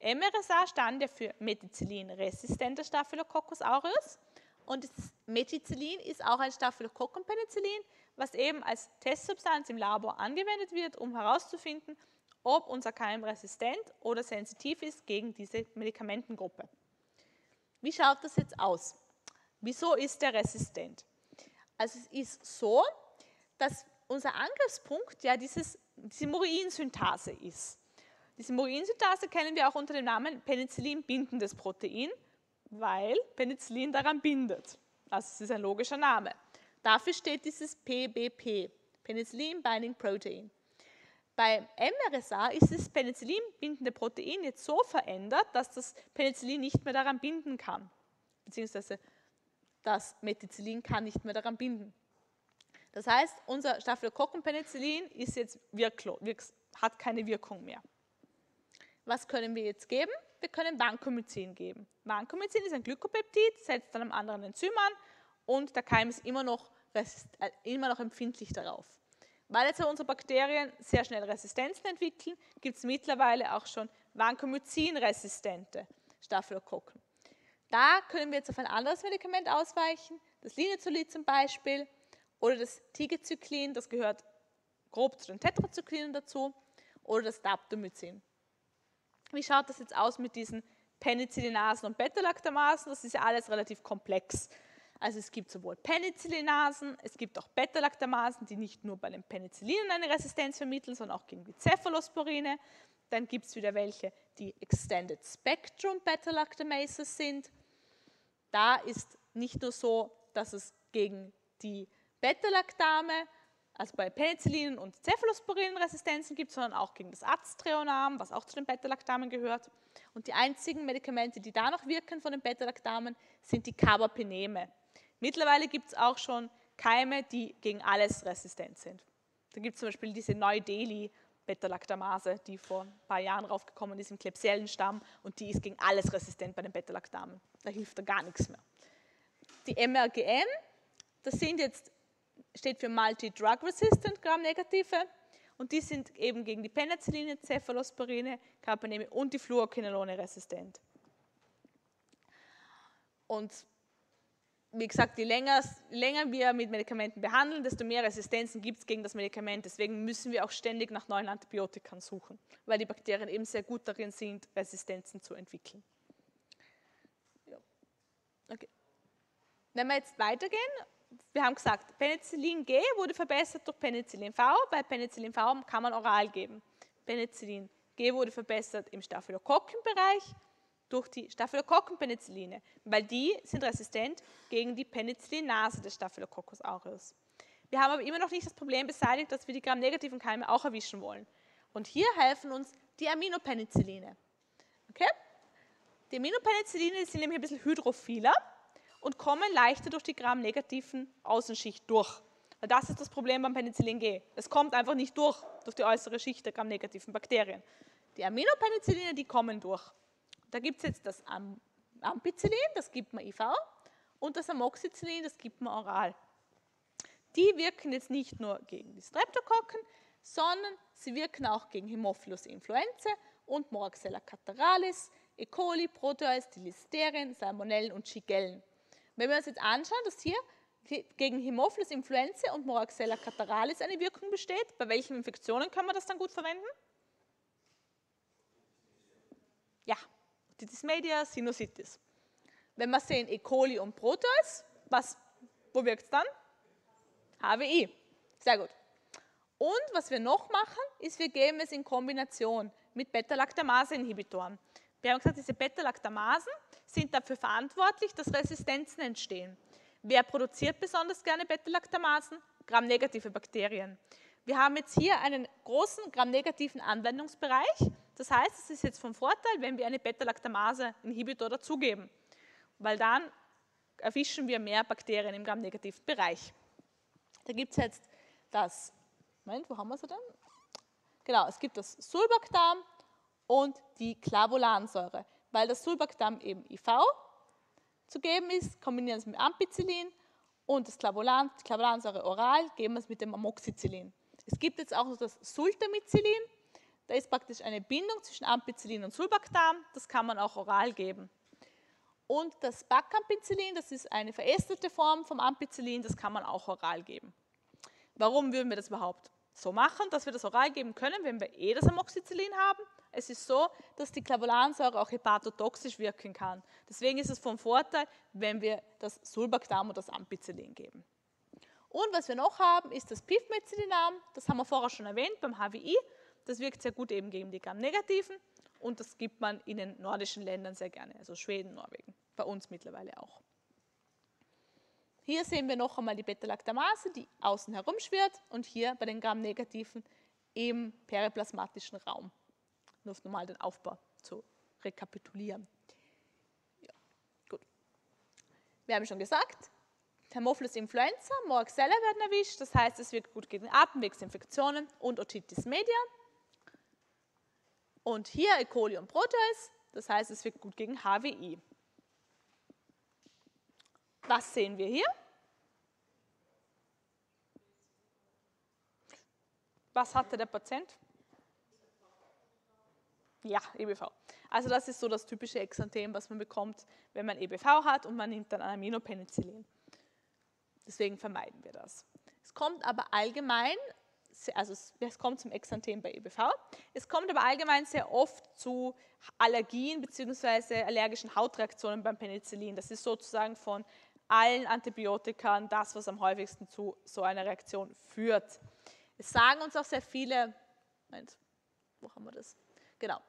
MRSA stand ja für Methicillin-resistenter Staphylococcus aureus und das Methicillin ist auch ein Staphylokokkenpenicillin, was eben als Testsubstanz im Labor angewendet wird, um herauszufinden, ob unser Keim resistent oder sensitiv ist gegen diese Medikamentengruppe. Wie schaut das jetzt aus? Wieso ist der resistent? Also es ist so, dass unser Angriffspunkt ja dieses, diese Murinsynthase ist. Diese Murinsynthase kennen wir auch unter dem Namen Penicillin-bindendes Protein, weil Penicillin daran bindet. Also es ist ein logischer Name. Dafür steht dieses PBP, Penicillin Binding Protein. Bei MRSA ist das Penicillin-bindende Protein jetzt so verändert, dass das Penicillin nicht mehr daran binden kann. Beziehungsweise das Methicillin kann nicht mehr daran binden. Das heißt, unser Staphylokokkenpenicillin ist jetzt wirklos, hat keine Wirkung mehr. Was können wir jetzt geben? Wir können Vancomycin geben. Vancomycin ist ein Glykopeptid, setzt dann einem anderen Enzym an und der Keim ist immer noch, äh, immer noch empfindlich darauf. Weil jetzt unsere Bakterien sehr schnell Resistenzen entwickeln, gibt es mittlerweile auch schon Vancomycin-resistente Staphylokokken. Da können wir jetzt auf ein anderes Medikament ausweichen, das Linezolid zum Beispiel oder das Tigecyclin, das gehört grob zu den Tetrazyklinen dazu, oder das Daptomycin. Wie schaut das jetzt aus mit diesen Penicillinasen und Beta-Lactamasen? Das ist ja alles relativ komplex. Also es gibt sowohl Penicillinasen, es gibt auch Beta-Lactamasen, die nicht nur bei den Penicillinen eine Resistenz vermitteln, sondern auch gegen die Cephalosporine. Dann gibt es wieder welche, die Extended Spectrum Beta-Lactamases sind. Da ist nicht nur so, dass es gegen die Beta-Lactame, also bei Penicillin und Cephalosporin Resistenzen gibt, sondern auch gegen das Aztreonam, was auch zu den Beta-Lactamen gehört. Und die einzigen Medikamente, die da noch wirken von den Beta-Lactamen, sind die Carbapeneme. Mittlerweile gibt es auch schon Keime, die gegen alles resistent sind. Da gibt es zum Beispiel diese Neu-Delhi Beta-Lactamase, die vor ein paar Jahren raufgekommen ist im Klebsiellenstamm und die ist gegen alles resistent bei den Beta-Lactamen. Da hilft da gar nichts mehr. Die MRGN, das sind jetzt, steht für Multi-Drug-Resistant Gram-Negative und die sind eben gegen die Penicilline, Cephalosporine, Carpeneme und die Fluorquinolone resistent. Und wie gesagt, je länger, länger wir mit Medikamenten behandeln, desto mehr Resistenzen gibt es gegen das Medikament. Deswegen müssen wir auch ständig nach neuen Antibiotika suchen, weil die Bakterien eben sehr gut darin sind, Resistenzen zu entwickeln. Ja. Okay. Wenn wir jetzt weitergehen, wir haben gesagt, Penicillin G wurde verbessert durch Penicillin V. Bei Penicillin V kann man oral geben. Penicillin G wurde verbessert im Staphylokokkenbereich durch die Staphylokokkenpenicilline, weil die sind resistent gegen die Penicillinase des Staphylococcus aureus. Wir haben aber immer noch nicht das Problem beseitigt, dass wir die gramnegativen Keime auch erwischen wollen. Und hier helfen uns die Aminopenicilline. Okay? Die Aminopenicilline sind nämlich ein bisschen hydrophiler und kommen leichter durch die gramnegativen Außenschicht durch. Das ist das Problem beim Penicillin G. Es kommt einfach nicht durch, durch die äußere Schicht der gramnegativen Bakterien. Die Aminopenicilline, die kommen durch. Da gibt es jetzt das Ampicillin, das gibt man IV, und das Amoxicillin, das gibt man oral. Die wirken jetzt nicht nur gegen die Streptokokken, sondern sie wirken auch gegen Haemophilus influenzae und Moraxella cataralis, E. coli, Proteus, die Listerien, Salmonellen und Shigellen. Wenn wir uns jetzt anschauen, dass hier gegen Haemophilus influenzae und Moraxella cataralis eine Wirkung besteht, bei welchen Infektionen können wir das dann gut verwenden? Ja, Otitis media, Sinusitis. Wenn wir sehen E. coli und Proteus, was, wo wirkt es dann? HWI. Sehr gut. Und was wir noch machen, ist, wir geben es in Kombination mit Beta-Lactamase-Inhibitoren. Wir haben gesagt, diese Beta-Lactamasen sind dafür verantwortlich, dass Resistenzen entstehen. Wer produziert besonders gerne Beta-Lactamasen? Gramnegative Bakterien. Wir haben jetzt hier einen großen gramnegativen Anwendungsbereich. Das heißt, es ist jetzt von Vorteil, wenn wir eine Beta-Lactamase-Inhibitor dazugeben, weil dann erwischen wir mehr Bakterien im gramnegativen Bereich. Da gibt es jetzt das, Moment, wo haben wir sie denn? Genau, es gibt das Sulbactam und die Clavulansäure. Weil das Sulbactam eben IV zu geben ist, kombinieren wir es mit Ampicillin und das Clavulan, die Clavulansäure oral geben wir es mit dem Amoxicillin. Es gibt jetzt auch noch das Sultamicillin, da ist praktisch eine Bindung zwischen Ampicillin und Sulbactam, das kann man auch oral geben. Und das Bacampicillin, das ist eine verästerte Form vom Ampicillin, das kann man auch oral geben. Warum würden wir das überhaupt so machen, dass wir das oral geben können, wenn wir eh das Amoxicillin haben? Es ist so, dass die Clavulansäure auch hepatotoxisch wirken kann. Deswegen ist es von Vorteil, wenn wir das Sulbactam und das Ampicillin geben. Und was wir noch haben, ist das Pivmethicillinam. Das haben wir vorher schon erwähnt beim HWI. Das wirkt sehr gut eben gegen die Gram-Negativen und das gibt man in den nordischen Ländern sehr gerne, also Schweden, Norwegen, bei uns mittlerweile auch. Hier sehen wir noch einmal die Beta-Lactamase, die außen herum schwirrt und hier bei den Gram-Negativen im periplasmatischen Raum. Nur nochmal den Aufbau zu rekapitulieren. Ja, gut. Wir haben schon gesagt, Thermophilus influenza, Moraxella werden erwischt, das heißt, es wirkt gut gegen Atemwegsinfektionen und Otitis media. Und hier E. coli und Proteus, das heißt, es wirkt gut gegen HWI. Was sehen wir hier? Was hatte der Patient? Ja, EBV. Also das ist so das typische Exanthem, was man bekommt, wenn man EBV hat und man nimmt dann Aminopenicillin. Deswegen vermeiden wir das. Es kommt aber allgemein, also es kommt zum Exanthem bei EBV, es kommt aber allgemein sehr oft zu Allergien bzw. allergischen Hautreaktionen beim Penicillin. Das ist sozusagen von allen Antibiotikern das, was am häufigsten zu so einer Reaktion führt. Es sagen uns auch sehr viele, Moment, wo haben wir das? Genau.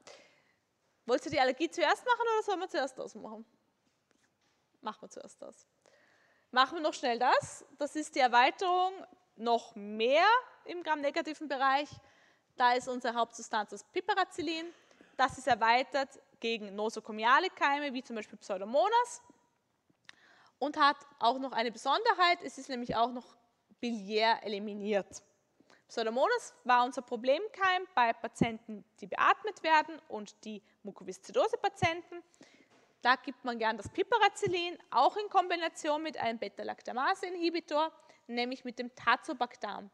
Wolltest du die Allergie zuerst machen oder sollen wir zuerst das machen? Machen wir zuerst das. Machen wir noch schnell das. Das ist die Erweiterung noch mehr im gramnegativen Bereich. Da ist unsere Hauptsubstanz das Piperacillin. Das ist erweitert gegen nosokomiale Keime, wie zum Beispiel Pseudomonas. Und hat auch noch eine Besonderheit, es ist nämlich auch noch biliär eliminiert. Pseudomonas war unser Problemkeim bei Patienten, die beatmet werden und die Mukoviszidose-Patienten. Da gibt man gern das Piperacillin, auch in Kombination mit einem Beta-Lactamase-Inhibitor, nämlich mit dem Tazobactam.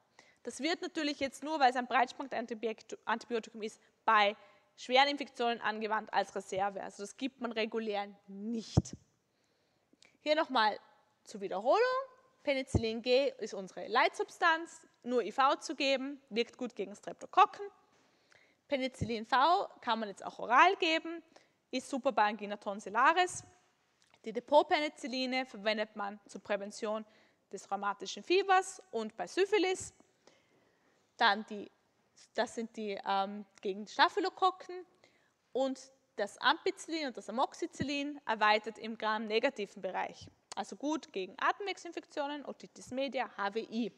Das wird natürlich jetzt nur, weil es ein Breitspannantibiotikum ist, bei schweren Infektionen angewandt als Reserve. Also das gibt man regulär nicht. Hier nochmal zur Wiederholung. Penicillin G ist unsere Leitsubstanz, nur IV zu geben, wirkt gut gegen Streptokokken. Penicillin V kann man jetzt auch oral geben, ist super bei Angina tonsillaris. Die Depotpenicilline verwendet man zur Prävention des rheumatischen Fiebers und bei Syphilis. Dann die, das sind die ähm, gegen Staphylokokken und das Ampicillin und das Amoxicillin erweitert im Gram-negativen Bereich. Also gut gegen Atemwegsinfektionen, Otitis media, HWI.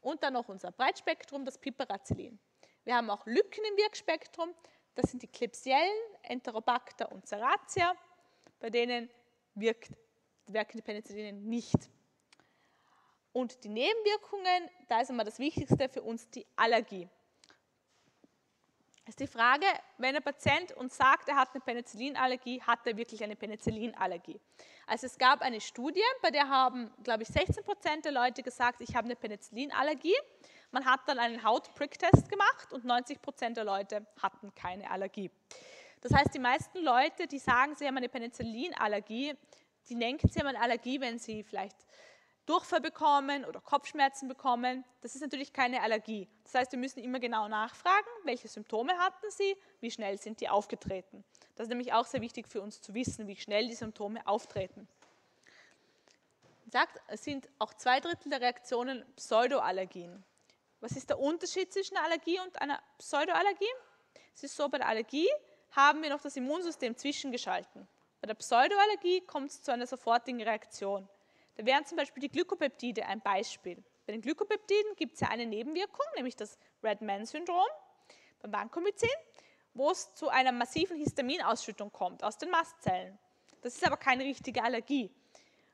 Und dann noch unser Breitspektrum, das Piperacillin. Wir haben auch Lücken im Wirkspektrum. Das sind die Klebsiellen, Enterobacter und Serratia. Bei denen wirkt, wirken die Penicilline nicht. Und die Nebenwirkungen, da ist immer das Wichtigste für uns die Allergie. ist die Frage, wenn ein Patient uns sagt, er hat eine Penicillinallergie, hat er wirklich eine Penicillinallergie? Also es gab eine Studie, bei der haben, glaube ich, 16 Prozent der Leute gesagt, ich habe eine Penicillinallergie. Man hat dann einen Haut-Prick-Test gemacht und 90 Prozent der Leute hatten keine Allergie. Das heißt, die meisten Leute, die sagen, sie haben eine Penicillinallergie, die denken, sie haben eine Allergie, wenn sie vielleicht Durchfall bekommen oder Kopfschmerzen bekommen, das ist natürlich keine Allergie. Das heißt, wir müssen immer genau nachfragen, welche Symptome hatten sie, wie schnell sind die aufgetreten. Das ist nämlich auch sehr wichtig für uns zu wissen, wie schnell die Symptome auftreten. sagt, es sind auch zwei Drittel der Reaktionen Pseudoallergien. Was ist der Unterschied zwischen einer Allergie und einer Pseudoallergie? Es ist so, bei der Allergie haben wir noch das Immunsystem zwischengeschalten. Bei der Pseudoallergie kommt es zu einer sofortigen Reaktion. Da wären zum Beispiel die Glykopeptide ein Beispiel. Bei den Glykopeptiden gibt es ja eine Nebenwirkung, nämlich das Red-Man-Syndrom beim Vancomycin, wo es zu einer massiven Histaminausschüttung kommt aus den Mastzellen. Das ist aber keine richtige Allergie,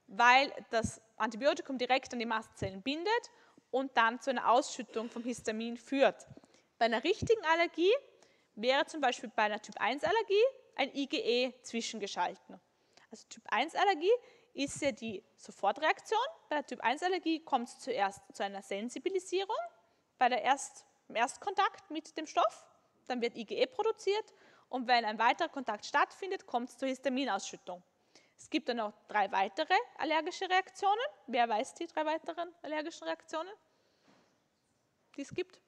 weil das Antibiotikum direkt an die Mastzellen bindet und dann zu einer Ausschüttung vom Histamin führt. Bei einer richtigen Allergie wäre zum Beispiel bei einer Typ-1-Allergie ein IgE zwischengeschalten. Also Typ-1-Allergie ist ja die Sofortreaktion. Bei der Typ-1-Allergie kommt es zuerst zu einer Sensibilisierung bei der Erst, Erstkontakt mit dem Stoff. Dann wird IgE produziert und wenn ein weiterer Kontakt stattfindet, kommt es zur Histaminausschüttung. Es gibt dann noch drei weitere allergische Reaktionen. Wer weiß die drei weiteren allergischen Reaktionen, die es gibt?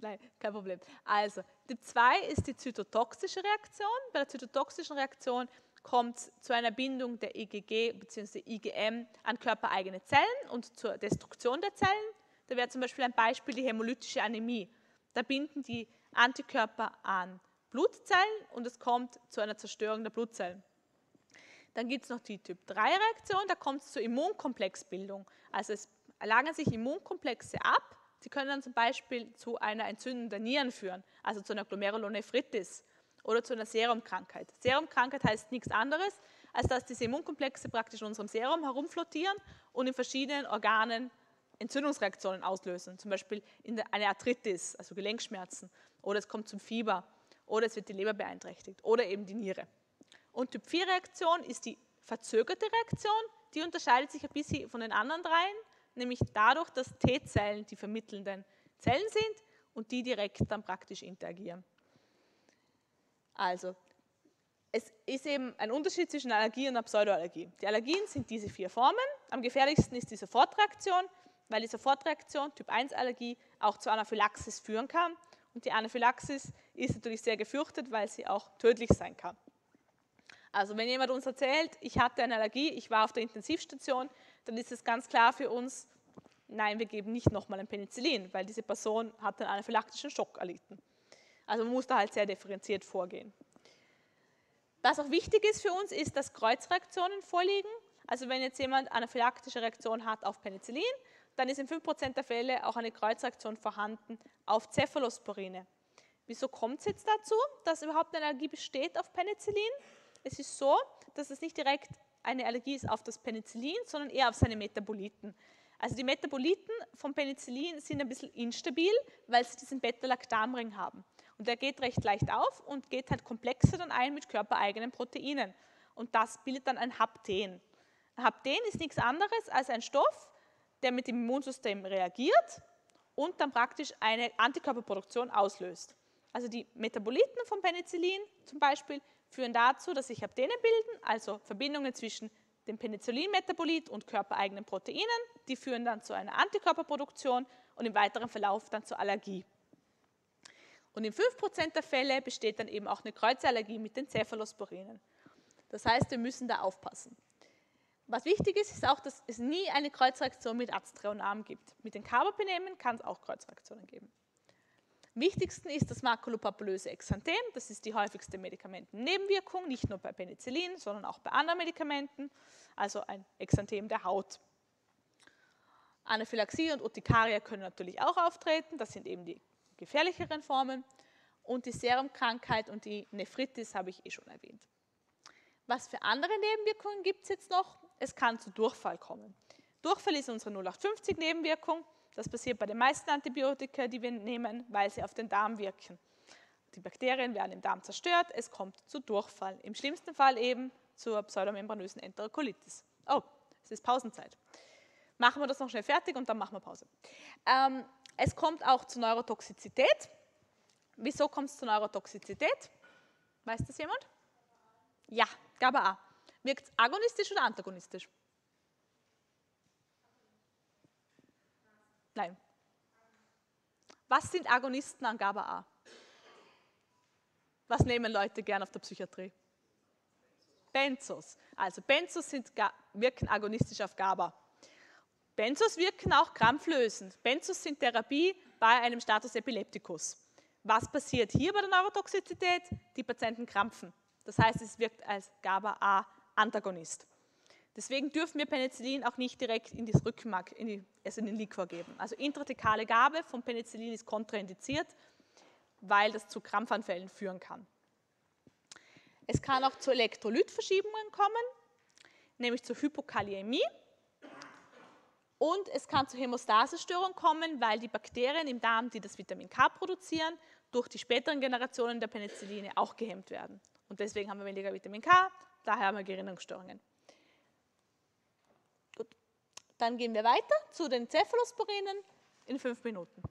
Nein, kein Problem. Also, Typ 2 ist die zytotoxische Reaktion. Bei der zytotoxischen Reaktion kommt es zu einer Bindung der IgG bzw. IgM an körpereigene Zellen und zur Destruktion der Zellen. Da wäre zum Beispiel ein Beispiel die hämolytische Anämie. Da binden die Antikörper an Blutzellen und es kommt zu einer Zerstörung der Blutzellen. Dann gibt es noch die Typ 3-Reaktion, da kommt es zur Immunkomplexbildung. Also es lagern sich Immunkomplexe ab Sie können dann zum Beispiel zu einer Entzündung der Nieren führen, also zu einer Glomerulonephritis oder zu einer Serumkrankheit. Serumkrankheit heißt nichts anderes, als dass diese Immunkomplexe praktisch in unserem Serum herumflottieren und in verschiedenen Organen Entzündungsreaktionen auslösen, zum Beispiel in eine Arthritis, also Gelenkschmerzen, oder es kommt zum Fieber, oder es wird die Leber beeinträchtigt, oder eben die Niere. Und Typ 4-Reaktion ist die verzögerte Reaktion, die unterscheidet sich ein bisschen von den anderen dreien nämlich dadurch, dass T-Zellen die vermittelnden Zellen sind und die direkt dann praktisch interagieren. Also, es ist eben ein Unterschied zwischen Allergie und einer Pseudoallergie. Die Allergien sind diese vier Formen. Am gefährlichsten ist die Sofortreaktion, weil die Sofortreaktion, Typ 1 Allergie, auch zu Anaphylaxis führen kann. Und die Anaphylaxis ist natürlich sehr gefürchtet, weil sie auch tödlich sein kann. Also wenn jemand uns erzählt, ich hatte eine Allergie, ich war auf der Intensivstation, dann ist es ganz klar für uns, nein, wir geben nicht nochmal ein Penicillin, weil diese Person hat einen anaphylaktischen Schock erlitten. Also man muss da halt sehr differenziert vorgehen. Was auch wichtig ist für uns, ist, dass Kreuzreaktionen vorliegen. Also wenn jetzt jemand eine anaphylaktische Reaktion hat auf Penicillin, dann ist in 5% der Fälle auch eine Kreuzreaktion vorhanden auf Cephalosporine. Wieso kommt es jetzt dazu, dass überhaupt eine Allergie besteht auf Penicillin? Es ist so, dass es nicht direkt eine Allergie ist auf das Penicillin, sondern eher auf seine Metaboliten. Also die Metaboliten vom Penicillin sind ein bisschen instabil, weil sie diesen Beta-Lactam-Ring haben. Und der geht recht leicht auf und geht halt komplexer dann ein mit körpereigenen Proteinen. Und das bildet dann ein Hapten. Ein Hapten ist nichts anderes als ein Stoff, der mit dem Immunsystem reagiert und dann praktisch eine Antikörperproduktion auslöst. Also die Metaboliten vom Penicillin zum Beispiel führen dazu, dass sich Haptene bilden, also Verbindungen zwischen dem Penicillin-Metabolit und körpereigenen Proteinen. Die führen dann zu einer Antikörperproduktion und im weiteren Verlauf dann zur Allergie. Und in 5% der Fälle besteht dann eben auch eine Kreuzallergie mit den Cephalosporinen. Das heißt, wir müssen da aufpassen. Was wichtig ist, ist auch, dass es nie eine Kreuzreaktion mit Aztreonam gibt. Mit den Carbapenemen kann es auch Kreuzreaktionen geben. Wichtigsten ist das makulopapulöse Exanthem. Das ist die häufigste Medikamentennebenwirkung, nicht nur bei Penicillin, sondern auch bei anderen Medikamenten. Also ein Exanthem der Haut. Anaphylaxie und Urtikaria können natürlich auch auftreten. Das sind eben die gefährlicheren Formen. Und die Serumkrankheit und die Nephritis habe ich eh schon erwähnt. Was für andere Nebenwirkungen gibt es jetzt noch? Es kann zu Durchfall kommen. Durchfall ist unsere 0850-Nebenwirkung. Das passiert bei den meisten Antibiotika, die wir nehmen, weil sie auf den Darm wirken. Die Bakterien werden im Darm zerstört, es kommt zu Durchfall. Im schlimmsten Fall eben zur pseudomembranösen Enterokolitis. Oh, es ist Pausenzeit. Machen wir das noch schnell fertig und dann machen wir Pause. Ähm, es kommt auch zu Neurotoxizität. Wieso kommt es zu Neurotoxizität? Weiß das jemand? Ja, GABA A. Wirkt es agonistisch oder antagonistisch? Nein. Was sind Agonisten an GABA A? Was nehmen Leute gern auf der Psychiatrie? Benzos. Also Benzos sind, wirken agonistisch auf GABA. Benzos wirken auch krampflösend. Benzos sind Therapie bei einem Status Epilepticus. Was passiert hier bei der Neurotoxizität? Die Patienten krampfen. Das heißt, es wirkt als GABA-A-Antagonist. Deswegen dürfen wir Penicillin auch nicht direkt in das Rückenmark, in, die, also in den Liquor geben. Also intrathekale Gabe von Penicillin ist kontraindiziert, weil das zu Krampfanfällen führen kann. Es kann auch zu Elektrolytverschiebungen kommen, nämlich zur Hypokaliämie. Und es kann zu Hämostasestörungen kommen, weil die Bakterien im Darm, die das Vitamin K produzieren, durch die späteren Generationen der Penicilline auch gehemmt werden. Und deswegen haben wir weniger Vitamin K, daher haben wir Gerinnungsstörungen. Dann gehen wir weiter zu den Cephalosporinen in fünf Minuten.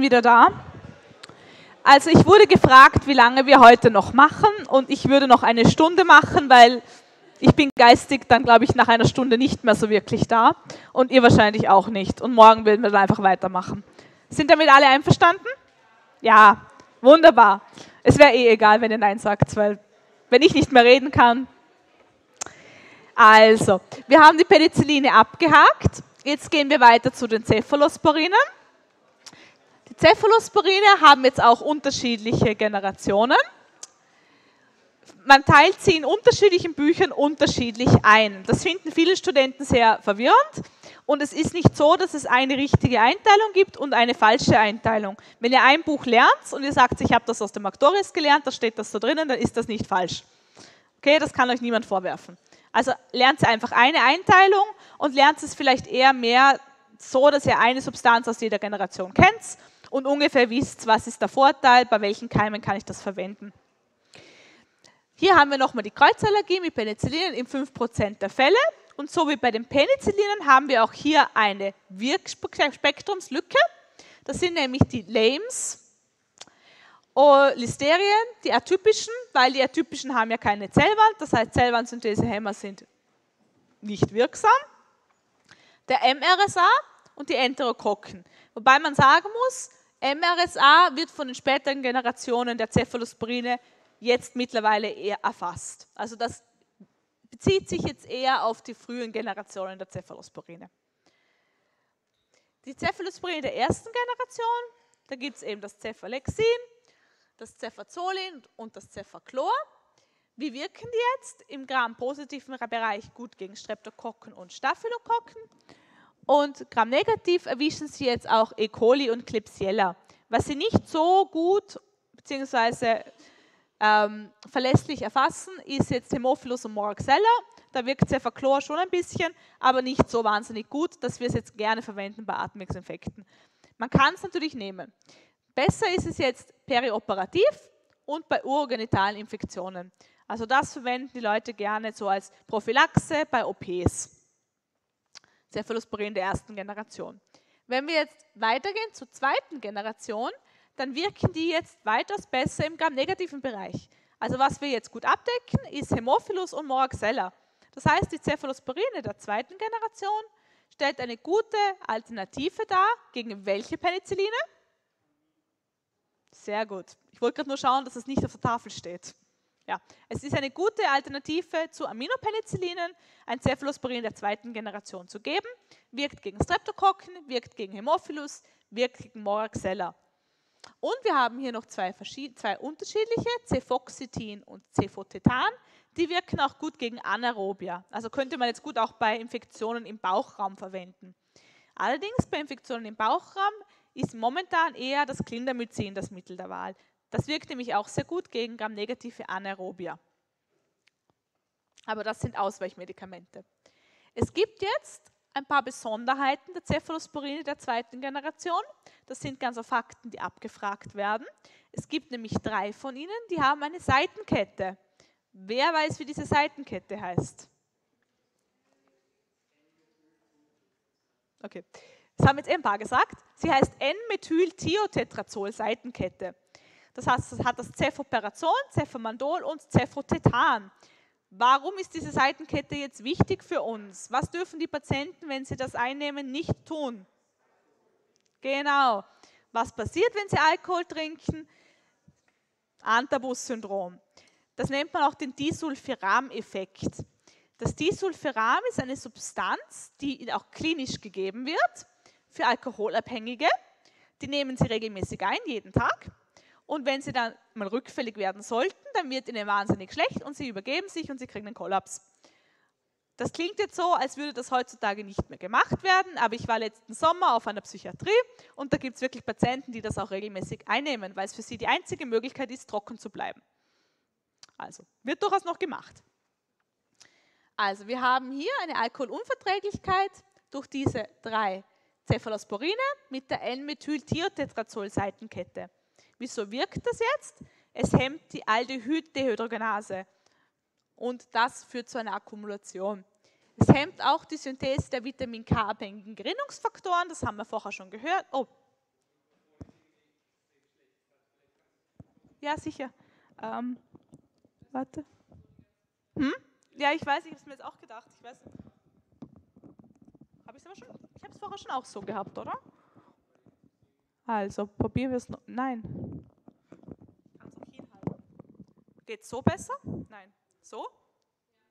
Wieder da. Also ich wurde gefragt, wie lange wir heute noch machen und ich würde noch eine Stunde machen, weil ich bin geistig dann, glaube ich, nach einer Stunde nicht mehr so wirklich da und ihr wahrscheinlich auch nicht. Und morgen werden wir dann einfach weitermachen. Sind damit alle einverstanden? Ja, wunderbar. Es wäre eh egal, wenn ihr Nein sagt, weil wenn ich nicht mehr reden kann. Also, wir haben die Penicilline abgehakt. Jetzt gehen wir weiter zu den Cephalosporinen. Cephalosporine haben jetzt auch unterschiedliche Generationen. Man teilt sie in unterschiedlichen Büchern unterschiedlich ein. Das finden viele Studenten sehr verwirrend. Und es ist nicht so, dass es eine richtige Einteilung gibt und eine falsche Einteilung. Wenn ihr ein Buch lernt und ihr sagt, ich habe das aus dem Actoris gelernt, da steht das so drinnen, dann ist das nicht falsch. Okay, das kann euch niemand vorwerfen. Also lernt ihr einfach eine Einteilung und lernt es vielleicht eher mehr so, dass ihr eine Substanz aus jeder Generation kennt und ungefähr wisst, was ist der Vorteil, bei welchen Keimen kann ich das verwenden. Hier haben wir nochmal die Kreuzallergie mit Penicillinen in 5% der Fälle. Und so wie bei den Penicillinen haben wir auch hier eine Wirkspektrumslücke. Das sind nämlich die LAMES, Listerien, die atypischen, weil die atypischen haben ja keine Zellwand, das heißt Zellwandsynthesehämmer sind nicht wirksam. Der MRSA und die Enterokokken. Wobei man sagen muss, MRSA wird von den späteren Generationen der Cephalosporine jetzt mittlerweile eher erfasst. Also das bezieht sich jetzt eher auf die frühen Generationen der Cephalosporine. Die Cephalosporine der ersten Generation, da gibt es eben das Cephalexin, das Cefazolin und das Cefaclor. Wie wirken die jetzt? Im Gram-positiven Bereich gut gegen Streptokokken und Staphylokokken. Und Gram-negativ erwischen sie jetzt auch E. coli und Klebsiella. Was sie nicht so gut bzw. Ähm, verlässlich erfassen, ist jetzt Hämophilus und Moraxella. Da wirkt Cefaclor schon ein bisschen, aber nicht so wahnsinnig gut, dass wir es jetzt gerne verwenden bei Atemwegsinfekten. Man kann es natürlich nehmen. Besser ist es jetzt perioperativ und bei urogenitalen Infektionen. Also das verwenden die Leute gerne so als Prophylaxe bei OPs. Cephalosporin der ersten Generation. Wenn wir jetzt weitergehen zur zweiten Generation, dann wirken die jetzt weitaus besser im Gram-negativen Bereich. Also was wir jetzt gut abdecken, ist Hämophilus und Moraxella. Das heißt, die Cephalosporine der zweiten Generation stellt eine gute Alternative dar gegen welche Penicilline? Sehr gut. Ich wollte gerade nur schauen, dass es nicht auf der Tafel steht. Ja, es ist eine gute Alternative zu Aminopenicillinen, ein Cephalosporin der zweiten Generation zu geben, wirkt gegen Streptokokken, wirkt gegen Hämophilus, wirkt gegen Moraxella. Und wir haben hier noch zwei, zwei unterschiedliche, Cefoxitin und Cefotetan, die wirken auch gut gegen Anaerobia. Also könnte man jetzt gut auch bei Infektionen im Bauchraum verwenden. Allerdings bei Infektionen im Bauchraum ist momentan eher das Clindamycin das Mittel der Wahl. Das wirkt nämlich auch sehr gut gegen gramnegative Anaerobia. Aber das sind Ausweichmedikamente. Es gibt jetzt ein paar Besonderheiten der Cephalosporine der zweiten Generation. Das sind ganz so Fakten, die abgefragt werden. Es gibt nämlich drei von ihnen, die haben eine Seitenkette. Wer weiß, wie diese Seitenkette heißt? Okay, das haben jetzt ein paar gesagt. Sie heißt N-Methyl-Thiotetrazol-Seitenkette. Das heißt, es hat das Cefoperazon, Cefamandol und Cefotetan. Warum ist diese Seitenkette jetzt wichtig für uns? Was dürfen die Patienten, wenn sie das einnehmen, nicht tun? Genau. Was passiert, wenn sie Alkohol trinken? Antabus-Syndrom. Das nennt man auch den Disulfiram-Effekt. Das Disulfiram ist eine Substanz, die auch klinisch gegeben wird für Alkoholabhängige. Die nehmen sie regelmäßig ein, jeden Tag. Und wenn sie dann mal rückfällig werden sollten, dann wird ihnen wahnsinnig schlecht und sie übergeben sich und sie kriegen einen Kollaps. Das klingt jetzt so, als würde das heutzutage nicht mehr gemacht werden, aber ich war letzten Sommer auf einer Psychiatrie und da gibt es wirklich Patienten, die das auch regelmäßig einnehmen, weil es für sie die einzige Möglichkeit ist, trocken zu bleiben. Also, wird durchaus noch gemacht. Also, wir haben hier eine Alkoholunverträglichkeit durch diese drei Cephalosporine mit der N-Methyl-Thiotetrazol-Seitenkette. Wieso wirkt das jetzt? Es hemmt die Aldehyd-Dehydrogenase und das führt zu einer Akkumulation. Es hemmt auch die Synthese der Vitamin K-abhängigen Gerinnungsfaktoren, das haben wir vorher schon gehört. Oh, Ja, sicher. Ähm, warte. Hm? Ja, ich weiß, ich habe es mir jetzt auch gedacht. Ich weiß. Habe ich es schon? Ich habe es vorher schon auch so gehabt, oder? Also, probieren wir es noch. Nein. Kannst auch hinhalten. Geht so besser? Nein. So?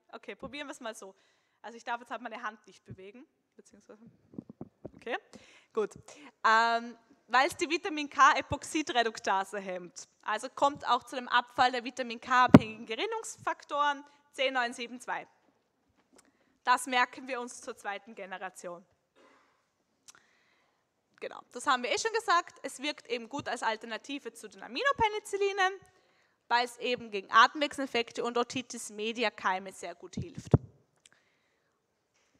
Okay, probieren wir es mal so. Also ich darf jetzt halt meine Hand nicht bewegen, beziehungsweise. Okay, gut. Ähm, weil es die Vitamin K-Epoxidreduktase hemmt. Also kommt auch zu dem Abfall der Vitamin K-abhängigen Gerinnungsfaktoren C972. Das merken wir uns zur zweiten Generation. Genau, das haben wir eh schon gesagt. Es wirkt eben gut als Alternative zu den Aminopenicillinen, weil es eben gegen Atemwegsinfekte und Otitis media Keime sehr gut hilft.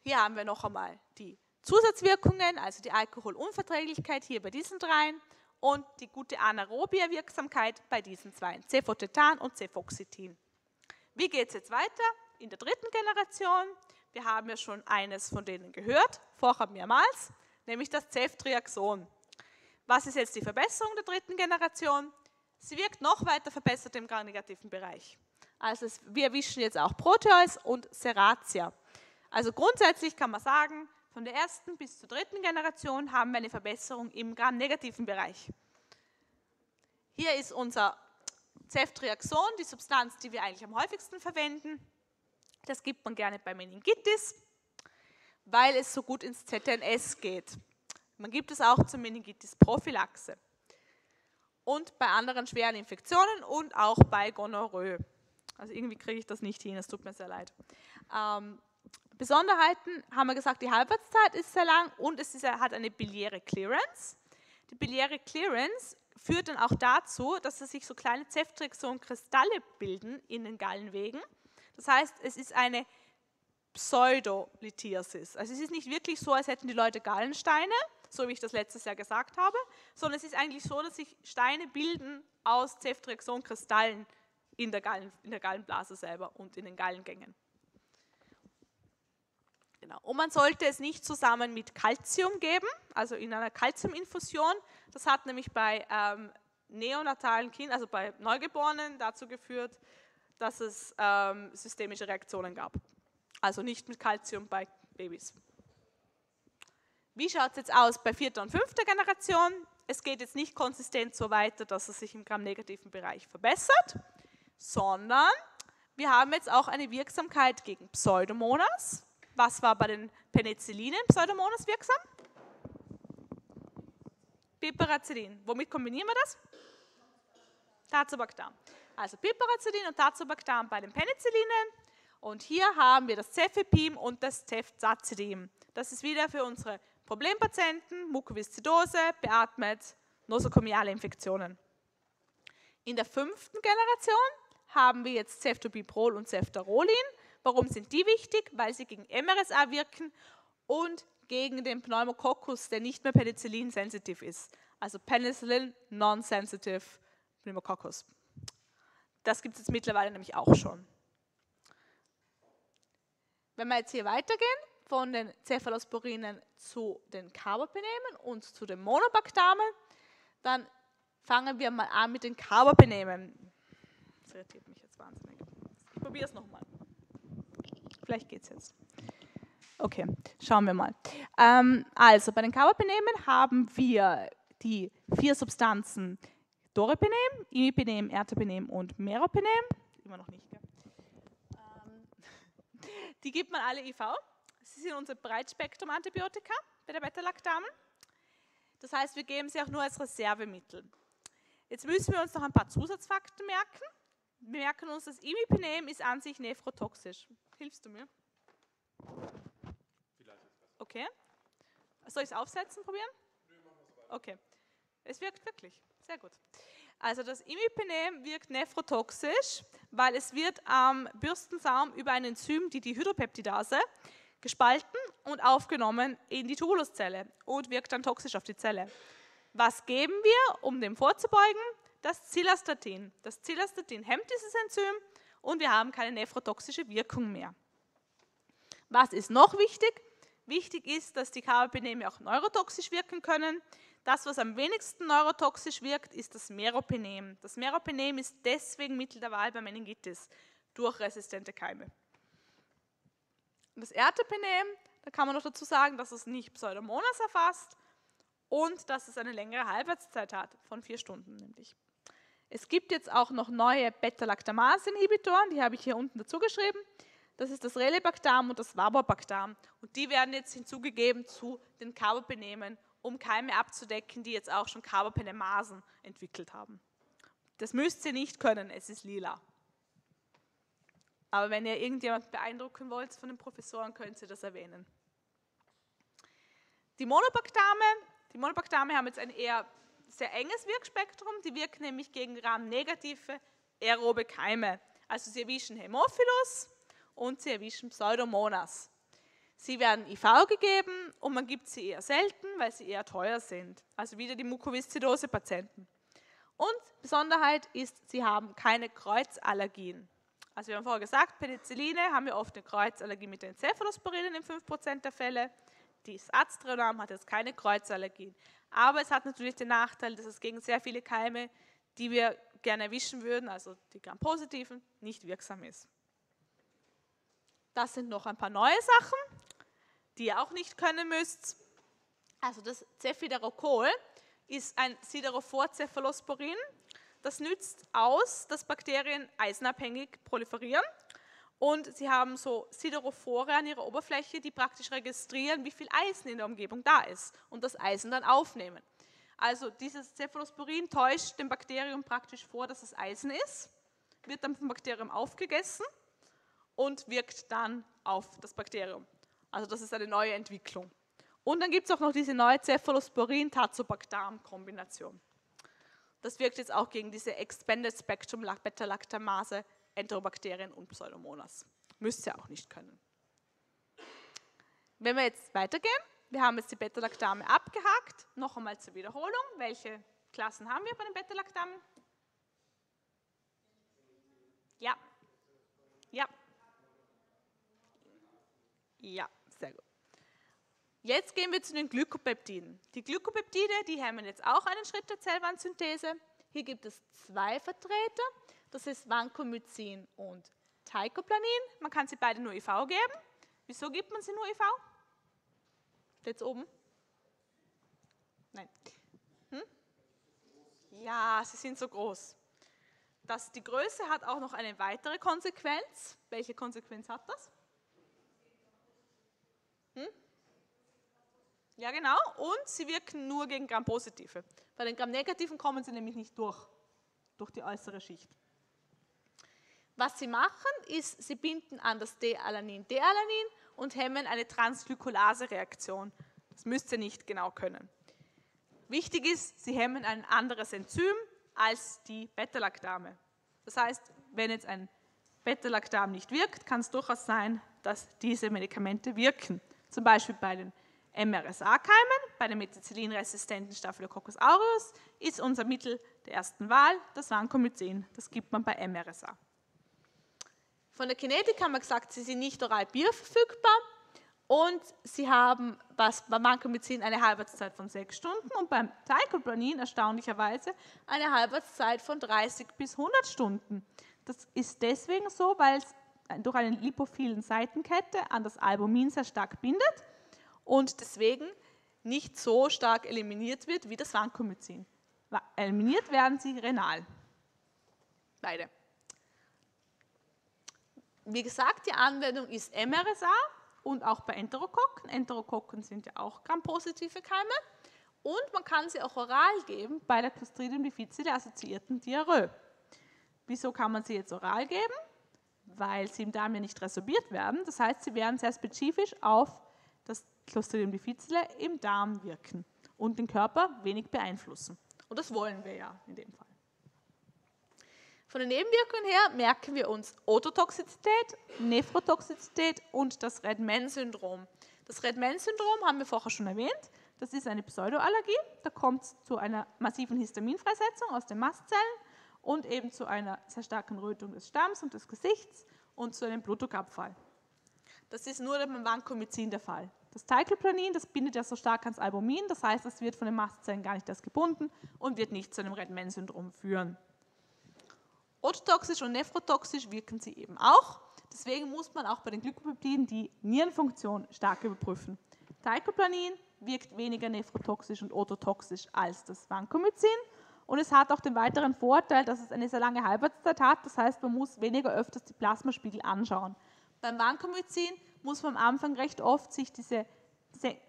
Hier haben wir noch einmal die Zusatzwirkungen, also die Alkoholunverträglichkeit hier bei diesen dreien und die gute Anaerobia-Wirksamkeit bei diesen zwei, Cefotetan und Cefoxitin. Wie geht es jetzt weiter? In der dritten Generation, wir haben ja schon eines von denen gehört, vorher mehrmals, nämlich das Ceftriaxon. Was ist jetzt die Verbesserung der dritten Generation? Sie wirkt noch weiter verbessert im negativen Bereich. Also wir erwischen jetzt auch Proteus und Serratia. Also grundsätzlich kann man sagen, von der ersten bis zur dritten Generation haben wir eine Verbesserung im gram-negativen Bereich. Hier ist unser Ceftriaxon, die Substanz, die wir eigentlich am häufigsten verwenden. Das gibt man gerne bei Meningitis, weil es so gut ins ZNS geht. Man gibt es auch zur Meningitis-Prophylaxe und bei anderen schweren Infektionen und auch bei Gonorrhoe. Also irgendwie kriege ich das nicht hin, es tut mir sehr leid. Ähm, Besonderheiten haben wir gesagt, die Halbwertszeit ist sehr lang und es ist, hat eine biliäre Clearance. Die biliäre Clearance führt dann auch dazu, dass sich so kleine Ceftriaxon-Kristalle bilden in den Gallenwegen. Das heißt, es ist eine Pseudolithiasis. Also es ist nicht wirklich so, als hätten die Leute Gallensteine, so wie ich das letztes Jahr gesagt habe, sondern es ist eigentlich so, dass sich Steine bilden aus Ceftriaxon-Kristallen in der, Gallen, in der Gallenblase selber und in den Gallengängen. Genau. Und man sollte es nicht zusammen mit Calcium geben, also in einer Calciuminfusion. Das hat nämlich bei ähm, neonatalen Kindern, also bei Neugeborenen, dazu geführt, dass es ähm, systemische Reaktionen gab. Also nicht mit Calcium bei Babys. Wie schaut es jetzt aus bei vierter und fünfter Generation? Es geht jetzt nicht konsistent so weiter, dass es sich im Gramm-negativen Bereich verbessert, sondern wir haben jetzt auch eine Wirksamkeit gegen Pseudomonas, was war bei den Penicillinen Pseudomonas wirksam? Piperacillin. Womit kombinieren wir das? Tazobactam. Also Piperacillin und Tazobactam bei den Penicillinen. Und hier haben wir das Cefepim und das Cefzazidin. Das ist wieder für unsere Problempatienten, Mukoviszidose, beatmet, nosokomiale Infektionen. In der fünften Generation haben wir jetzt Ceftobiprol und Ceftarolin. Warum sind die wichtig? Weil sie gegen MRSA wirken und gegen den Pneumococcus, der nicht mehr Penicillin-sensitiv ist. Also Penicillin Non-Sensitive Pneumococcus. Das gibt es jetzt mittlerweile nämlich auch schon. Wenn wir jetzt hier weitergehen, von den Cephalosporinen zu den Carbapenemen und zu den Monobactamen, dann fangen wir mal an mit den Carbapenemen. Das irritiert mich jetzt wahnsinnig. Ich probiere es nochmal. Vielleicht geht es jetzt. Okay, schauen wir mal. Ähm, also bei den Carbapenemen haben wir die vier Substanzen Doripenem, Imipenem, Ertapenem und Meropenem. Immer noch nicht, die gibt man alle IV. Sie sind unser Breitspektrum-Antibiotika bei der Beta-Lactamen. Das heißt, wir geben sie auch nur als Reservemittel. Jetzt müssen wir uns noch ein paar Zusatzfakten merken. Wir merken uns, das Imipenem ist an sich nephrotoxisch. Hilfst du mir? Okay. Soll ich es aufsetzen, probieren? Okay. Es wirkt wirklich. Sehr gut. Also das Imipenem wirkt nephrotoxisch, weil es wird am Bürstensaum über ein Enzym, die die Hydropeptidase, gespalten und aufgenommen in die Tubuluszelle und wirkt dann toxisch auf die Zelle. Was geben wir, um dem vorzubeugen? Das Zilastatin. Das Zilastatin hemmt dieses Enzym und wir haben keine nephrotoxische Wirkung mehr. Was ist noch wichtig? Wichtig ist, dass die Carbapeneme auch neurotoxisch wirken können. Das, was am wenigsten neurotoxisch wirkt, ist das Meropenem. Das Meropenem ist deswegen Mittel der Wahl bei Meningitis durch resistente Keime. Das Ertepenem, da kann man noch dazu sagen, dass es nicht Pseudomonas erfasst und dass es eine längere Halbwertszeit hat, von vier Stunden nämlich. Es gibt jetzt auch noch neue Beta-Lactamase-Inhibitoren, die habe ich hier unten dazu geschrieben. Das ist das Relebactam und das Vabobactam. Und die werden jetzt hinzugegeben zu den Carbapenemen, um Keime abzudecken, die jetzt auch schon Carbapenemasen entwickelt haben. Das müsst ihr nicht können, es ist lila. Aber wenn ihr irgendjemand beeindrucken wollt von den Professoren, könnt ihr das erwähnen. Die Monobactame, die Monobactame haben jetzt ein eher sehr enges Wirkspektrum. Die wirken nämlich gegen Gram-negative aerobe Keime. Also sie erwischen Hämophilus und sie erwischen Pseudomonas. Sie werden IV gegeben und man gibt sie eher selten, weil sie eher teuer sind. Also wieder die Mukoviszidose-Patienten. Und Besonderheit ist, sie haben keine Kreuzallergien. Also wir haben vorher gesagt, Penicilline haben wir oft eine Kreuzallergie mit den Cephalosporinen in 5% der Fälle. Das Arztreonam hat jetzt keine Kreuzallergien. Aber es hat natürlich den Nachteil, dass es gegen sehr viele Keime, die wir gerne erwischen würden, also die Gram-positiven, nicht wirksam ist. Das sind noch ein paar neue Sachen, die ihr auch nicht können müsst. Also das Cefiderocol ist ein Siderophor-Cephalosporin. Das nützt aus, dass Bakterien eisenabhängig proliferieren und sie haben so Siderophore an ihrer Oberfläche, die praktisch registrieren, wie viel Eisen in der Umgebung da ist und das Eisen dann aufnehmen. Also dieses Cephalosporin täuscht dem Bakterium praktisch vor, dass es Eisen ist, wird dann vom Bakterium aufgegessen und wirkt dann auf das Bakterium. Also das ist eine neue Entwicklung. Und dann gibt es auch noch diese neue Cephalosporin-Tazobactam-Kombination. Das wirkt jetzt auch gegen diese Expanded Spectrum Beta-Lactamase Enterobakterien und Pseudomonas. Müsst ihr auch nicht können. Wenn wir jetzt weitergehen, wir haben jetzt die Beta-Lactame abgehakt. Noch einmal zur Wiederholung. Welche Klassen haben wir bei den Beta-Lactamen? Ja. Ja. Ja. Jetzt gehen wir zu den Glykopeptiden. Die Glykopeptide, die hemmen jetzt auch einen Schritt der Zellwandsynthese. Hier gibt es zwei Vertreter. Das ist Vancomycin und Teicoplanin. Man kann sie beide nur IV geben. Wieso gibt man sie nur IV? Jetzt oben? Nein. Hm? Ja, sie sind so groß. Das, die Größe hat auch noch eine weitere Konsequenz. Welche Konsequenz hat das? Hm? Ja, genau. Und sie wirken nur gegen Gram-Positive. Bei den Gram-Negativen kommen sie nämlich nicht durch, durch die äußere Schicht. Was sie machen, ist, sie binden an das D-Alanin-D-Alanin und hemmen eine Transglykolase-Reaktion. Das müsst ihr nicht genau können. Wichtig ist, sie hemmen ein anderes Enzym als die Beta-Lactame. Das heißt, wenn jetzt ein Beta-Lactam nicht wirkt, kann es durchaus sein, dass diese Medikamente wirken. Zum Beispiel bei den MRSA-Keimen, bei den methicillin-resistenten Staphylococcus aureus, ist unser Mittel der ersten Wahl das Vancomycin. Das gibt man bei MRSA. Von der Kinetik haben wir gesagt, sie sind nicht oral bioverfügbar und sie haben beim Vancomycin eine Halbwertszeit von sechs Stunden und beim Teicoplanin erstaunlicherweise eine Halbwertszeit von 30 bis 100 Stunden. Das ist deswegen so, weil es durch eine lipophilen Seitenkette an das Albumin sehr stark bindet und deswegen nicht so stark eliminiert wird wie das Vancomycin. Eliminiert werden sie renal. Beide. Wie gesagt, die Anwendung ist MRSA und auch bei Enterokokken. Enterokokken sind ja auch grampositive Keime. Und man kann sie auch oral geben bei der Clostridium difficile assoziierten Diarrhoe. Wieso kann man sie jetzt oral geben? Weil sie im Darm ja nicht resorbiert werden. Das heißt, sie werden sehr spezifisch auf das Clostridium difficile im Darm wirken und den Körper wenig beeinflussen. Und das wollen wir ja in dem Fall. Von den Nebenwirkungen her merken wir uns Ototoxizität, Nephrotoxizität und das Red-Man-Syndrom. Das Red-Man-Syndrom haben wir vorher schon erwähnt. Das ist eine Pseudoallergie. Da kommt es zu einer massiven Histaminfreisetzung aus den Mastzellen und eben zu einer sehr starken Rötung des Stamms und des Gesichts und zu einem Blutdruckabfall. Das ist nur beim Vancomycin der Fall. Das Teichelplanin, das bindet ja so stark ans Albumin, das heißt, es wird von den Mastzellen gar nicht erst gebunden und wird nicht zu einem Red-Man-Syndrom führen. Ototoxisch und nephrotoxisch wirken sie eben auch. Deswegen muss man auch bei den Glykopeptiden die Nierenfunktion stark überprüfen. Teicoplanin wirkt weniger nephrotoxisch und ototoxisch als das Vancomycin und es hat auch den weiteren Vorteil, dass es eine sehr lange Halbwertszeit hat. Das heißt, man muss weniger öfters die Plasmaspiegel anschauen. Beim Vancomycin muss man am Anfang recht oft sich diese,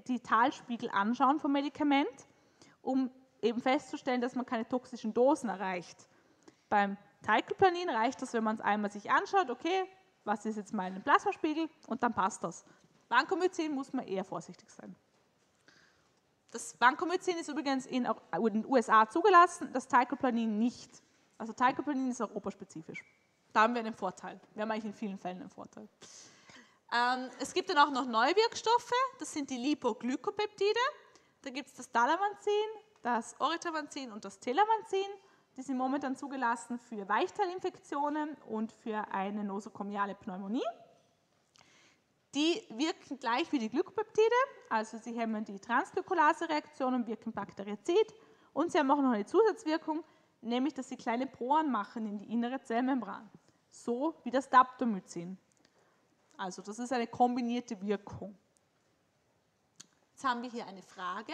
die Talspiegel anschauen vom Medikament, um eben festzustellen, dass man keine toxischen Dosen erreicht. Beim Teichelplanin reicht das, wenn man es einmal sich anschaut, okay, was ist jetzt mein Plasmaspiegel und dann passt das. Vancomycin muss man eher vorsichtig sein. Das Vancomycin ist übrigens in den USA zugelassen, das Teichelplanin nicht. Also Teichelplanin ist europaspezifisch. Da haben wir einen Vorteil. Wir haben eigentlich in vielen Fällen einen Vorteil. Ähm, es gibt dann auch noch neue Wirkstoffe, das sind die Lipoglykopeptide. Da gibt es das Dalavancin, das Oritavancin und das Telavancin. Die sind momentan zugelassen für Weichteilinfektionen und für eine nosokomiale Pneumonie. Die wirken gleich wie die Glykopeptide, also sie hemmen die Transglykolasereaktion und wirken bakterizid. Und sie haben auch noch eine Zusatzwirkung, nämlich dass sie kleine Poren machen in die innere Zellmembran, so wie das Daptomycin. Also das ist eine kombinierte Wirkung. Jetzt haben wir hier eine Frage.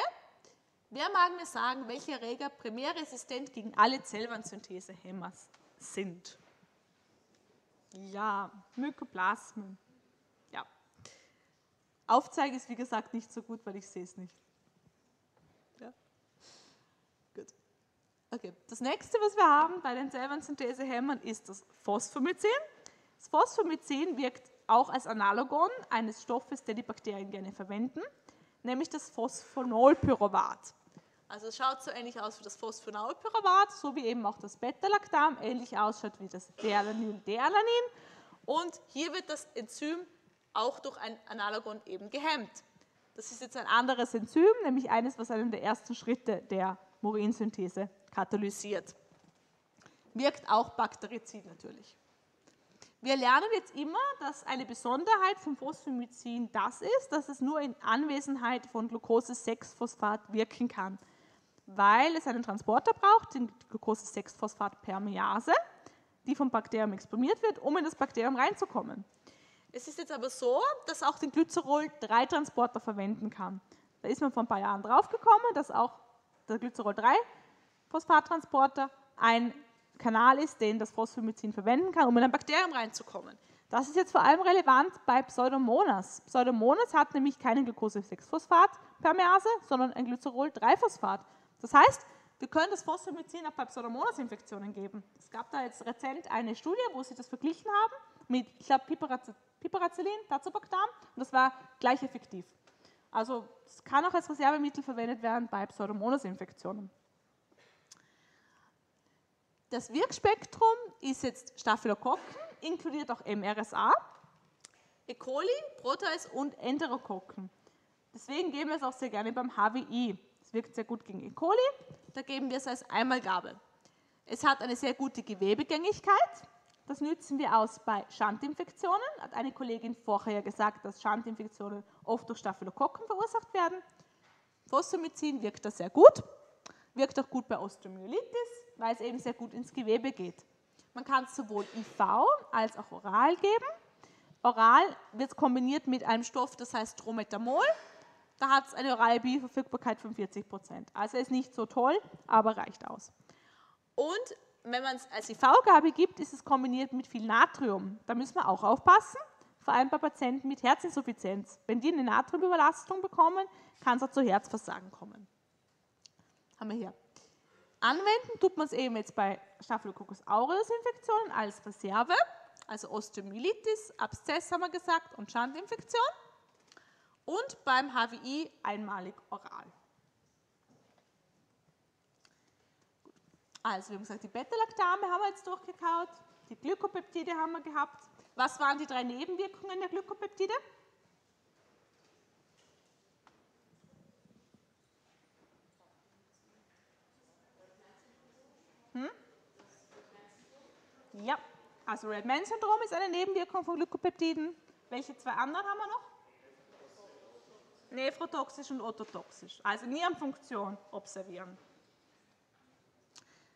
Wer mag mir sagen, welche Erreger primärresistent gegen alle Zellwandsynthesehemmer sind? Ja, Mykoplasmen. Aufzeigen ist wie gesagt nicht so gut, weil ich sehe es nicht. Ja. Gut. Okay. Das nächste, was wir haben bei den Zellwandsynthesehemmern, ist das Phosphomycin. Das Phosphomycin wirkt auch als Analogon eines Stoffes, den die Bakterien gerne verwenden, nämlich das Phosphonolpyruvat. Also es schaut so ähnlich aus wie das Phosphonolpyruvat, so wie eben auch das Beta-Lactam ähnlich ausschaut wie das Dealanin-Dealanin. Und hier wird das Enzym auch durch ein Analogon eben gehemmt. Das ist jetzt ein anderes Enzym, nämlich eines, was einen der ersten Schritte der Murinsynthese katalysiert. Wirkt auch bakterizid natürlich. Wir lernen jetzt immer, dass eine Besonderheit vom Phosphomycin das ist, dass es nur in Anwesenheit von Glucose-6-Phosphat wirken kann, weil es einen Transporter braucht, den Glucose-6-Phosphat-Permease, die vom Bakterium exprimiert wird, um in das Bakterium reinzukommen. Es ist jetzt aber so, dass auch den Glycerol-3-Transporter verwenden kann. Da ist man vor ein paar Jahren draufgekommen, dass auch der Glycerol-3-Phosphattransporter ein Kanal ist, den das Phosphomycin verwenden kann, um in ein Bakterium reinzukommen. Das ist jetzt vor allem relevant bei Pseudomonas. Pseudomonas hat nämlich keine Glucose-6-Phosphat-Permease, sondern ein Glycerol-3-Phosphat. Das heißt, wir können das Phosphomycin auch bei Pseudomonas-Infektionen geben. Es gab da jetzt rezent eine Studie, wo sie das verglichen haben mit, ich glaube, Piperacillin, Tazobactam, und das war gleich effektiv. Also es kann auch als Reservemittel verwendet werden bei Pseudomonas-Infektionen. Das Wirkspektrum ist jetzt Staphylokokken, inkludiert auch MRSA, E. coli, Proteus und Enterokokken. Deswegen geben wir es auch sehr gerne beim HWI. Es wirkt sehr gut gegen E. coli, da geben wir es als Einmalgabe. Es hat eine sehr gute Gewebegängigkeit, das nützen wir aus bei Schandinfektionen. Hat eine Kollegin vorher gesagt, dass Schandinfektionen oft durch Staphylokokken verursacht werden. Phosphomycin wirkt da sehr gut. Wirkt auch gut bei Osteomyelitis, weil es eben sehr gut ins Gewebe geht. Man kann es sowohl IV als auch oral geben. Oral wird kombiniert mit einem Stoff, das heißt Drometamol. Da hat es eine orale Bioverfügbarkeit von 40 Prozent. Also ist nicht so toll, aber reicht aus. Und wenn man es als IV-Gabe gibt, ist es kombiniert mit viel Natrium. Da müssen wir auch aufpassen, vor allem bei Patienten mit Herzinsuffizienz. Wenn die eine Natriumüberlastung bekommen, kann es auch zu Herzversagen kommen. Haben wir hier. Anwenden tut man es eben jetzt bei Staphylococcus aureus Infektionen als Reserve, also Osteomyelitis, Abszess haben wir gesagt und Schandinfektion und beim HWI einmalig oral. Also wir haben gesagt, die Beta-Lactame haben wir jetzt durchgekaut, die Glykopeptide haben wir gehabt. Was waren die drei Nebenwirkungen der Glykopeptide? Ja, also Red-Man-Syndrom ist eine Nebenwirkung von Glykopeptiden. Welche zwei anderen haben wir noch? nephrotoxisch und ototoxisch. Also Nierenfunktion observieren.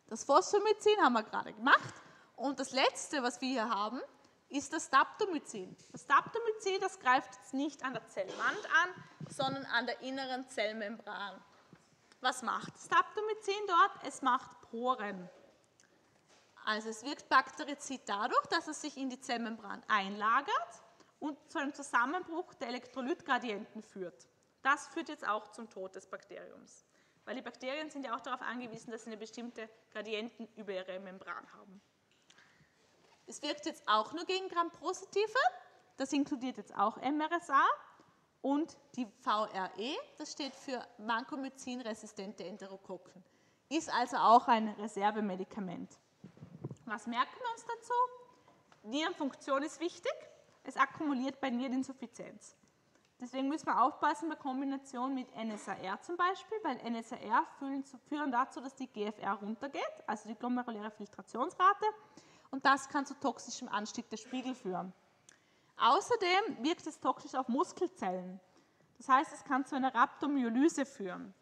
Das Phosphamycin haben wir gerade gemacht. Und das letzte, was wir hier haben, ist das Daptomycin. Das Daptomycin, das greift jetzt nicht an der Zellwand an, sondern an der inneren Zellmembran. Was macht das Daptomycin dort? Es macht Poren. Also es wirkt Bakterizid dadurch, dass es sich in die Zellmembran einlagert und zu einem Zusammenbruch der Elektrolytgradienten führt. Das führt jetzt auch zum Tod des Bakteriums. Weil die Bakterien sind ja auch darauf angewiesen, dass sie eine bestimmte Gradienten über ihre Membran haben. Es wirkt jetzt auch nur gegen Gram-Positive, das inkludiert jetzt auch MRSA und die VRE, das steht für Vancomycin-resistente Enterokokken. Ist also auch ein Reservemedikament. Was merken wir uns dazu? Nierenfunktion ist wichtig, es akkumuliert bei Niereninsuffizienz. Deswegen müssen wir aufpassen bei Kombination mit NSAR zum Beispiel, weil NSAR führen dazu, dass die GFR runtergeht, also die glomeruläre Filtrationsrate, und das kann zu toxischem Anstieg der Spiegel führen. Außerdem wirkt es toxisch auf Muskelzellen. Das heißt, es kann zu einer Rhabdomyolyse führen.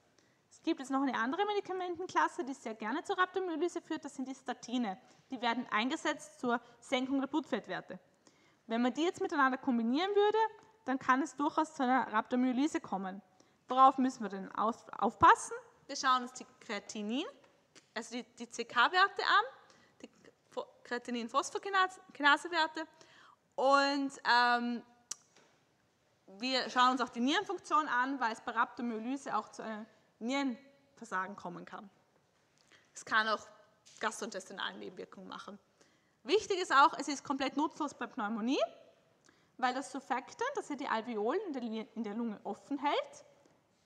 Es gibt jetzt noch eine andere Medikamentenklasse, die sehr gerne zur Rhabdomyolyse führt, das sind die Statine. Die werden eingesetzt zur Senkung der Blutfettwerte. Wenn man die jetzt miteinander kombinieren würde, dann kann es durchaus zu einer Rhabdomyolyse kommen. Worauf müssen wir denn aufpassen? Wir schauen uns die Kreatinin, also die, die CK-Werte an, die Kreatinin-Phosphokinase-Werte und ähm, wir schauen uns auch die Nierenfunktion an, weil es bei Rhabdomyolyse auch zu einem Nierenversagen kommen kann. Es kann auch gastrointestinalen Nebenwirkungen machen. Wichtig ist auch, es ist komplett nutzlos bei Pneumonie weil das Surfactant, das ja die Alveolen in der, Lunge offen hält,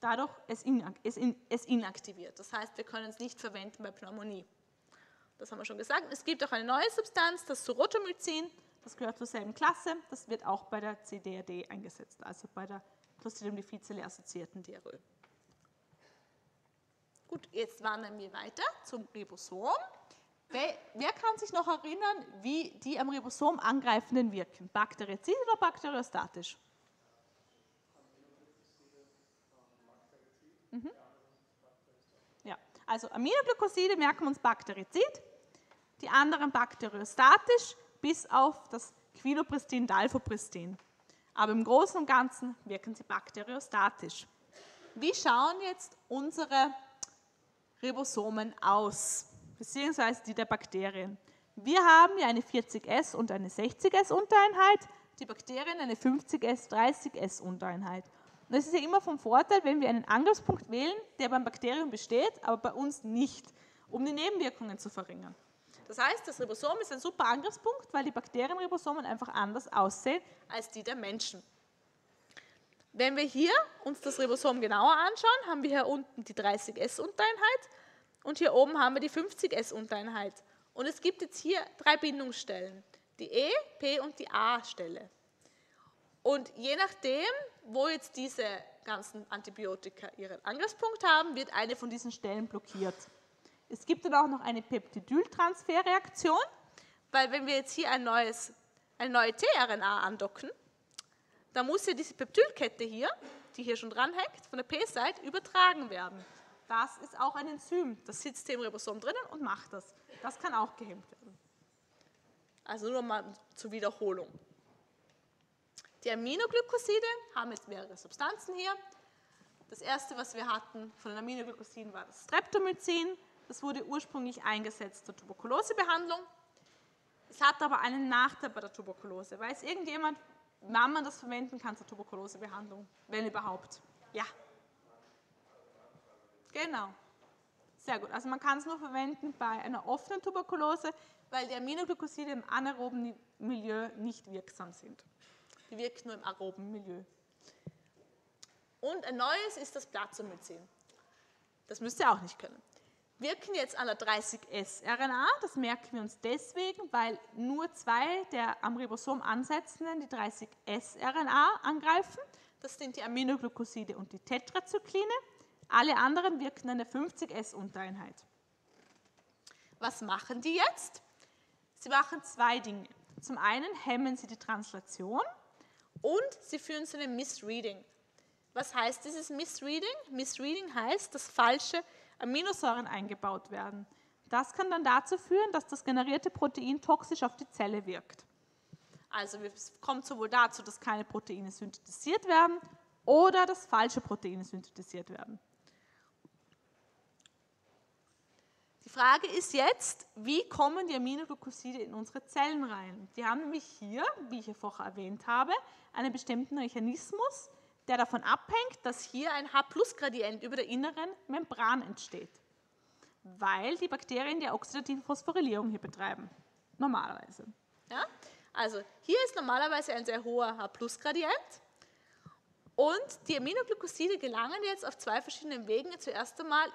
dadurch es, inaktiviert. Das heißt, wir können es nicht verwenden bei Pneumonie. Das haben wir schon gesagt. Es gibt auch eine neue Substanz, das Surotomycin, das gehört zur selben Klasse, das wird auch bei der CDRD eingesetzt, also bei der Clostridium difficile assoziierten Diarrhoe. Gut, jetzt wandern wir weiter zum Ribosom. Wer, wer, kann sich noch erinnern, wie die am Ribosom angreifenden wirken? Bakterizid oder bakteriostatisch? Mhm. Ja, also Aminoglycoside merken wir uns Bakterizid, die anderen bakteriostatisch, bis auf das Quinopristin, Dalfopristin. Aber im Großen und Ganzen wirken sie bakteriostatisch. Wie schauen jetzt unsere Ribosomen aus? beziehungsweise die der Bakterien. Wir haben ja eine 40S und eine 60S-Untereinheit, die Bakterien eine 50S, 30S-Untereinheit. Und es ist ja immer vom Vorteil, wenn wir einen Angriffspunkt wählen, der beim Bakterium besteht, aber bei uns nicht, um die Nebenwirkungen zu verringern. Das heißt, das Ribosom ist ein super Angriffspunkt, weil die Bakterienribosomen einfach anders aussehen als die der Menschen. Wenn wir hier uns das Ribosom genauer anschauen, haben wir hier unten die 30S-Untereinheit und hier oben haben wir die 50S-Untereinheit. Und es gibt jetzt hier drei Bindungsstellen, die E, P und die A-Stelle. Und je nachdem, wo jetzt diese ganzen Antibiotika ihren Angriffspunkt haben, wird eine von diesen Stellen blockiert. Es gibt dann auch noch eine Peptidyltransferreaktion, weil wenn wir jetzt hier ein neues, eine neue tRNA andocken, dann muss ja diese Peptylkette hier, die hier schon dranhängt, von der P-Seite übertragen werden. Das ist auch ein Enzym, das sitzt im Ribosom drinnen und macht das. Das kann auch gehemmt werden. Also nur mal zur Wiederholung. Die Aminoglycoside haben jetzt mehrere Substanzen hier. Das erste, was wir hatten von den Aminoglycosiden, war das Streptomycin. Das wurde ursprünglich eingesetzt zur Tuberkulosebehandlung. Es hat aber einen Nachteil bei der Tuberkulose. Weiß irgendjemand, wann man das verwenden kann zur Tuberkulosebehandlung, wenn überhaupt? Ja. Genau. Sehr gut. Also man kann es nur verwenden bei einer offenen Tuberkulose, weil die Aminoglycoside im anaeroben Milieu nicht wirksam sind. Die wirken nur im aeroben Milieu. Und ein neues ist das Plazomycin. Das müsst ihr auch nicht können. Wirken jetzt an der 30S-RNA, das merken wir uns deswegen, weil nur zwei der am Ribosom ansetzenden die 30S-RNA angreifen. Das sind die Aminoglycoside und die Tetrazykline. Alle anderen wirken eine 50S-Untereinheit. Was machen die jetzt? Sie machen zwei Dinge. Zum einen hemmen sie die Translation und sie führen zu einem Misreading. Was heißt dieses Misreading? Misreading heißt, dass falsche Aminosäuren eingebaut werden. Das kann dann dazu führen, dass das generierte Protein toxisch auf die Zelle wirkt. Also es kommt sowohl dazu, dass keine Proteine synthetisiert werden oder dass falsche Proteine synthetisiert werden. Die Frage ist jetzt, wie kommen die Aminoglycoside in unsere Zellen rein? Die haben nämlich hier, wie ich ja vorher erwähnt habe, einen bestimmten Mechanismus, der davon abhängt, dass hier ein H-Plus-Gradient über der inneren Membran entsteht, weil die Bakterien die oxidative Phosphorylierung hier betreiben, normalerweise. Ja? Also hier ist normalerweise ein sehr hoher H-Plus-Gradient und die Aminoglycoside gelangen jetzt auf zwei verschiedenen Wegen zuerst einmal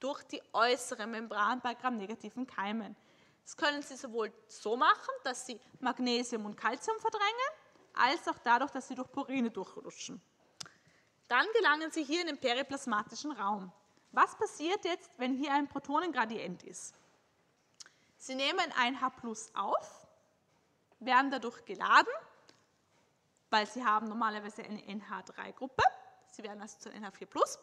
durch die äußere Membran bei gramnegativen Keimen. Das können Sie sowohl so machen, dass Sie Magnesium und Calcium verdrängen, als auch dadurch, dass Sie durch Purine durchrutschen. Dann gelangen Sie hier in den periplasmatischen Raum. Was passiert jetzt, wenn hier ein Protonengradient ist? Sie nehmen ein H auf, werden dadurch geladen, weil Sie haben normalerweise eine NH3-Gruppe. Sie werden also zu NH4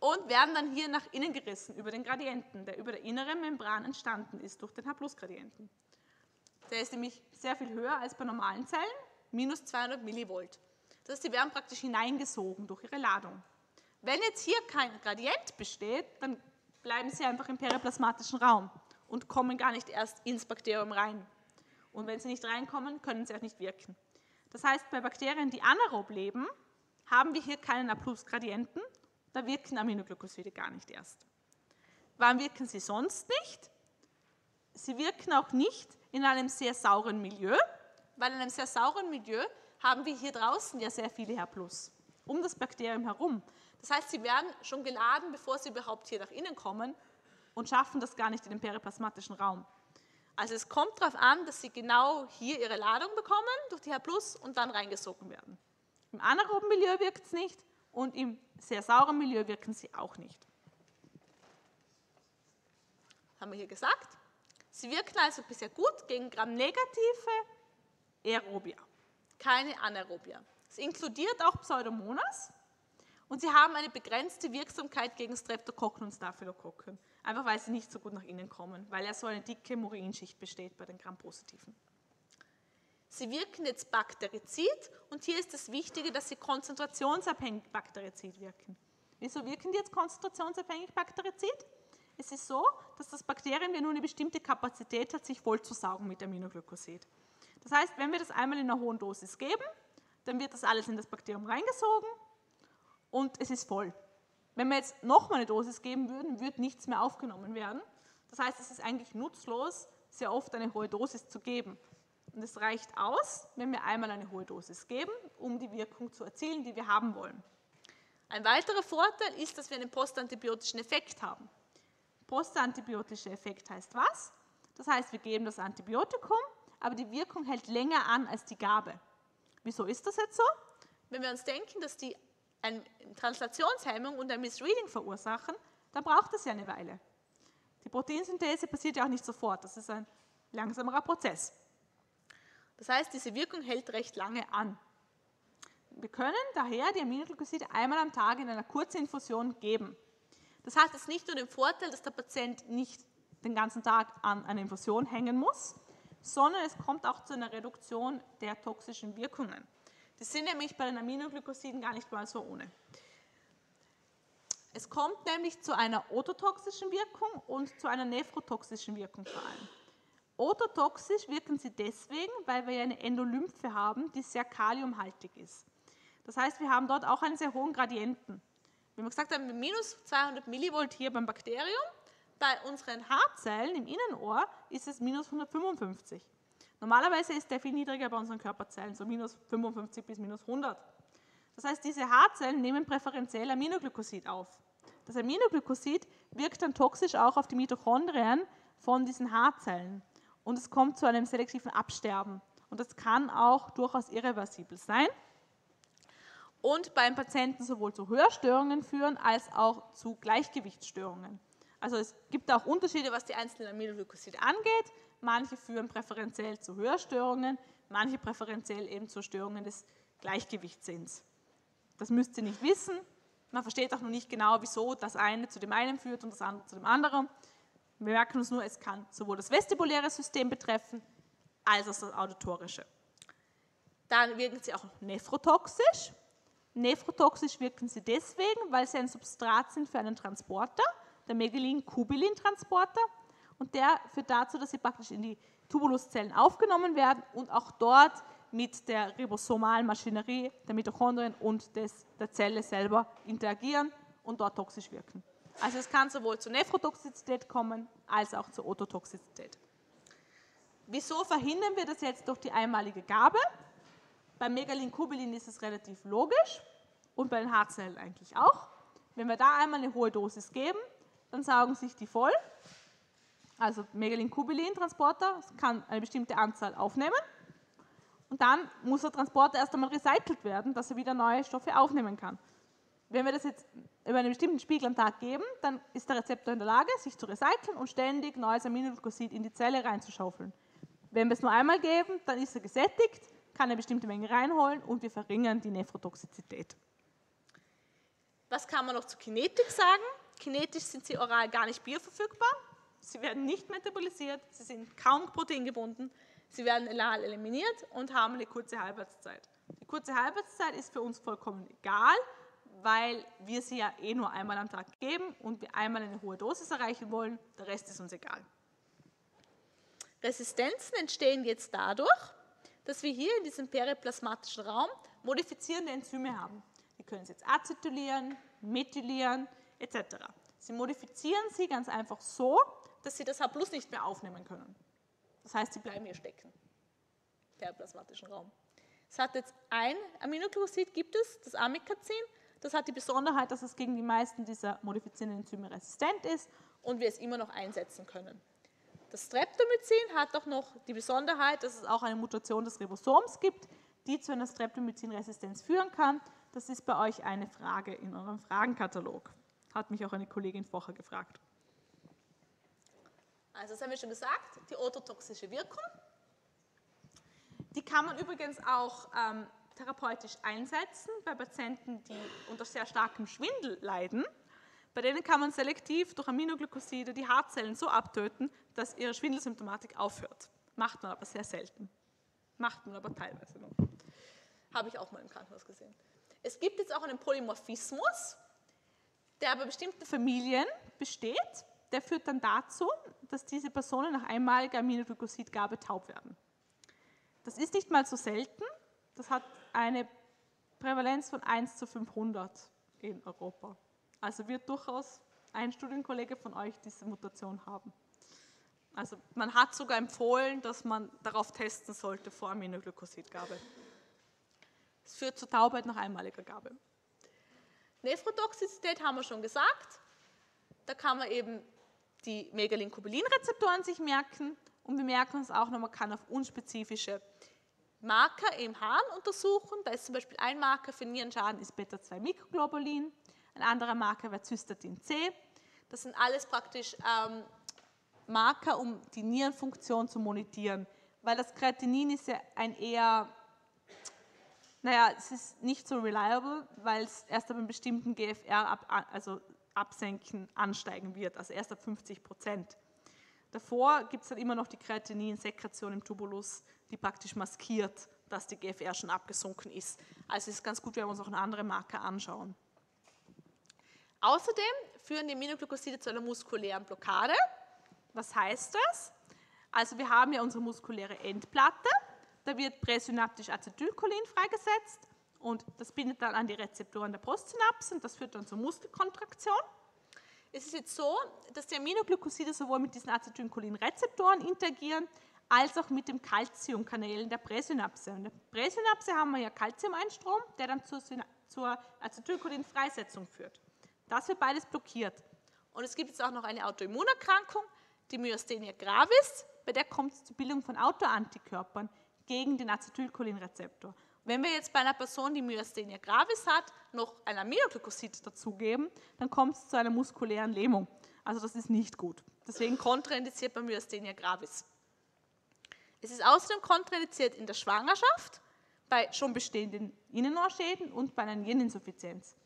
und werden dann hier nach innen gerissen über den Gradienten, der über der inneren Membran entstanden ist durch den H-Gradienten. Der ist nämlich sehr viel höher als bei normalen Zellen, minus 200 Millivolt. Das heißt, sie werden praktisch hineingesogen durch ihre Ladung. Wenn jetzt hier kein Gradient besteht, dann bleiben sie einfach im periplasmatischen Raum und kommen gar nicht erst ins Bakterium rein. Und wenn sie nicht reinkommen, können sie auch nicht wirken. Das heißt, bei Bakterien, die anaerob leben, haben wir hier keinen A-Plus-Gradienten da wirken Aminoglycoside gar nicht erst. Wann wirken sie sonst nicht? Sie wirken auch nicht in einem sehr sauren Milieu, weil in einem sehr sauren Milieu haben wir hier draußen ja sehr viele H+, um das Bakterium herum. Das heißt, sie werden schon geladen, bevor sie überhaupt hier nach innen kommen und schaffen das gar nicht in den periplasmatischen Raum. Also es kommt darauf an, dass sie genau hier ihre Ladung bekommen durch die H+, und dann reingesogen werden. Im anaeroben Milieu wirkt es nicht und im sehr sauren Milieu wirken sie auch nicht. Haben wir hier gesagt? Sie wirken also bisher gut gegen gramnegative Aerobia, keine Anaerobia. Es inkludiert auch Pseudomonas und sie haben eine begrenzte Wirksamkeit gegen Streptokokken und Staphylokokken, einfach weil sie nicht so gut nach innen kommen, weil ja so eine dicke Murinschicht besteht bei den Gram-Positiven. Sie wirken jetzt bakterizid und hier ist das Wichtige, dass sie konzentrationsabhängig bakterizid wirken. Wieso wirken die jetzt konzentrationsabhängig bakterizid? Es ist so, dass das Bakterium ja nur eine bestimmte Kapazität hat, sich vollzusaugen mit Aminoglykosid. Das heißt, wenn wir das einmal in einer hohen Dosis geben, dann wird das alles in das Bakterium reingesogen und es ist voll. Wenn wir jetzt nochmal eine Dosis geben würden, würde nichts mehr aufgenommen werden. Das heißt, es ist eigentlich nutzlos, sehr oft eine hohe Dosis zu geben. Und es reicht aus, wenn wir einmal eine hohe Dosis geben, um die Wirkung zu erzielen, die wir haben wollen. Ein weiterer Vorteil ist, dass wir einen postantibiotischen Effekt haben. Postantibiotischer Effekt heißt was? Das heißt, wir geben das Antibiotikum, aber die Wirkung hält länger an als die Gabe. Wieso ist das jetzt so? Wenn wir uns denken, dass die eine Translationshemmung und ein Misreading verursachen, dann braucht es ja eine Weile. Die Proteinsynthese passiert ja auch nicht sofort, das ist ein langsamerer Prozess. Das heißt, diese Wirkung hält recht lange an. Wir können daher die Aminoglycoside einmal am Tag in einer kurzen Infusion geben. Das hat jetzt nicht nur den Vorteil, dass der Patient nicht den ganzen Tag an einer Infusion hängen muss, sondern es kommt auch zu einer Reduktion der toxischen Wirkungen. Die sind nämlich bei den Aminoglycosiden gar nicht mal so ohne. Es kommt nämlich zu einer ototoxischen Wirkung und zu einer nephrotoxischen Wirkung vor allem. Ototoxisch wirken sie deswegen, weil wir eine Endolymphe haben, die sehr kaliumhaltig ist. Das heißt, wir haben dort auch einen sehr hohen Gradienten. Wie wir gesagt haben, minus 200 Millivolt hier beim Bakterium. Bei unseren Haarzellen im Innenohr ist es minus 155. Normalerweise ist der viel niedriger bei unseren Körperzellen, so minus 55 bis minus 100. Das heißt, diese Haarzellen nehmen präferenziell Aminoglykosid auf. Das Aminoglykosid wirkt dann toxisch auch auf die Mitochondrien von diesen Haarzellen und es kommt zu einem selektiven Absterben. Und das kann auch durchaus irreversibel sein und beim Patienten sowohl zu Hörstörungen führen als auch zu Gleichgewichtsstörungen. Also es gibt auch Unterschiede, was die einzelnen Aminoglycoside angeht. Manche führen präferenziell zu Hörstörungen, manche präferenziell eben zu Störungen des Gleichgewichtssinns. Das müsst ihr nicht wissen. Man versteht auch noch nicht genau, wieso das eine zu dem einen führt und das andere zu dem anderen. Wir merken uns nur, es kann sowohl das vestibuläre System betreffen, als auch das auditorische. Dann wirken sie auch nephrotoxisch. Nephrotoxisch wirken sie deswegen, weil sie ein Substrat sind für einen Transporter, der Megalin-Kubilin-Transporter. Und der führt dazu, dass sie praktisch in die Tubuluszellen aufgenommen werden und auch dort mit der ribosomalen Maschinerie der Mitochondrien und des, der Zelle selber interagieren und dort toxisch wirken. Also es kann sowohl zur Nephrotoxizität kommen, als auch zur Ototoxizität. Wieso verhindern wir das jetzt durch die einmalige Gabe? Beim Megalin-Kubilin ist es relativ logisch und bei den Haarzellen eigentlich auch. Wenn wir da einmal eine hohe Dosis geben, dann saugen sich die voll. Also Megalin-Kubilin-Transporter kann eine bestimmte Anzahl aufnehmen und dann muss der Transporter erst einmal recycelt werden, dass er wieder neue Stoffe aufnehmen kann. Wenn wir das jetzt über einen bestimmten Spiegel am Tag geben, dann ist der Rezeptor in der Lage, sich zu recyceln und ständig neues Aminoglykosid in die Zelle reinzuschaufeln. Wenn wir es nur einmal geben, dann ist er gesättigt, kann eine bestimmte Menge reinholen und wir verringern die Nephrotoxizität. Was kann man noch zur Kinetik sagen? Kinetisch sind sie oral gar nicht bioverfügbar. Sie werden nicht metabolisiert, sie sind kaum proteingebunden, sie werden elal eliminiert und haben eine kurze Halbwertszeit. Die kurze Halbwertszeit ist für uns vollkommen egal, weil wir sie ja eh nur einmal am Tag geben und wir einmal eine hohe Dosis erreichen wollen. Der Rest ist uns egal. Resistenzen entstehen jetzt dadurch, dass wir hier in diesem periplasmatischen Raum modifizierende Enzyme haben. Die können es jetzt acetylieren, methylieren etc. Sie modifizieren sie ganz einfach so, dass sie das H nicht mehr aufnehmen können. Das heißt, sie bleiben hier stecken, im periplasmatischen Raum. Es hat jetzt ein Aminoglykosid, gibt es, das Amikazin. Das hat die Besonderheit, dass es gegen die meisten dieser modifizierenden Enzyme resistent ist und wir es immer noch einsetzen können. Das Streptomycin hat auch noch die Besonderheit, dass es auch eine Mutation des Ribosoms gibt, die zu einer Streptomycin-Resistenz führen kann. Das ist bei euch eine Frage in eurem Fragenkatalog. Hat mich auch eine Kollegin vorher gefragt. Also, das haben wir schon gesagt, die ototoxische Wirkung. Die kann man übrigens auch ähm, therapeutisch einsetzen bei Patienten, die unter sehr starkem Schwindel leiden. Bei denen kann man selektiv durch Aminoglycoside die Haarzellen so abtöten, dass ihre Schwindelsymptomatik aufhört. Macht man aber sehr selten. Macht man aber teilweise noch. Habe ich auch mal im Krankenhaus gesehen. Es gibt jetzt auch einen Polymorphismus, der bei bestimmten Familien besteht. Der führt dann dazu, dass diese Personen nach einmaliger Aminoglycosidgabe taub werden. Das ist nicht mal so selten. Das hat eine Prävalenz von 1 zu 500 in Europa. Also wird durchaus ein Studienkollege von euch diese Mutation haben. Also man hat sogar empfohlen, dass man darauf testen sollte vor Aminoglykosidgabe. Es führt zu Taubheit nach einmaliger Gabe. Nephrotoxizität haben wir schon gesagt. Da kann man eben die Megalin-Kubulin-Rezeptoren sich merken und wir merken uns auch noch, man kann auf unspezifische Marker im Hahn untersuchen. Da ist zum Beispiel ein Marker für Nierenschaden ist Beta-2-Mikroglobulin. Ein anderer Marker wäre Cystatin C. Das sind alles praktisch ähm, Marker, um die Nierenfunktion zu monitieren. Weil das Kreatinin ist ja ein eher, naja, es ist nicht so reliable, weil es erst ab einem bestimmten GFR, ab, also absenken, ansteigen wird, also erst ab 50 Prozent. Davor gibt es dann immer noch die Kreatininsekretion im Tubulus, die praktisch maskiert, dass die GFR schon abgesunken ist. Also es ist ganz gut, wenn wir uns auch eine andere Marker anschauen. Außerdem führen die Aminoglycoside zu einer muskulären Blockade. Was heißt das? Also wir haben ja unsere muskuläre Endplatte, da wird präsynaptisch Acetylcholin freigesetzt und das bindet dann an die Rezeptoren der Postsynapsen, das führt dann zur Muskelkontraktion. Es ist jetzt so, dass die Aminoglycoside sowohl mit diesen Acetylcholin-Rezeptoren interagieren, als auch mit den Calciumkanälen der Präsynapse. Und in der Präsynapse haben wir ja Calciumeinstrom, der dann zur, zur Acetylcholin-Freisetzung führt. Das wird beides blockiert. Und es gibt jetzt auch noch eine Autoimmunerkrankung, die Myasthenia gravis, bei der kommt es zur Bildung von Autoantikörpern gegen den Acetylcholinrezeptor. Wenn wir jetzt bei einer Person, die Myasthenia gravis hat, noch ein Aminoglykosid dazugeben, dann kommt es zu einer muskulären Lähmung. Also das ist nicht gut. Deswegen kontraindiziert bei Myasthenia gravis. Es ist außerdem kontraindiziert in der Schwangerschaft, bei schon bestehenden Innenohrschäden und bei einer Niereninsuffizienz.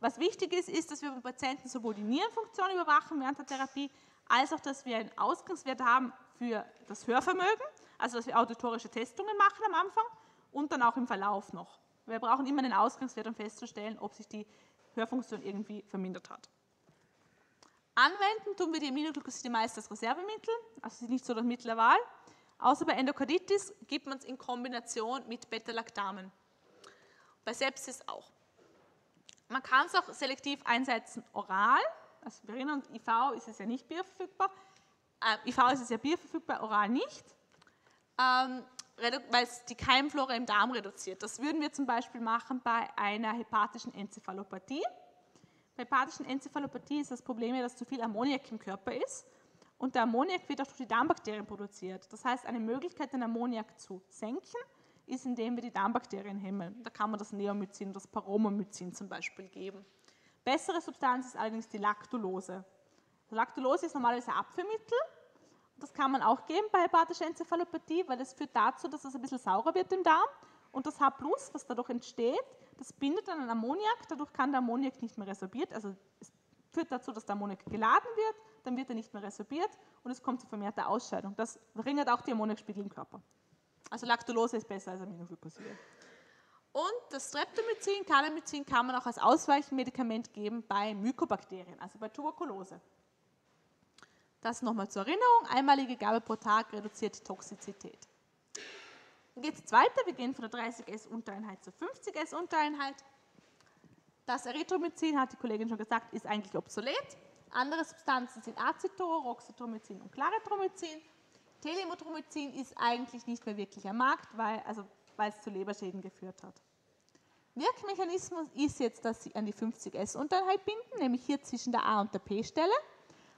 Was wichtig ist, ist, dass wir bei Patienten sowohl die Nierenfunktion überwachen während der Therapie, als auch, dass wir einen Ausgangswert haben für das Hörvermögen, also dass wir auditorische Testungen machen am Anfang und dann auch im Verlauf noch. Wir brauchen immer einen Ausgangswert, um festzustellen, ob sich die Hörfunktion irgendwie vermindert hat. Anwenden tun wir die Aminoglycoside meist als Reservemittel, also nicht so das Mittel der Wahl. Außer bei Endokarditis gibt man es in Kombination mit Beta-Lactamen. Bei Sepsis auch. Man kann es auch selektiv einsetzen oral. Also wir erinnern uns, IV ist es ja nicht bioverfügbar. Äh, IV ist es ja bioverfügbar, oral nicht. Ähm, weil es die Keimflora im Darm reduziert. Das würden wir zum Beispiel machen bei einer hepatischen Enzephalopathie. Bei hepatischen Enzephalopathie ist das Problem ja, dass zu viel Ammoniak im Körper ist. Und der Ammoniak wird auch durch die Darmbakterien produziert. Das heißt, eine Möglichkeit, den Ammoniak zu senken, ist, indem wir die Darmbakterien hemmen. Da kann man das Neomycin, das Paromomycin zum Beispiel geben. Bessere Substanz ist allerdings die Lactulose. Lactulose ist normalerweise Abführmittel das kann man auch geben bei hepatischer Enzephalopathie, weil das führt dazu, dass es ein bisschen saurer wird im Darm. Und das H+, was dadurch entsteht, das bindet dann an Ammoniak, dadurch kann der Ammoniak nicht mehr resorbiert, also es führt dazu, dass der Ammoniak geladen wird, dann wird er nicht mehr resorbiert und es kommt zu vermehrter Ausscheidung. Das verringert auch die Ammoniakspiegel im Körper. Also Lactulose ist besser als Aminoglycoside. Und das Streptomycin, Calamycin kann man auch als Ausweichmedikament geben bei Mykobakterien, also bei Tuberkulose. Das nochmal zur Erinnerung. Einmalige Gabe pro Tag reduziert die Toxizität. Dann geht es weiter. Wir gehen von der 30S-Untereinheit zur 50S-Untereinheit. Das Erythromycin, hat die Kollegin schon gesagt, ist eigentlich obsolet. Andere Substanzen sind Acetor, Roxatromycin und Claritromycin. Telemotromycin ist eigentlich nicht mehr wirklich am Markt, weil, also, weil es zu Leberschäden geführt hat. Wirkmechanismus ist jetzt, dass sie an die 50S-Untereinheit binden, nämlich hier zwischen der A- und der P-Stelle.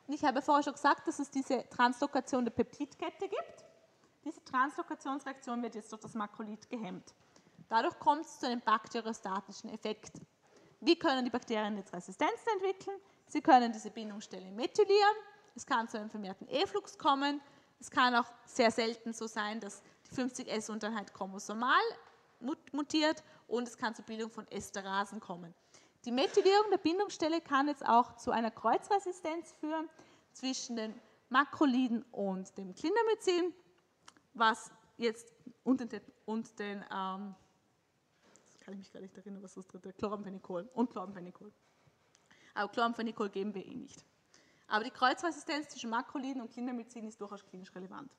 Und ich habe vorher schon gesagt, dass es diese Translokation der Peptidkette gibt. Diese Translokationsreaktion wird jetzt durch das Makrolid gehemmt. Dadurch kommt es zu einem bakteriostatischen Effekt. Wie können die Bakterien jetzt Resistenzen entwickeln? Sie können diese Bindungsstelle methylieren. Es kann zu einem vermehrten Efflux kommen. Es kann auch sehr selten so sein, dass die 50S-Untereinheit chromosomal mutiert und es kann zur Bildung von Esterasen kommen. Die Methylierung der Bindungsstelle kann jetzt auch zu einer Kreuzresistenz führen zwischen den Makroliden und dem Clindamycin, was jetzt und den, und den ähm, kann ich mich gar nicht erinnern, was das dritte, Chloramphenicol und Chloramphenicol. Aber Chloramphenicol geben wir eh nicht. Aber die Kreuzresistenz zwischen Makroliden und Clindamycin ist durchaus klinisch relevant.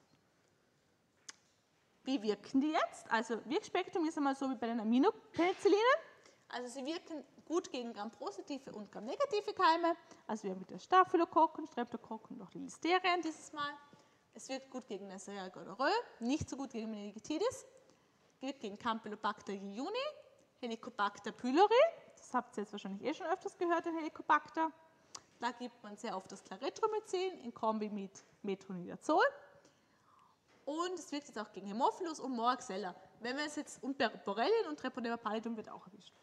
Wie wirken die jetzt? Also Wirkspektrum ist einmal so wie bei den Aminopenicillinen. Also sie wirken gut gegen Gram-positive und Gram-negative Keime. Also wir haben wieder Staphylokokken, Streptokokken und auch die Listerien dieses Mal. Es wirkt gut gegen Neisseria gonorrhoe, nicht so gut gegen Meningitis. Wirkt gegen Campylobacter jejuni, Helicobacter pylori. Das habt ihr jetzt wahrscheinlich eh schon öfters gehört, den Helicobacter. Da gibt man sehr oft das Claritromycin in Kombi mit Metronidazol. Und es wirkt jetzt auch gegen Hämophilus und Moraxella. Wenn wir es jetzt, und Borrelien und Treponema pallidum wird auch erwischt.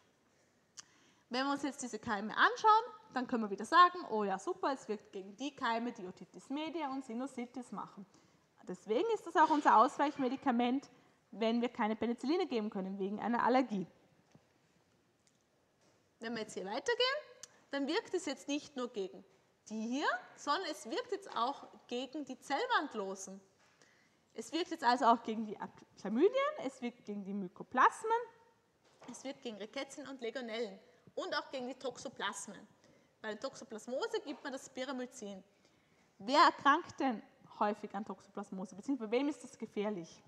Wenn wir uns jetzt diese Keime anschauen, dann können wir wieder sagen, oh ja super, es wirkt gegen die Keime, die Otitis media und Sinusitis machen. Deswegen ist das auch unser Ausweichmedikament, wenn wir keine Penicilline geben können, wegen einer Allergie. Wenn wir jetzt hier weitergehen, dann wirkt es jetzt nicht nur gegen die hier, sondern es wirkt jetzt auch gegen die Zellwandlosen. Es wirkt jetzt also auch gegen die Chlamydien, es wirkt gegen die Mykoplasmen, es wirkt gegen Rickettien und Legionellen und auch gegen die Toxoplasmen. Bei der Toxoplasmose gibt man das Spiramycin. Wer erkrankt denn häufig an Toxoplasmose? Beziehungsweise wem ist das gefährlich?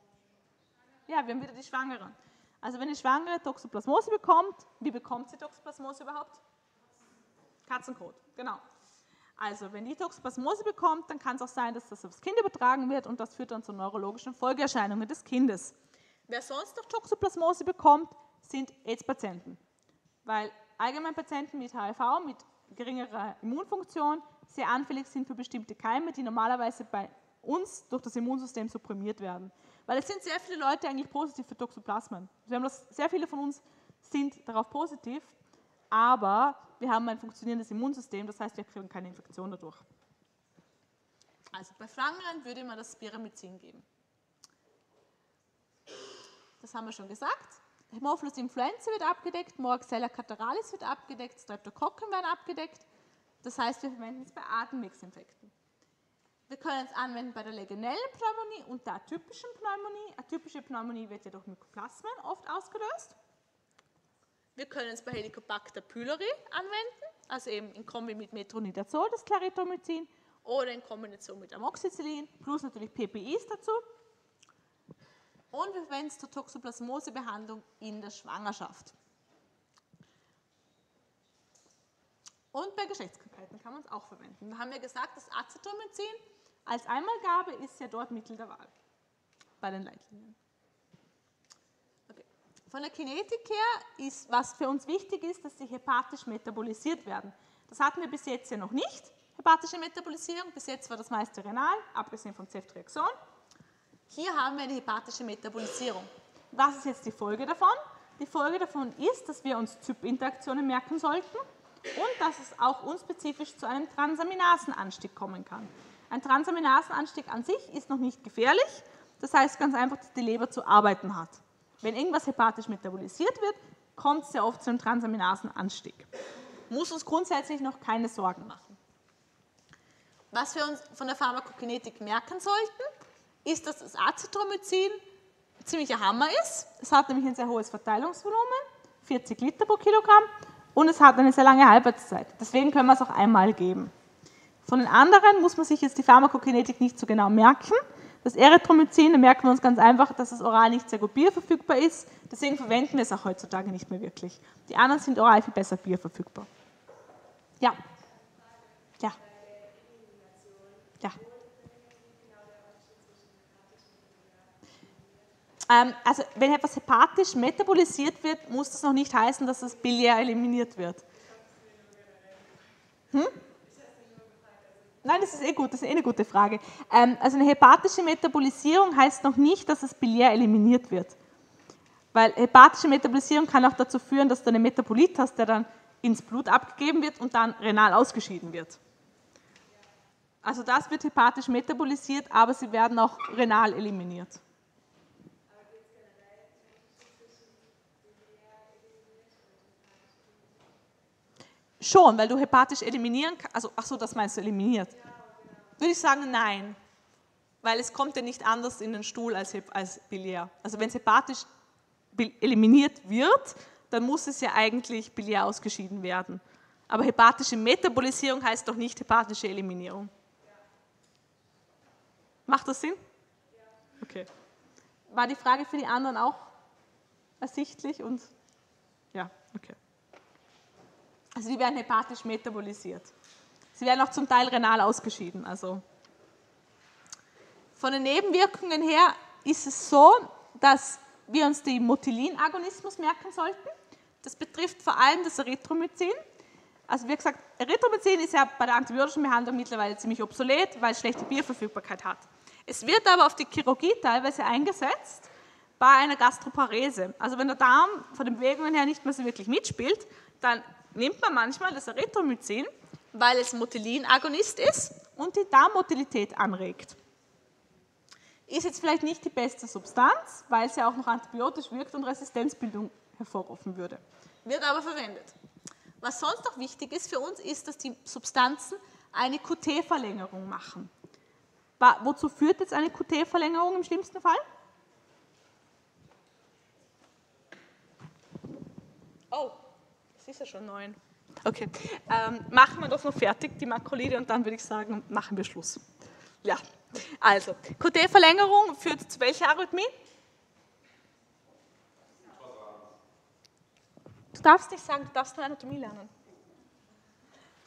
Ja, wir haben wieder die Schwangeren. Also wenn eine Schwangere Toxoplasmose bekommt, wie bekommt sie Toxoplasmose überhaupt? Katzenkot, genau. Also wenn die Toxoplasmose bekommt, dann kann es auch sein, dass das aufs Kind übertragen wird und das führt dann zu neurologischen Folgeerscheinungen des Kindes. Wer sonst noch Toxoplasmose bekommt, sind AIDS-Patienten, weil allgemein Patienten mit HIV, mit geringerer Immunfunktion, sehr anfällig sind für bestimmte Keime, die normalerweise bei uns durch das Immunsystem supprimiert werden. Weil es sind sehr viele Leute eigentlich positiv für Toxoplasmen. Wir haben das, sehr viele von uns sind darauf positiv, aber wir haben ein funktionierendes Immunsystem, das heißt, wir kriegen keine Infektion dadurch. Also bei Schwangeren würde man das Spiramycin geben. Das haben wir schon gesagt. Haemophilus influenzae wird abgedeckt, Moraxella cataralis wird abgedeckt, Streptokokken werden abgedeckt. Das heißt, wir verwenden es bei Atemwegsinfekten. Wir können es anwenden bei der Legionellenpneumonie und der atypischen Pneumonie. Atypische Pneumonie wird ja durch Mykoplasmen oft ausgelöst. Wir können es bei Helicobacter pylori anwenden, also eben in Kombi mit Metronidazol, das Claritromycin, oder in Kombination mit Amoxicillin, plus natürlich PPIs dazu. Und wir verwenden es zur Toxoplasmosebehandlung in der Schwangerschaft. Und bei Geschlechtskrankheiten kann man es auch verwenden. Da haben wir gesagt, das Acetromycin als Einmalgabe ist ja dort Mittel der Wahl bei den Leitlinien. Okay. Von der Kinetik her ist, was für uns wichtig ist, dass sie hepatisch metabolisiert werden. Das hatten wir bis jetzt ja noch nicht, hepatische Metabolisierung. Bis jetzt war das meiste renal, abgesehen von Ceftriaxon. Hier haben wir eine hepatische Metabolisierung. Was ist jetzt die Folge davon? Die Folge davon ist, dass wir uns ZYP-Interaktionen merken sollten und dass es auch unspezifisch zu einem Transaminasenanstieg kommen kann. Ein Transaminasenanstieg an sich ist noch nicht gefährlich, das heißt ganz einfach, dass die Leber zu arbeiten hat. Wenn irgendwas hepatisch metabolisiert wird, kommt es sehr oft zu einem Transaminasenanstieg. Muss uns grundsätzlich noch keine Sorgen machen. Was wir uns von der Pharmakokinetik merken sollten, ist, dass das Acetromycin ziemlicher Hammer ist. Es hat nämlich ein sehr hohes Verteilungsvolumen, 40 Liter pro Kilogramm, und es hat eine sehr lange Halbwertszeit. Deswegen können wir es auch einmal geben. Von den anderen muss man sich jetzt die Pharmakokinetik nicht so genau merken. Das Erythromycin, da merken wir uns ganz einfach, dass es oral nicht sehr gut bioverfügbar ist. Deswegen verwenden wir es auch heutzutage nicht mehr wirklich. Die anderen sind oral viel besser bioverfügbar. Ja. Ja. Ja. Also wenn etwas hepatisch metabolisiert wird, muss das noch nicht heißen, dass es biliär eliminiert wird. Hm? Nein, das ist eh gut, das ist eh eine gute Frage. Ähm, also eine hepatische Metabolisierung heißt noch nicht, dass es biliär eliminiert wird. Weil hepatische Metabolisierung kann auch dazu führen, dass du einen Metabolit hast, der dann ins Blut abgegeben wird und dann renal ausgeschieden wird. Also das wird hepatisch metabolisiert, aber sie werden auch renal eliminiert. Schon, weil du hepatisch eliminieren kannst. Also, ach so, das meinst du eliminiert. Würde ich sagen, nein. Weil es kommt ja nicht anders in den Stuhl als, als biliär. Also wenn es hepatisch eliminiert wird, dann muss es ja eigentlich biliär ausgeschieden werden. Aber hepatische Metabolisierung heißt doch nicht hepatische Eliminierung. Macht das Sinn? Okay. War die Frage für die anderen auch ersichtlich? Und ja, okay. Also die werden hepatisch metabolisiert. Sie werden auch zum Teil renal ausgeschieden. Also von den Nebenwirkungen her ist es so, dass wir uns den Motylin-Agonismus merken sollten. Das betrifft vor allem das Erythromycin. Also wie gesagt, Erythromycin ist ja bei der antibiotischen Behandlung mittlerweile ziemlich obsolet, weil es schlechte Bierverfügbarkeit hat. Es wird aber auf die Chirurgie teilweise eingesetzt bei einer Gastroparese. Also wenn der Darm von den Bewegungen her nicht mehr so wirklich mitspielt, dann nimmt man manchmal das Erythromycin, weil es Motylin-Agonist ist und die Darmmotilität anregt. Ist jetzt vielleicht nicht die beste Substanz, weil es ja auch noch antibiotisch wirkt und Resistenzbildung hervorrufen würde. Wird aber verwendet. Was sonst noch wichtig ist für uns, ist, dass die Substanzen eine QT-Verlängerung machen. Wozu führt jetzt eine QT-Verlängerung im schlimmsten Fall? Oh, es ist ja schon neun. Okay, ähm, machen wir das noch fertig, die Makrolide, und dann würde ich sagen, machen wir Schluss. Ja, also, QT-Verlängerung führt zu welcher Arrhythmie? Du darfst nicht sagen, du darfst nur Anatomie lernen.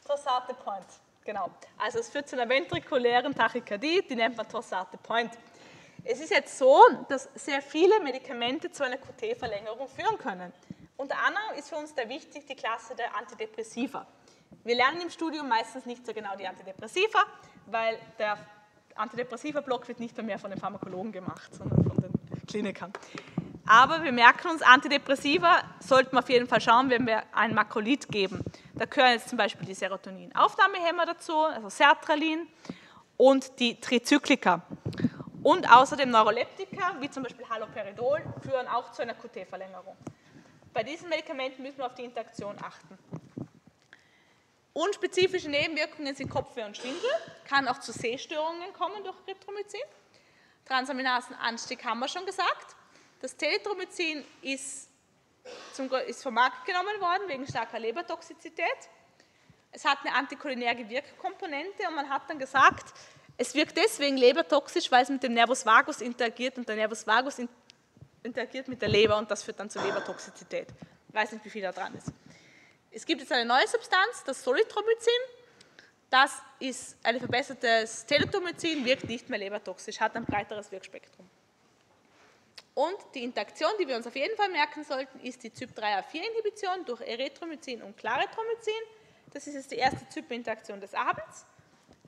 Torsate Point, genau. Also es führt zu einer ventrikulären Tachykardie, die nennt man Torsate Point. Es ist jetzt so, dass sehr viele Medikamente zu einer QT-Verlängerung führen können. Unter anderem ist für uns da wichtig die Klasse der Antidepressiva. Wir lernen im Studium meistens nicht so genau die Antidepressiva, weil der Antidepressiva-Block wird nicht mehr von den Pharmakologen gemacht, sondern von den Klinikern. Aber wir merken uns, Antidepressiva sollten wir auf jeden Fall schauen, wenn wir ein Makrolid geben. Da gehören jetzt zum Beispiel die Serotonin-Aufnahmehämmer dazu, also Sertralin und die Trizyklika. Und außerdem Neuroleptika, wie zum Beispiel Haloperidol, führen auch zu einer QT-Verlängerung. Bei diesen Medikamenten müssen wir auf die Interaktion achten. Unspezifische Nebenwirkungen sind Kopfweh und Schwindel, kann auch zu Sehstörungen kommen durch Erythromycin. Transaminasenanstieg haben wir schon gesagt. Das Tetromycin ist, zum, ist vom Markt genommen worden wegen starker Lebertoxizität. Es hat eine anticholinerge Wirkkomponente und man hat dann gesagt, es wirkt deswegen lebertoxisch, weil es mit dem Nervus vagus interagiert und der Nervus vagus interagiert mit der Leber und das führt dann zur Lebertoxizität. Ich weiß nicht, wie viel da dran ist. Es gibt jetzt eine neue Substanz, das Solitromycin. Das ist ein verbessertes Teletomycin, wirkt nicht mehr lebertoxisch, hat ein breiteres Wirkspektrum. Und die Interaktion, die wir uns auf jeden Fall merken sollten, ist die CYP3A4-Inhibition durch Erythromycin und Claritromycin. Das ist jetzt die erste CYP-Interaktion des Abends.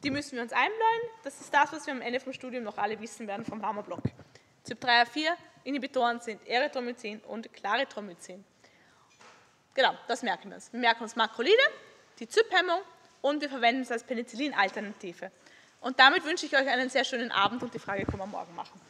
Die müssen wir uns einbläuen. Das ist das, was wir am Ende vom Studium noch alle wissen werden vom Hammerblock. CYP3A4-Inhibitoren sind Erythromycin und Claritromycin. Genau, das merken wir uns. Wir merken uns Makrolide, die ZYP-Hemmung und wir verwenden es als Penicillin-Alternative. Und damit wünsche ich euch einen sehr schönen Abend und die Frage können wir morgen machen.